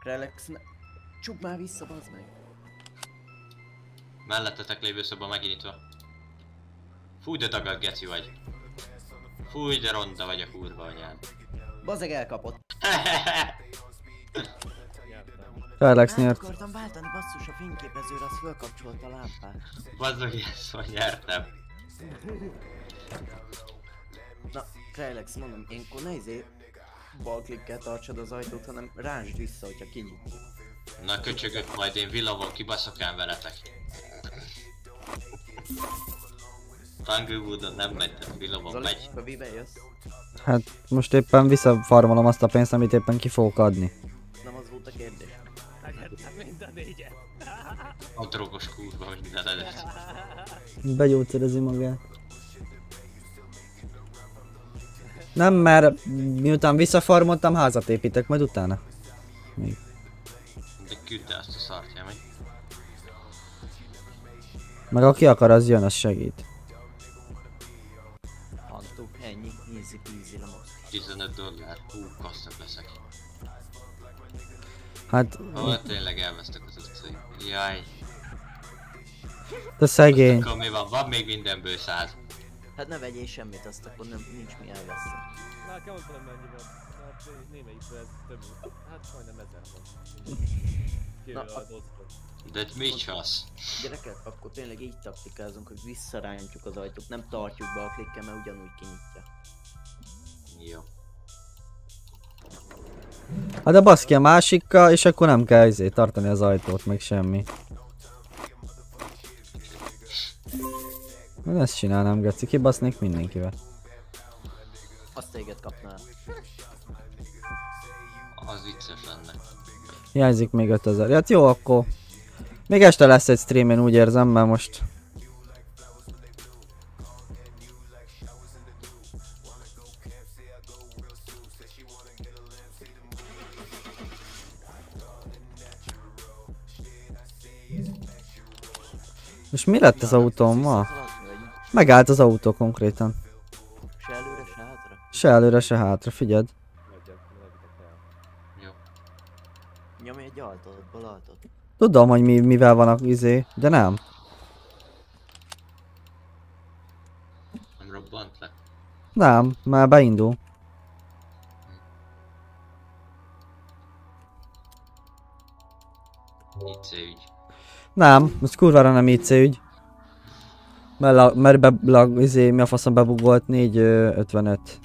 Krelex, ne... Csuk már vissza, bazd meg. Mellettetek lévő szoba megnyitva. Fúj, de dagad geci vagy. Fúj, de ronda vagy a kurva anyád. Bazeg elkapott. Át nyert. akartam váltani basszus a fényképezőre, az fölkapcsolta a lámpát. Bazdog, ezt van, nyertem. Na, Krelex, mondom, ilyenkor ne izé bal klikkel tartsad az ajtót, hanem rásd vissza, hogyha kinyitja. Na köcsögök, majd én villavon kibaszok el veletek. Tanglewoodon nem megy, de villavon Zoli, megy. kövibe jössz? Hát most éppen visszafarmolom azt a pénzt, amit éppen ki fogok adni. Nem az volt a kérdés. Megettem mind a négyet. A drogos kurva minden előtt. Begyógyszerezi magát. Nem, mert miután visszafarmoltam, házat építek majd utána. Még. De küld el azt a szart, megy. Meg aki akar, az jön, az segít. Hát, Ó, tényleg elvesztek az utcai. Jaj. de szegény. Akkor mi van? Van még mindenből száz. Hát ne vegyél semmit, azt akkor nem, nincs mi elveszni. Már kell mondani mennyi van. Hát némelyikből ez több, mint- hát majdnem ezer van. Na, a. De mit csasz? Gyerekek, akkor tényleg így taktikázunk, hogy visszarántjuk az ajtót, nem tartjuk be a klikkel, mert ugyanúgy kinyitja. Jó. Hát de basz ki a másikkal, és akkor nem kell izé tartani az ajtót, meg semmi. Én ezt csinálnám, Geci, kibasznék mindenkivel. Azt téged kapnál. Az vicces lenne. Hiányzik még 5000. Hát jó, akkor... Még este lesz egy stream, én úgy érzem, mert most... Most mi lett az autómmal? Megállt az autó konkrétan. Se előre, se hátra. Se előre, se hátra, figyeld. Nyomj egy altot, bal altot. Tudom, hogy mi, mivel van a izé, de nem. Nem robbant le? Nem, már beindul. IC ügy. Nem, ez kurvára nem IC ügy. Mert, mert be, la, izé, mi a faszom bebugolt 455.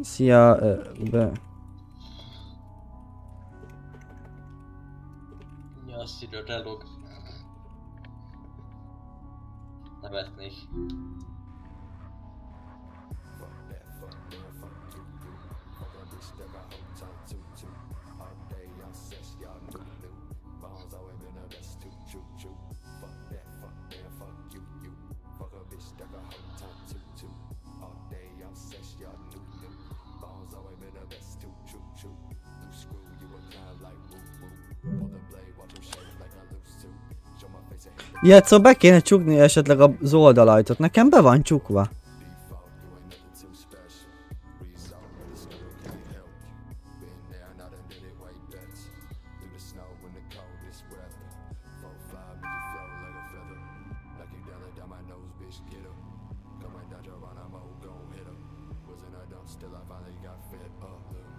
Szia, ö, be. Ja, azt. Ilyet szóval be kéne csukni esetleg az oldalajtot. Nekem be van csukva.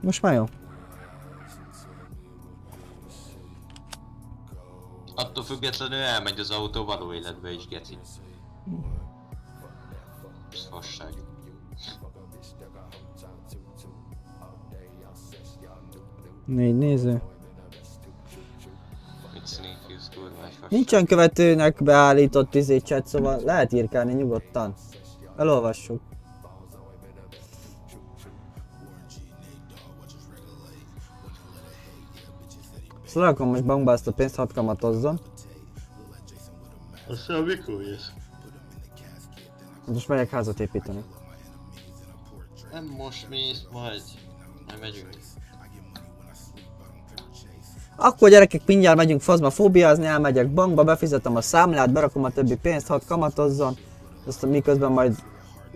Most már jó. Attól függetlenül elmegy az autó való életbe is, Geci. Fasság. Négy néző. Nincsen követőnek beállított izé chat, szóval lehet írkálni nyugodtan. Elolvassuk. Szóval akkor most bankba ezt a pénzt hadd kamatozzon. Aztán mikor jössz? Most megyek házat építeni. Nem most mész, majd. Nem megyünk. Akkor gyerekek, mindjárt megyünk fazma fóbiázni, elmegyek bankba, befizetem a számlát, berakom a többi pénzt, hadd kamatozzon. Aztán miközben majd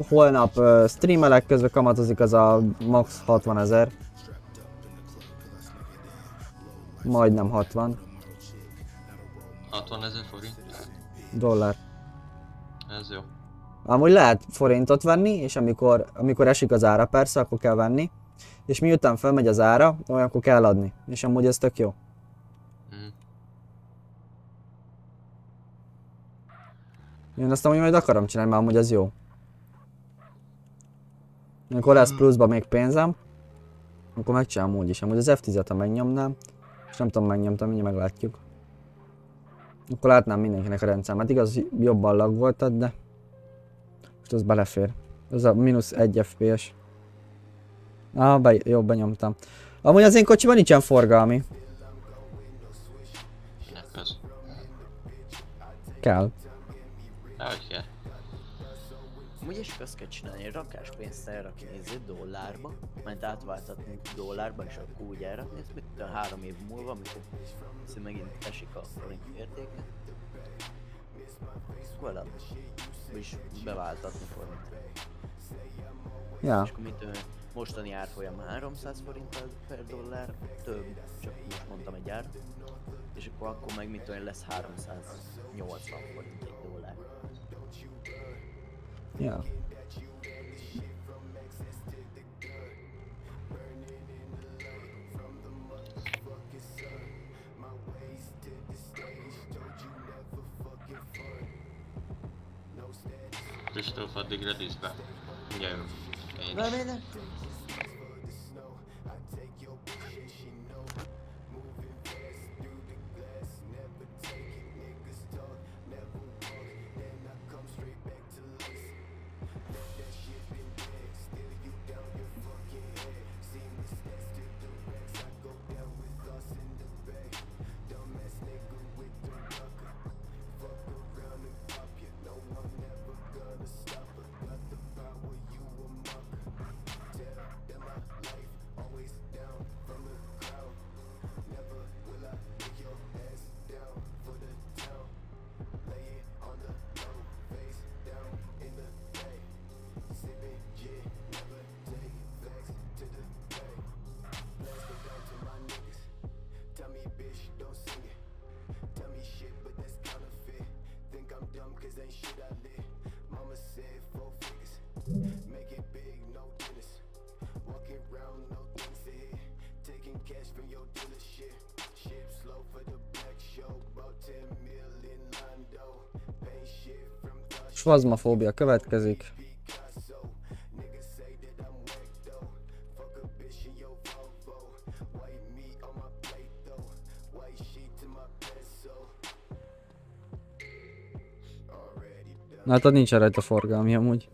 holnap uh, streamelek, közben kamatozik az a max 60 ezer. Majdnem 60 60 ezer forint? dollár. Ez jó. Amúgy lehet forintot venni, és amikor, amikor esik az ára persze, akkor kell venni. És miután felmegy az ára, olyankor kell adni. És amúgy ez tök jó. Mm. Én azt amúgy majd akarom csinálni, mert amúgy ez jó. Amikor lesz pluszba még pénzem, akkor megcsinálom úgy is. Amúgy az F10-et, ha megnyomnám, és nem tudom, megnyomtam, mindjárt meglátjuk. Akkor látnám mindenkinek a rendszámát. Igaz, jobban lag voltad, de most az belefér. Ez a mínusz 1 FPS. Ah, be, jó, benyomtam. Amúgy az én kocsiban nincsen forgalmi. Kell. Is azt kell csinálni, rakáspénzt elrakni nézzük dollárba, majd átváltatni dollárba, és akkor úgy elrakni, mit tudom, három év múlva, amikor ez megint esik a forint értéke. Eladni. Vagyis beváltatni forintra. Ja. És akkor mit tudom, mostani árfolyam 300 forint per dollár, több, csak most mondtam egy ár. És akkor, akkor meg mit tudom, lesz 380 forint egy Yeah. Christopher de Gradista. Yeah. And... Svazmafóbia következik. Na hát nincs rajta forgalmi amúgy.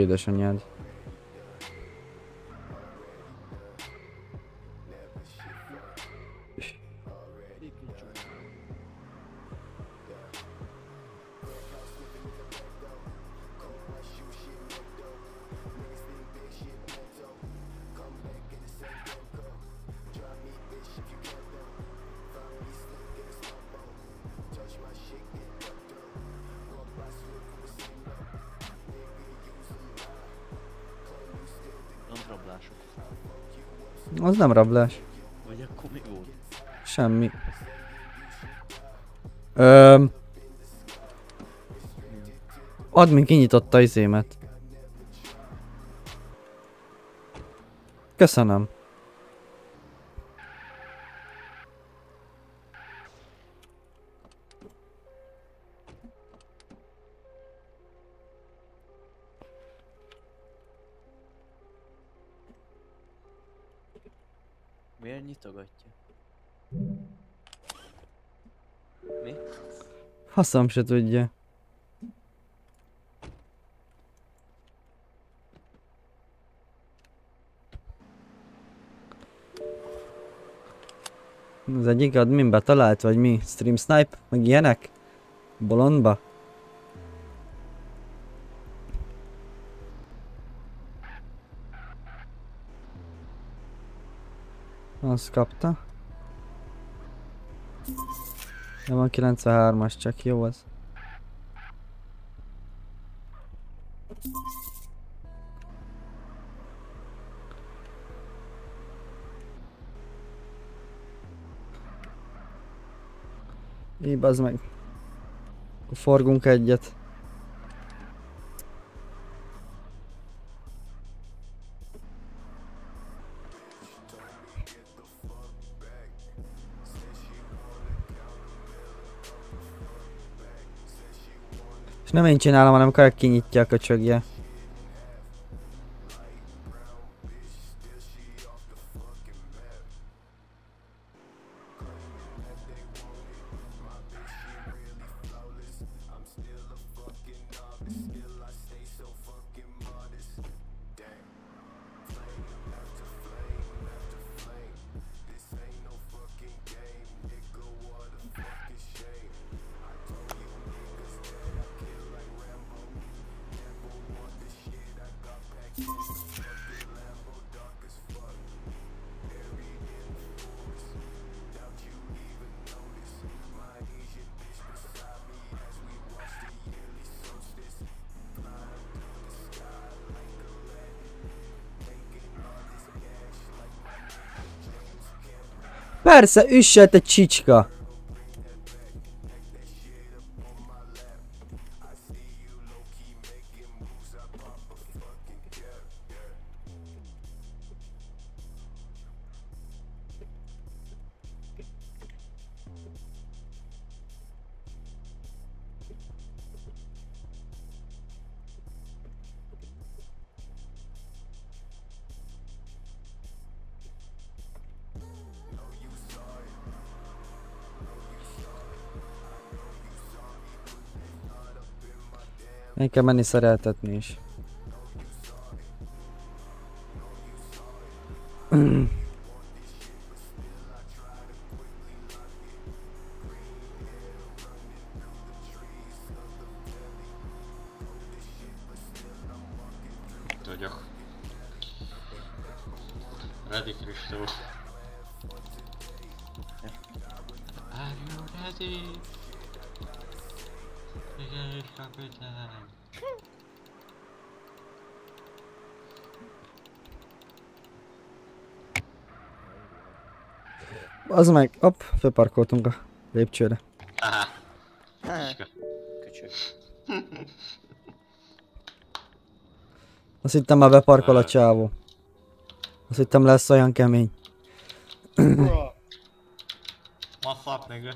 Édesanyád. Nem rablás. Vagy akkor mi volt? Semmi. Öm... Admin kinyitotta izémet. Köszönöm. Haszam se tudja. Az egyik admin betalált, vagy mi? Stream snipe? Meg ilyenek? Bolondba? Azt kapta. Nem van 93-as, csak jó az. Így meg. Forgunk egyet. Nem én csinálom, hanem kajak kinyitja a köcsögje. Persze, üsse te csicska! Kell menni szereltetni is. Az meg, hopp, fölparkoltunk a lépcsőre. Aha, köcsög. Azt hittem már beparkol a csávó. Azt hittem lesz olyan kemény. Ma fuck, nigga.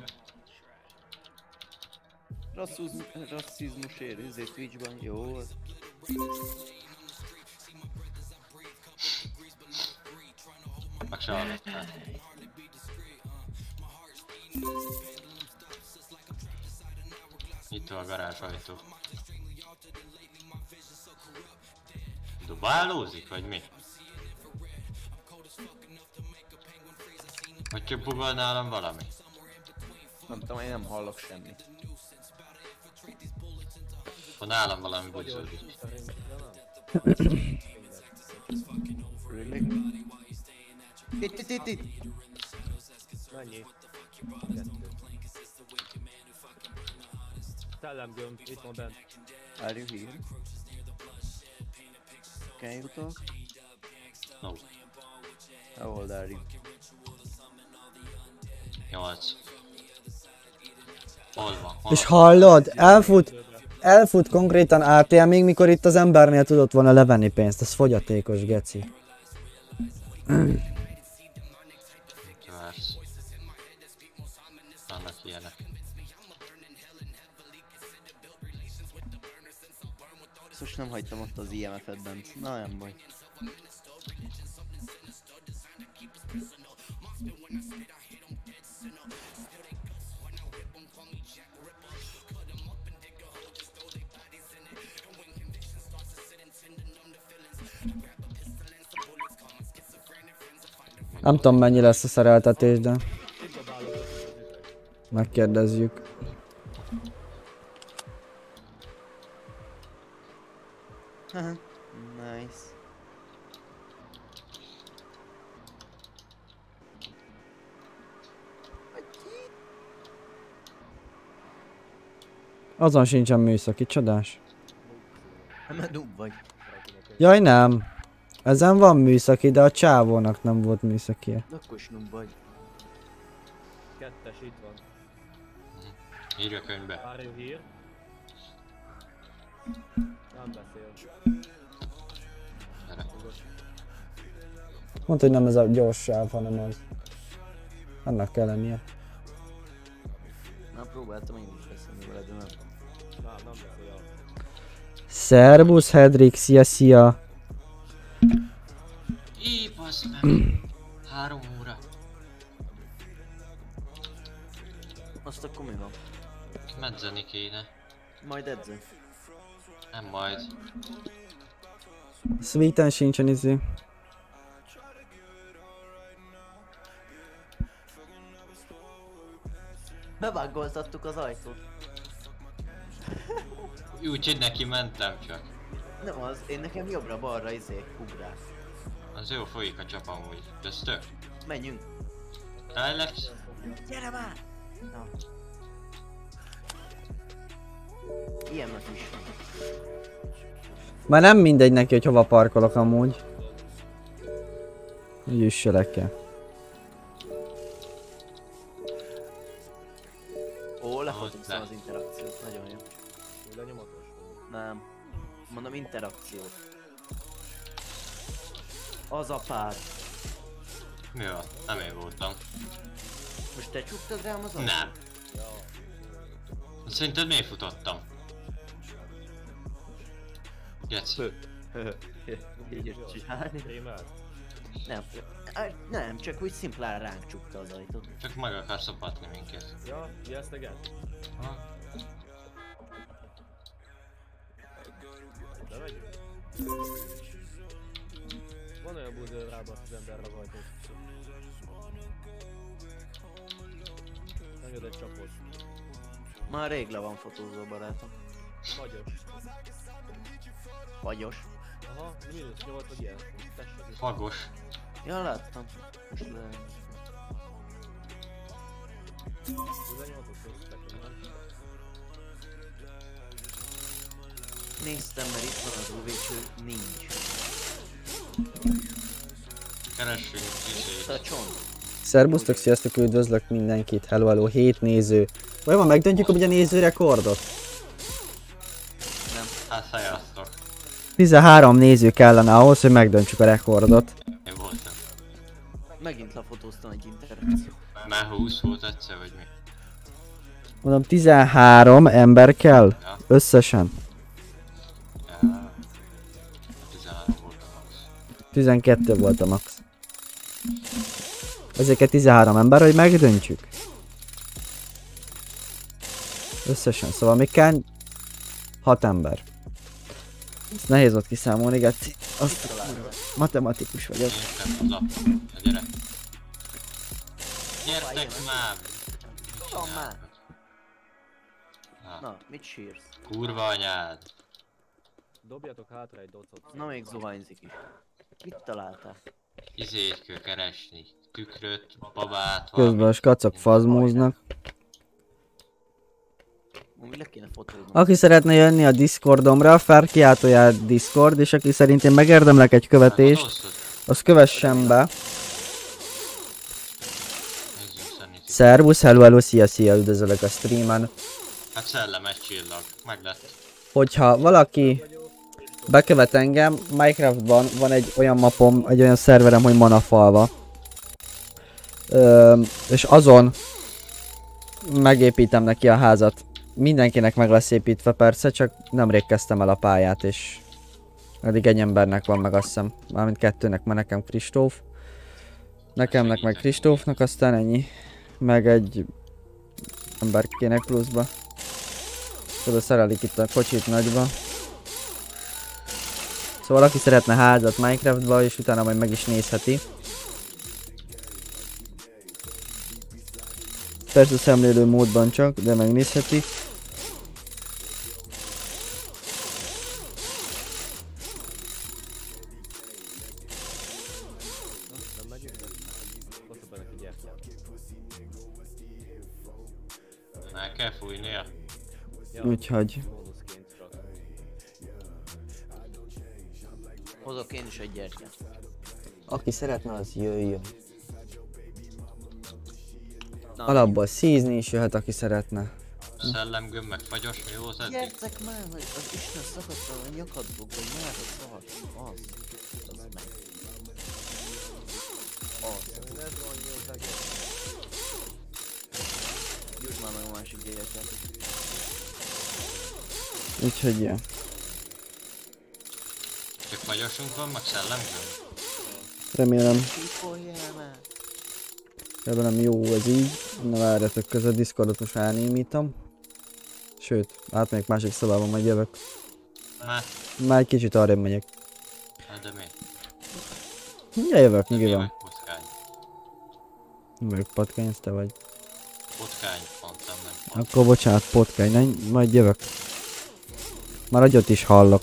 Rasszizmus, rasszizmus ér, izé Twitchban, jó. az. Nálam valami? Nem tudom, én nem hallok semmit. Ha nálam valami bugzódik. Really? Itt, itt, itt, itt! Mennyi? Szellemgömb, itt van bent. Are you here? Can you talk? No. How old are you? És hallod, elfut, elfut konkrétan ATM még mikor itt az embernél tudott volna levenni pénzt, ez fogyatékos geci. Ilyenek. Szóval nem hagytam ott az IMF-et bent. Na, nem baj. Nem tudom mennyi lesz a szereltetés, de megkérdezzük. Haha, nice. Azon sincsen műszaki, csodás. Nem vagy. Jaj nem, ezen van műszaki, de a csávónak nem volt műszaki. De akkor is nub vagy. Kettes itt van. Írja könyvbe. Are you here? Nem beszél. Mondta, hogy nem ez a gyors sáv, hanem az. Annak kell lennie. Na, próbáltam én is beszélni veled, de nem. Nem, nem beszél. Szerbusz, Hedrik, szia, szia. Így, bassz meg. Három óra. Azt akkor mi van? Medzeni kéne. Majd edző. Nem majd. Sweeten sincsen izé. Bevágoltattuk az ajtót. Úgyhogy neki mentem csak. Nem az, én nekem jobbra-balra izé, ugrás. Az jó folyik a csap amúgy. De ez tök. Menjünk. Relax. Gyere már! Na. Ilyen meg is van. Már nem mindegy neki, hogy hova parkolok amúgy. Hogy üsselek el. Ó, lehagyjuk Ott szóval le. az interakciót, nagyon jó. Úgy lenyomatos? Nem. Mondom interakciót. Az a pár. Mi van? Nem én voltam. Most te csuktad rám az ajtót? Nem. Szerinted miért futottam? Geci. Így csinálni. Nem, nem, csak úgy szimplán ránk csukta az ajtót. Csak meg akar szopatni minket. Ja, yes again. Ha? Van olyan búző rába az ember ragajtó. Nem jött egy csapos. Már rég le van fotózó barátom. Fagyos. Fagyos. Aha, mínusz 8 vagy ilyen. Tessék. Fagos. Ja, láttam. Most le... 18-os köztek, nem? Néztem, mert itt van az UV-cső, nincs. Keressünk izét. a csont. Szerbusztok, sziasztok, üdvözlök mindenkit, hello, hello, 7 néző. Vajon megdöntjük ugye a nézőrekordot? Nem. Hát sziasztok. 13 néző kellene ahhoz, hogy megdöntsük a rekordot. Én voltam. Megint lefotóztam egy interakciót. Már 20 volt egyszer, vagy mi? Mondom, 13 ember kell Ja. összesen. 12 volt a max. Ezért kell 13 ember, hogy megdöntjük. Összesen, szóval még kell 6 ember. Ezt nehéz volt kiszámolni, Geci. Azt matematikus vagyok. Gyertek már! Már. Na, Na, mit sírsz? kurva anyád. Dobjatok hátra egy docot. Na még zuhanyzik is. Mit találtál? Izét kell keresni. Tükröt, babát, Közben a skacok fotózni? Aki szeretne jönni a Discordomra, felkiáltójál Discord, és aki szerint én megérdemlek egy követést, az kövessen be. Szervusz, hello, hello, szia, szia, üdvözöllek a streamen. Hát szellemes csillag. Meg lett. Hogyha valaki bekövet engem, Minecraftban van egy olyan mapom, egy olyan szerverem, hogy Manafalva. Ö, és azon megépítem neki a házat. Mindenkinek meg lesz építve persze, csak nemrég kezdtem el a pályát, és eddig egy embernek van meg azt hiszem, mármint kettőnek, mert nekem Kristóf. Nekemnek meg Kristófnak, aztán ennyi. Meg egy emberkének pluszba. Tudod, szerelik itt a kocsit nagyba. Szóval aki szeretne házat Minecraftba, és utána majd meg is nézheti. Persze szemlélő módban csak, de megnézheti. Kell fújnia. Úgyhogy Hozok én is egy gyertyát. aki szeretne, az jöjjön. Na, Alapból szízni is jöhet, aki szeretne. Szellemgöm meg fagyos, mi volt eddig? Gyertek már, hogy az Isten szakadta a nyakadból, hogy már a szar. Az. Az meg. Az. Gyújtsd már meg a másik gyertyát. Úgyhogy ja. Csak fagyosunk van, meg szellemgöm? Remélem, remélem jó ez így. Na várjatok, közben a Discordot most elnémítom. Sőt, átmegyek másik szobába, majd jövök. Már, Már egy kicsit arrébb megyek. hát de mi? Mindjárt jövök, Mi nyugi van. vagy potkány? Vagyok patkány, te vagy. Potkány, mondtam nem. Akkor bocsánat, potkány, ne, majd jövök. Már agyot is hallok.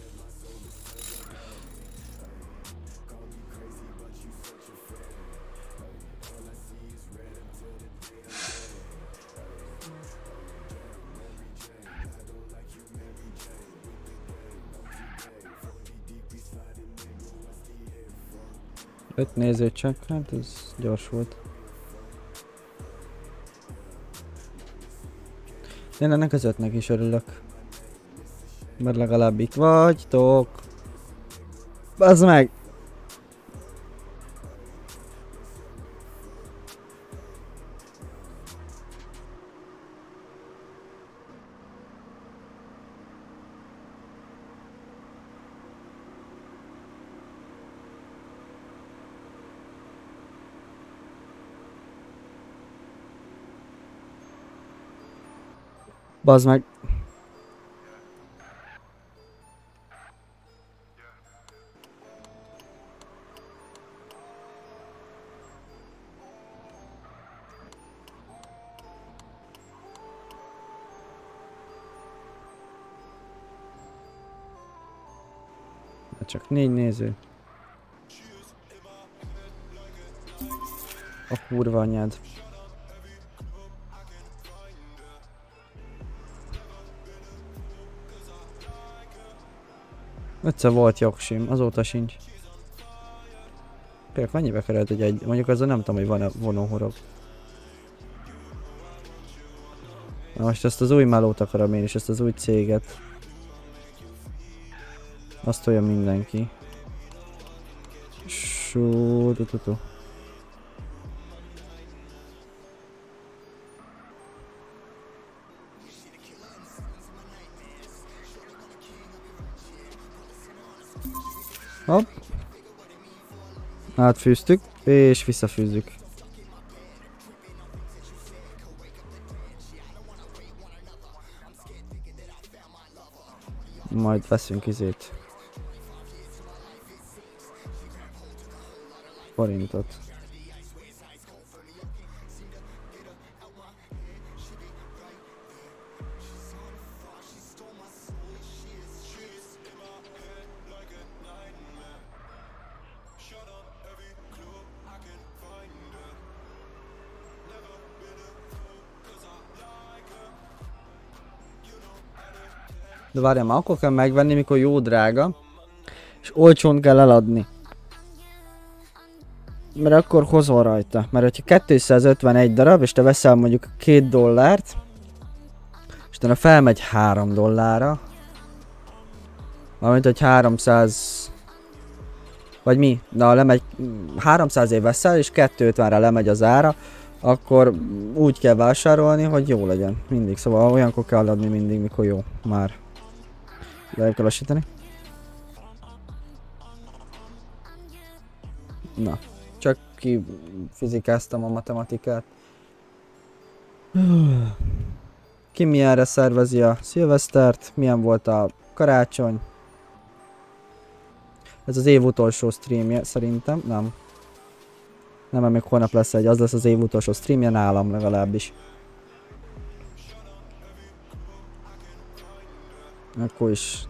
Öt néző csak, hát ez gyors volt. Én ennek az ötnek is örülök. Mert legalább itt vagytok. Bazd meg! Bazd meg. Csak négy néző. A kurva anyád. Egyszer volt jogsim, azóta sincs. Például mennyibe került egy egy, mondjuk azzal nem tudom, hogy van-e vonóhorog. Na most ezt az új melót akarom én is, ezt az új céget. Azt olyan mindenki. Sú, Átfűztük, és visszafűzzük. Majd veszünk izét. Forintot. De várjál már, akkor kell megvenni, mikor jó drága. És olcsón kell eladni. Mert akkor hozol rajta. Mert hogyha 251 darab, és te veszel mondjuk 2 dollárt, és utána felmegy 3 dollárra, Valamint, hogy 300... Vagy mi? Na, lemegy... 300 év veszel, és 250-re lemegy az ára, akkor úgy kell vásárolni, hogy jó legyen. Mindig. Szóval olyankor kell adni mindig, mikor jó. Már. Le kell lassítani. Na. Csak ki fizikáztam a matematikát. Ki milyenre szervezi a szilvesztert, milyen volt a karácsony. Ez az év utolsó streamje szerintem, nem. Nem, mert még holnap lesz egy, az lesz az év utolsó streamje nálam legalábbis. Akkor is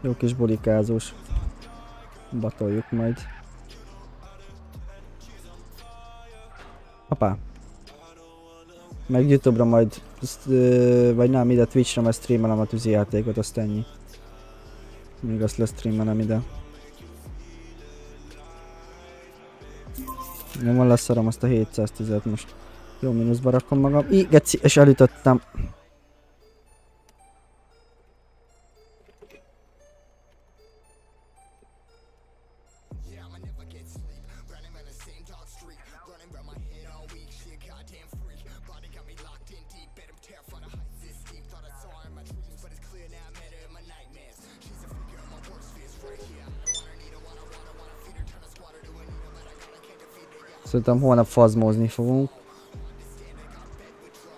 jó kis bulikázós. Batoljuk majd. Apá. Meg Youtube-ra majd, ezt, ö, vagy nem, ide Twitch-ra majd streamelem a tűzi játékot, azt ennyi. Még azt lesztreamelem ide. Nem van leszarom azt a 710-et most. Jó mínuszba rakom magam. Í, és elütöttem. Szerintem holnap fazmózni fogunk.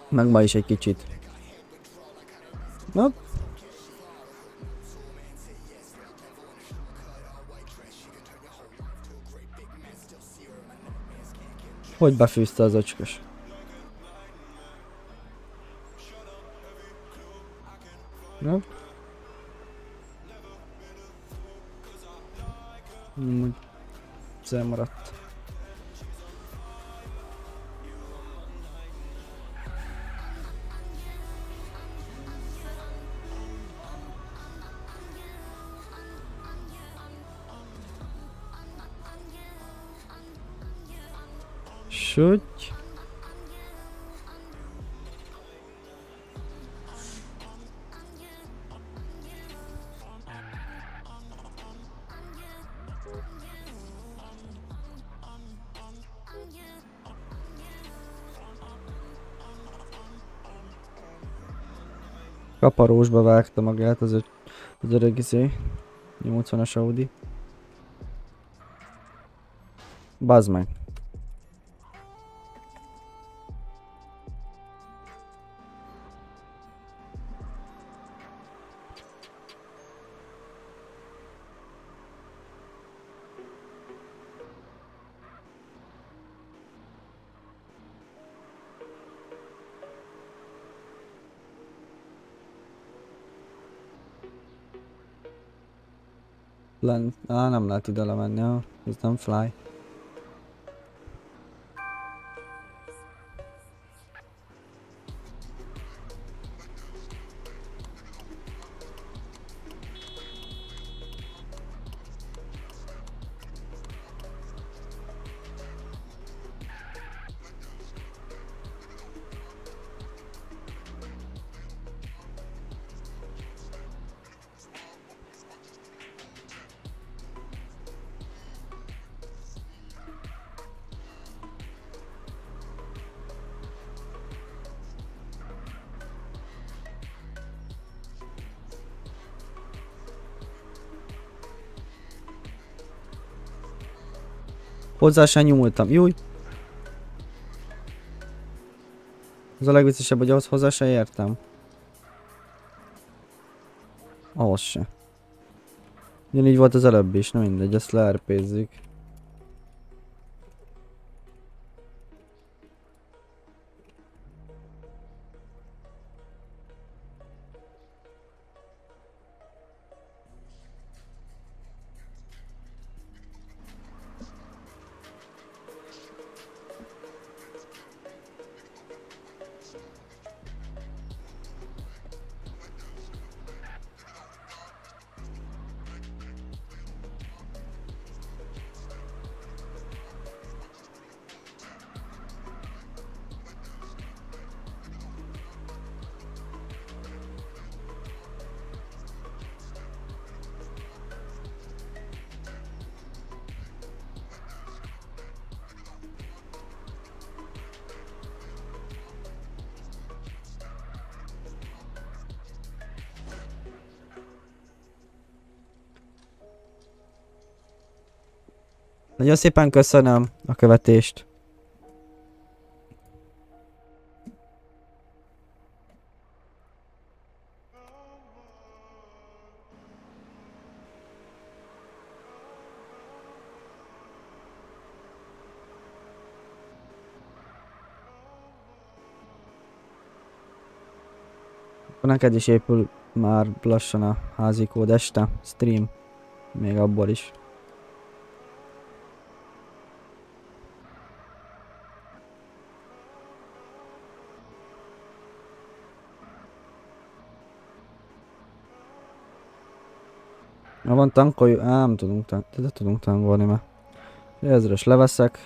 Meg ma is egy kicsit. Na. Hogy befűzte az öcskös? Na. Úgy elmaradt. Sügy. Kaparósba vágta magát az, az öreg izé. 80-as Audi. Bazd meg. Lent, á, nem lehet ide lemenni, ah, ez nem fly. Hozzá sem nyúltam, júj! Az a legviccesebb, hogy ahhoz hozzá se értem. Ahhoz se. Ugyanígy volt az előbb is, na mindegy, ezt leerpézzük. Nagyon szépen köszönöm a követést. Akkor neked is épül már lassan a házi kód este, stream. Még abból is. Ha van tankoljuk, á, nem tudunk, tan de tudunk tankolni mert Ezres leveszek,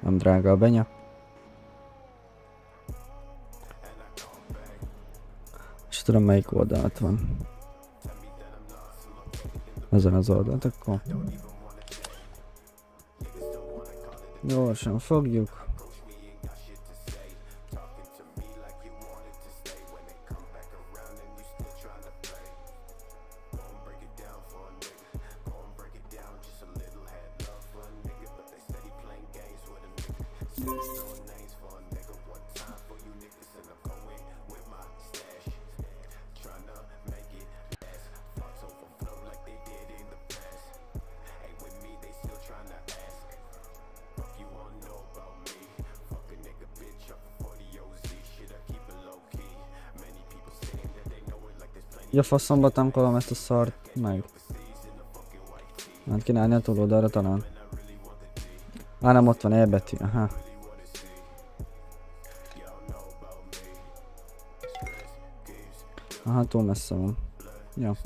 nem drága a benya. És tudom melyik oldalt van. Ezen az oldalt, akkor. Gyorsan fogjuk. Faszomba tankolom ezt a szart meg. Hát kéne állni a túloldalra talán. Á nem ott van E aha. Aha, túl messze van. Ja.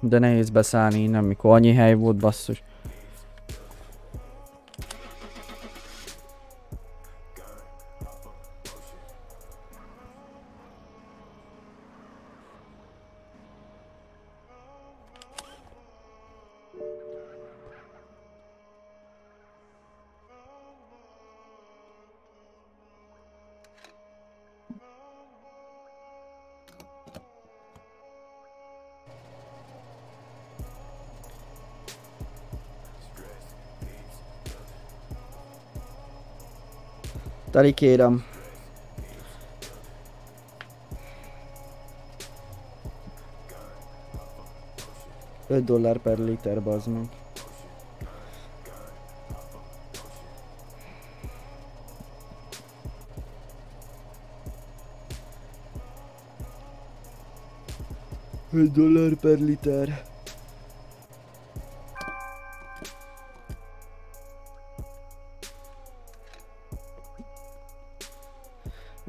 De nehéz beszállni innen, mikor annyi hely volt basszus. Tady kjedam. Öt dollár per liter, bazd meg. Öt dollár per liter.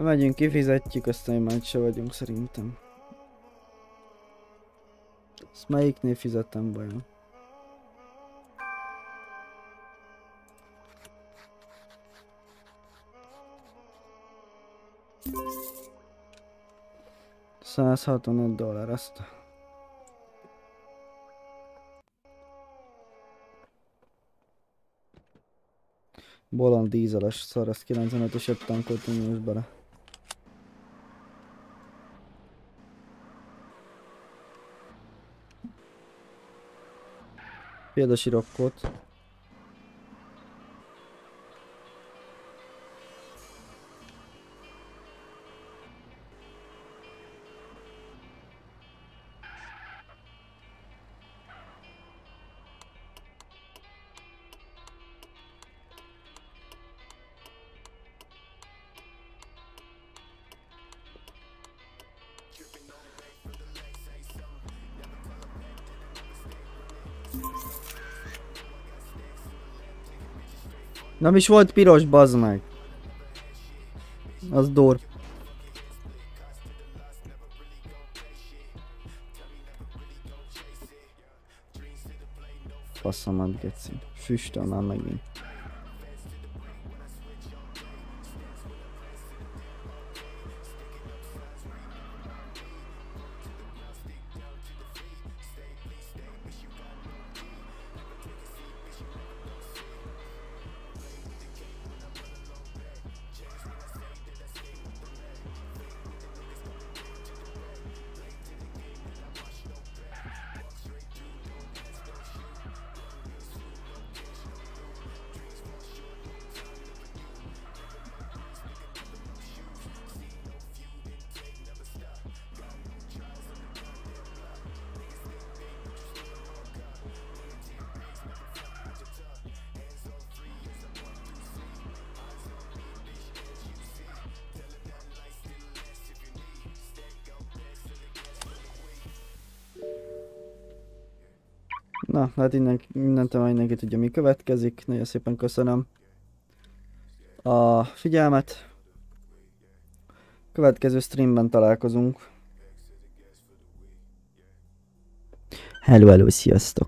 Megyünk, kifizetjük, aztán már se vagyunk szerintem. Ezt melyiknél fizettem vajon? Száz dollár, azt. Bolond dízeles szar, azt 95-öset tankoltunk most bele. Példasi rokkot. Nem is volt piros, bazd meg. Az dur. Faszomat, geci. Füstöl már megint. Tudja mi következik. Nagyon szépen köszönöm a figyelmet. Következő streamben találkozunk. Hello, hello, sziasztok!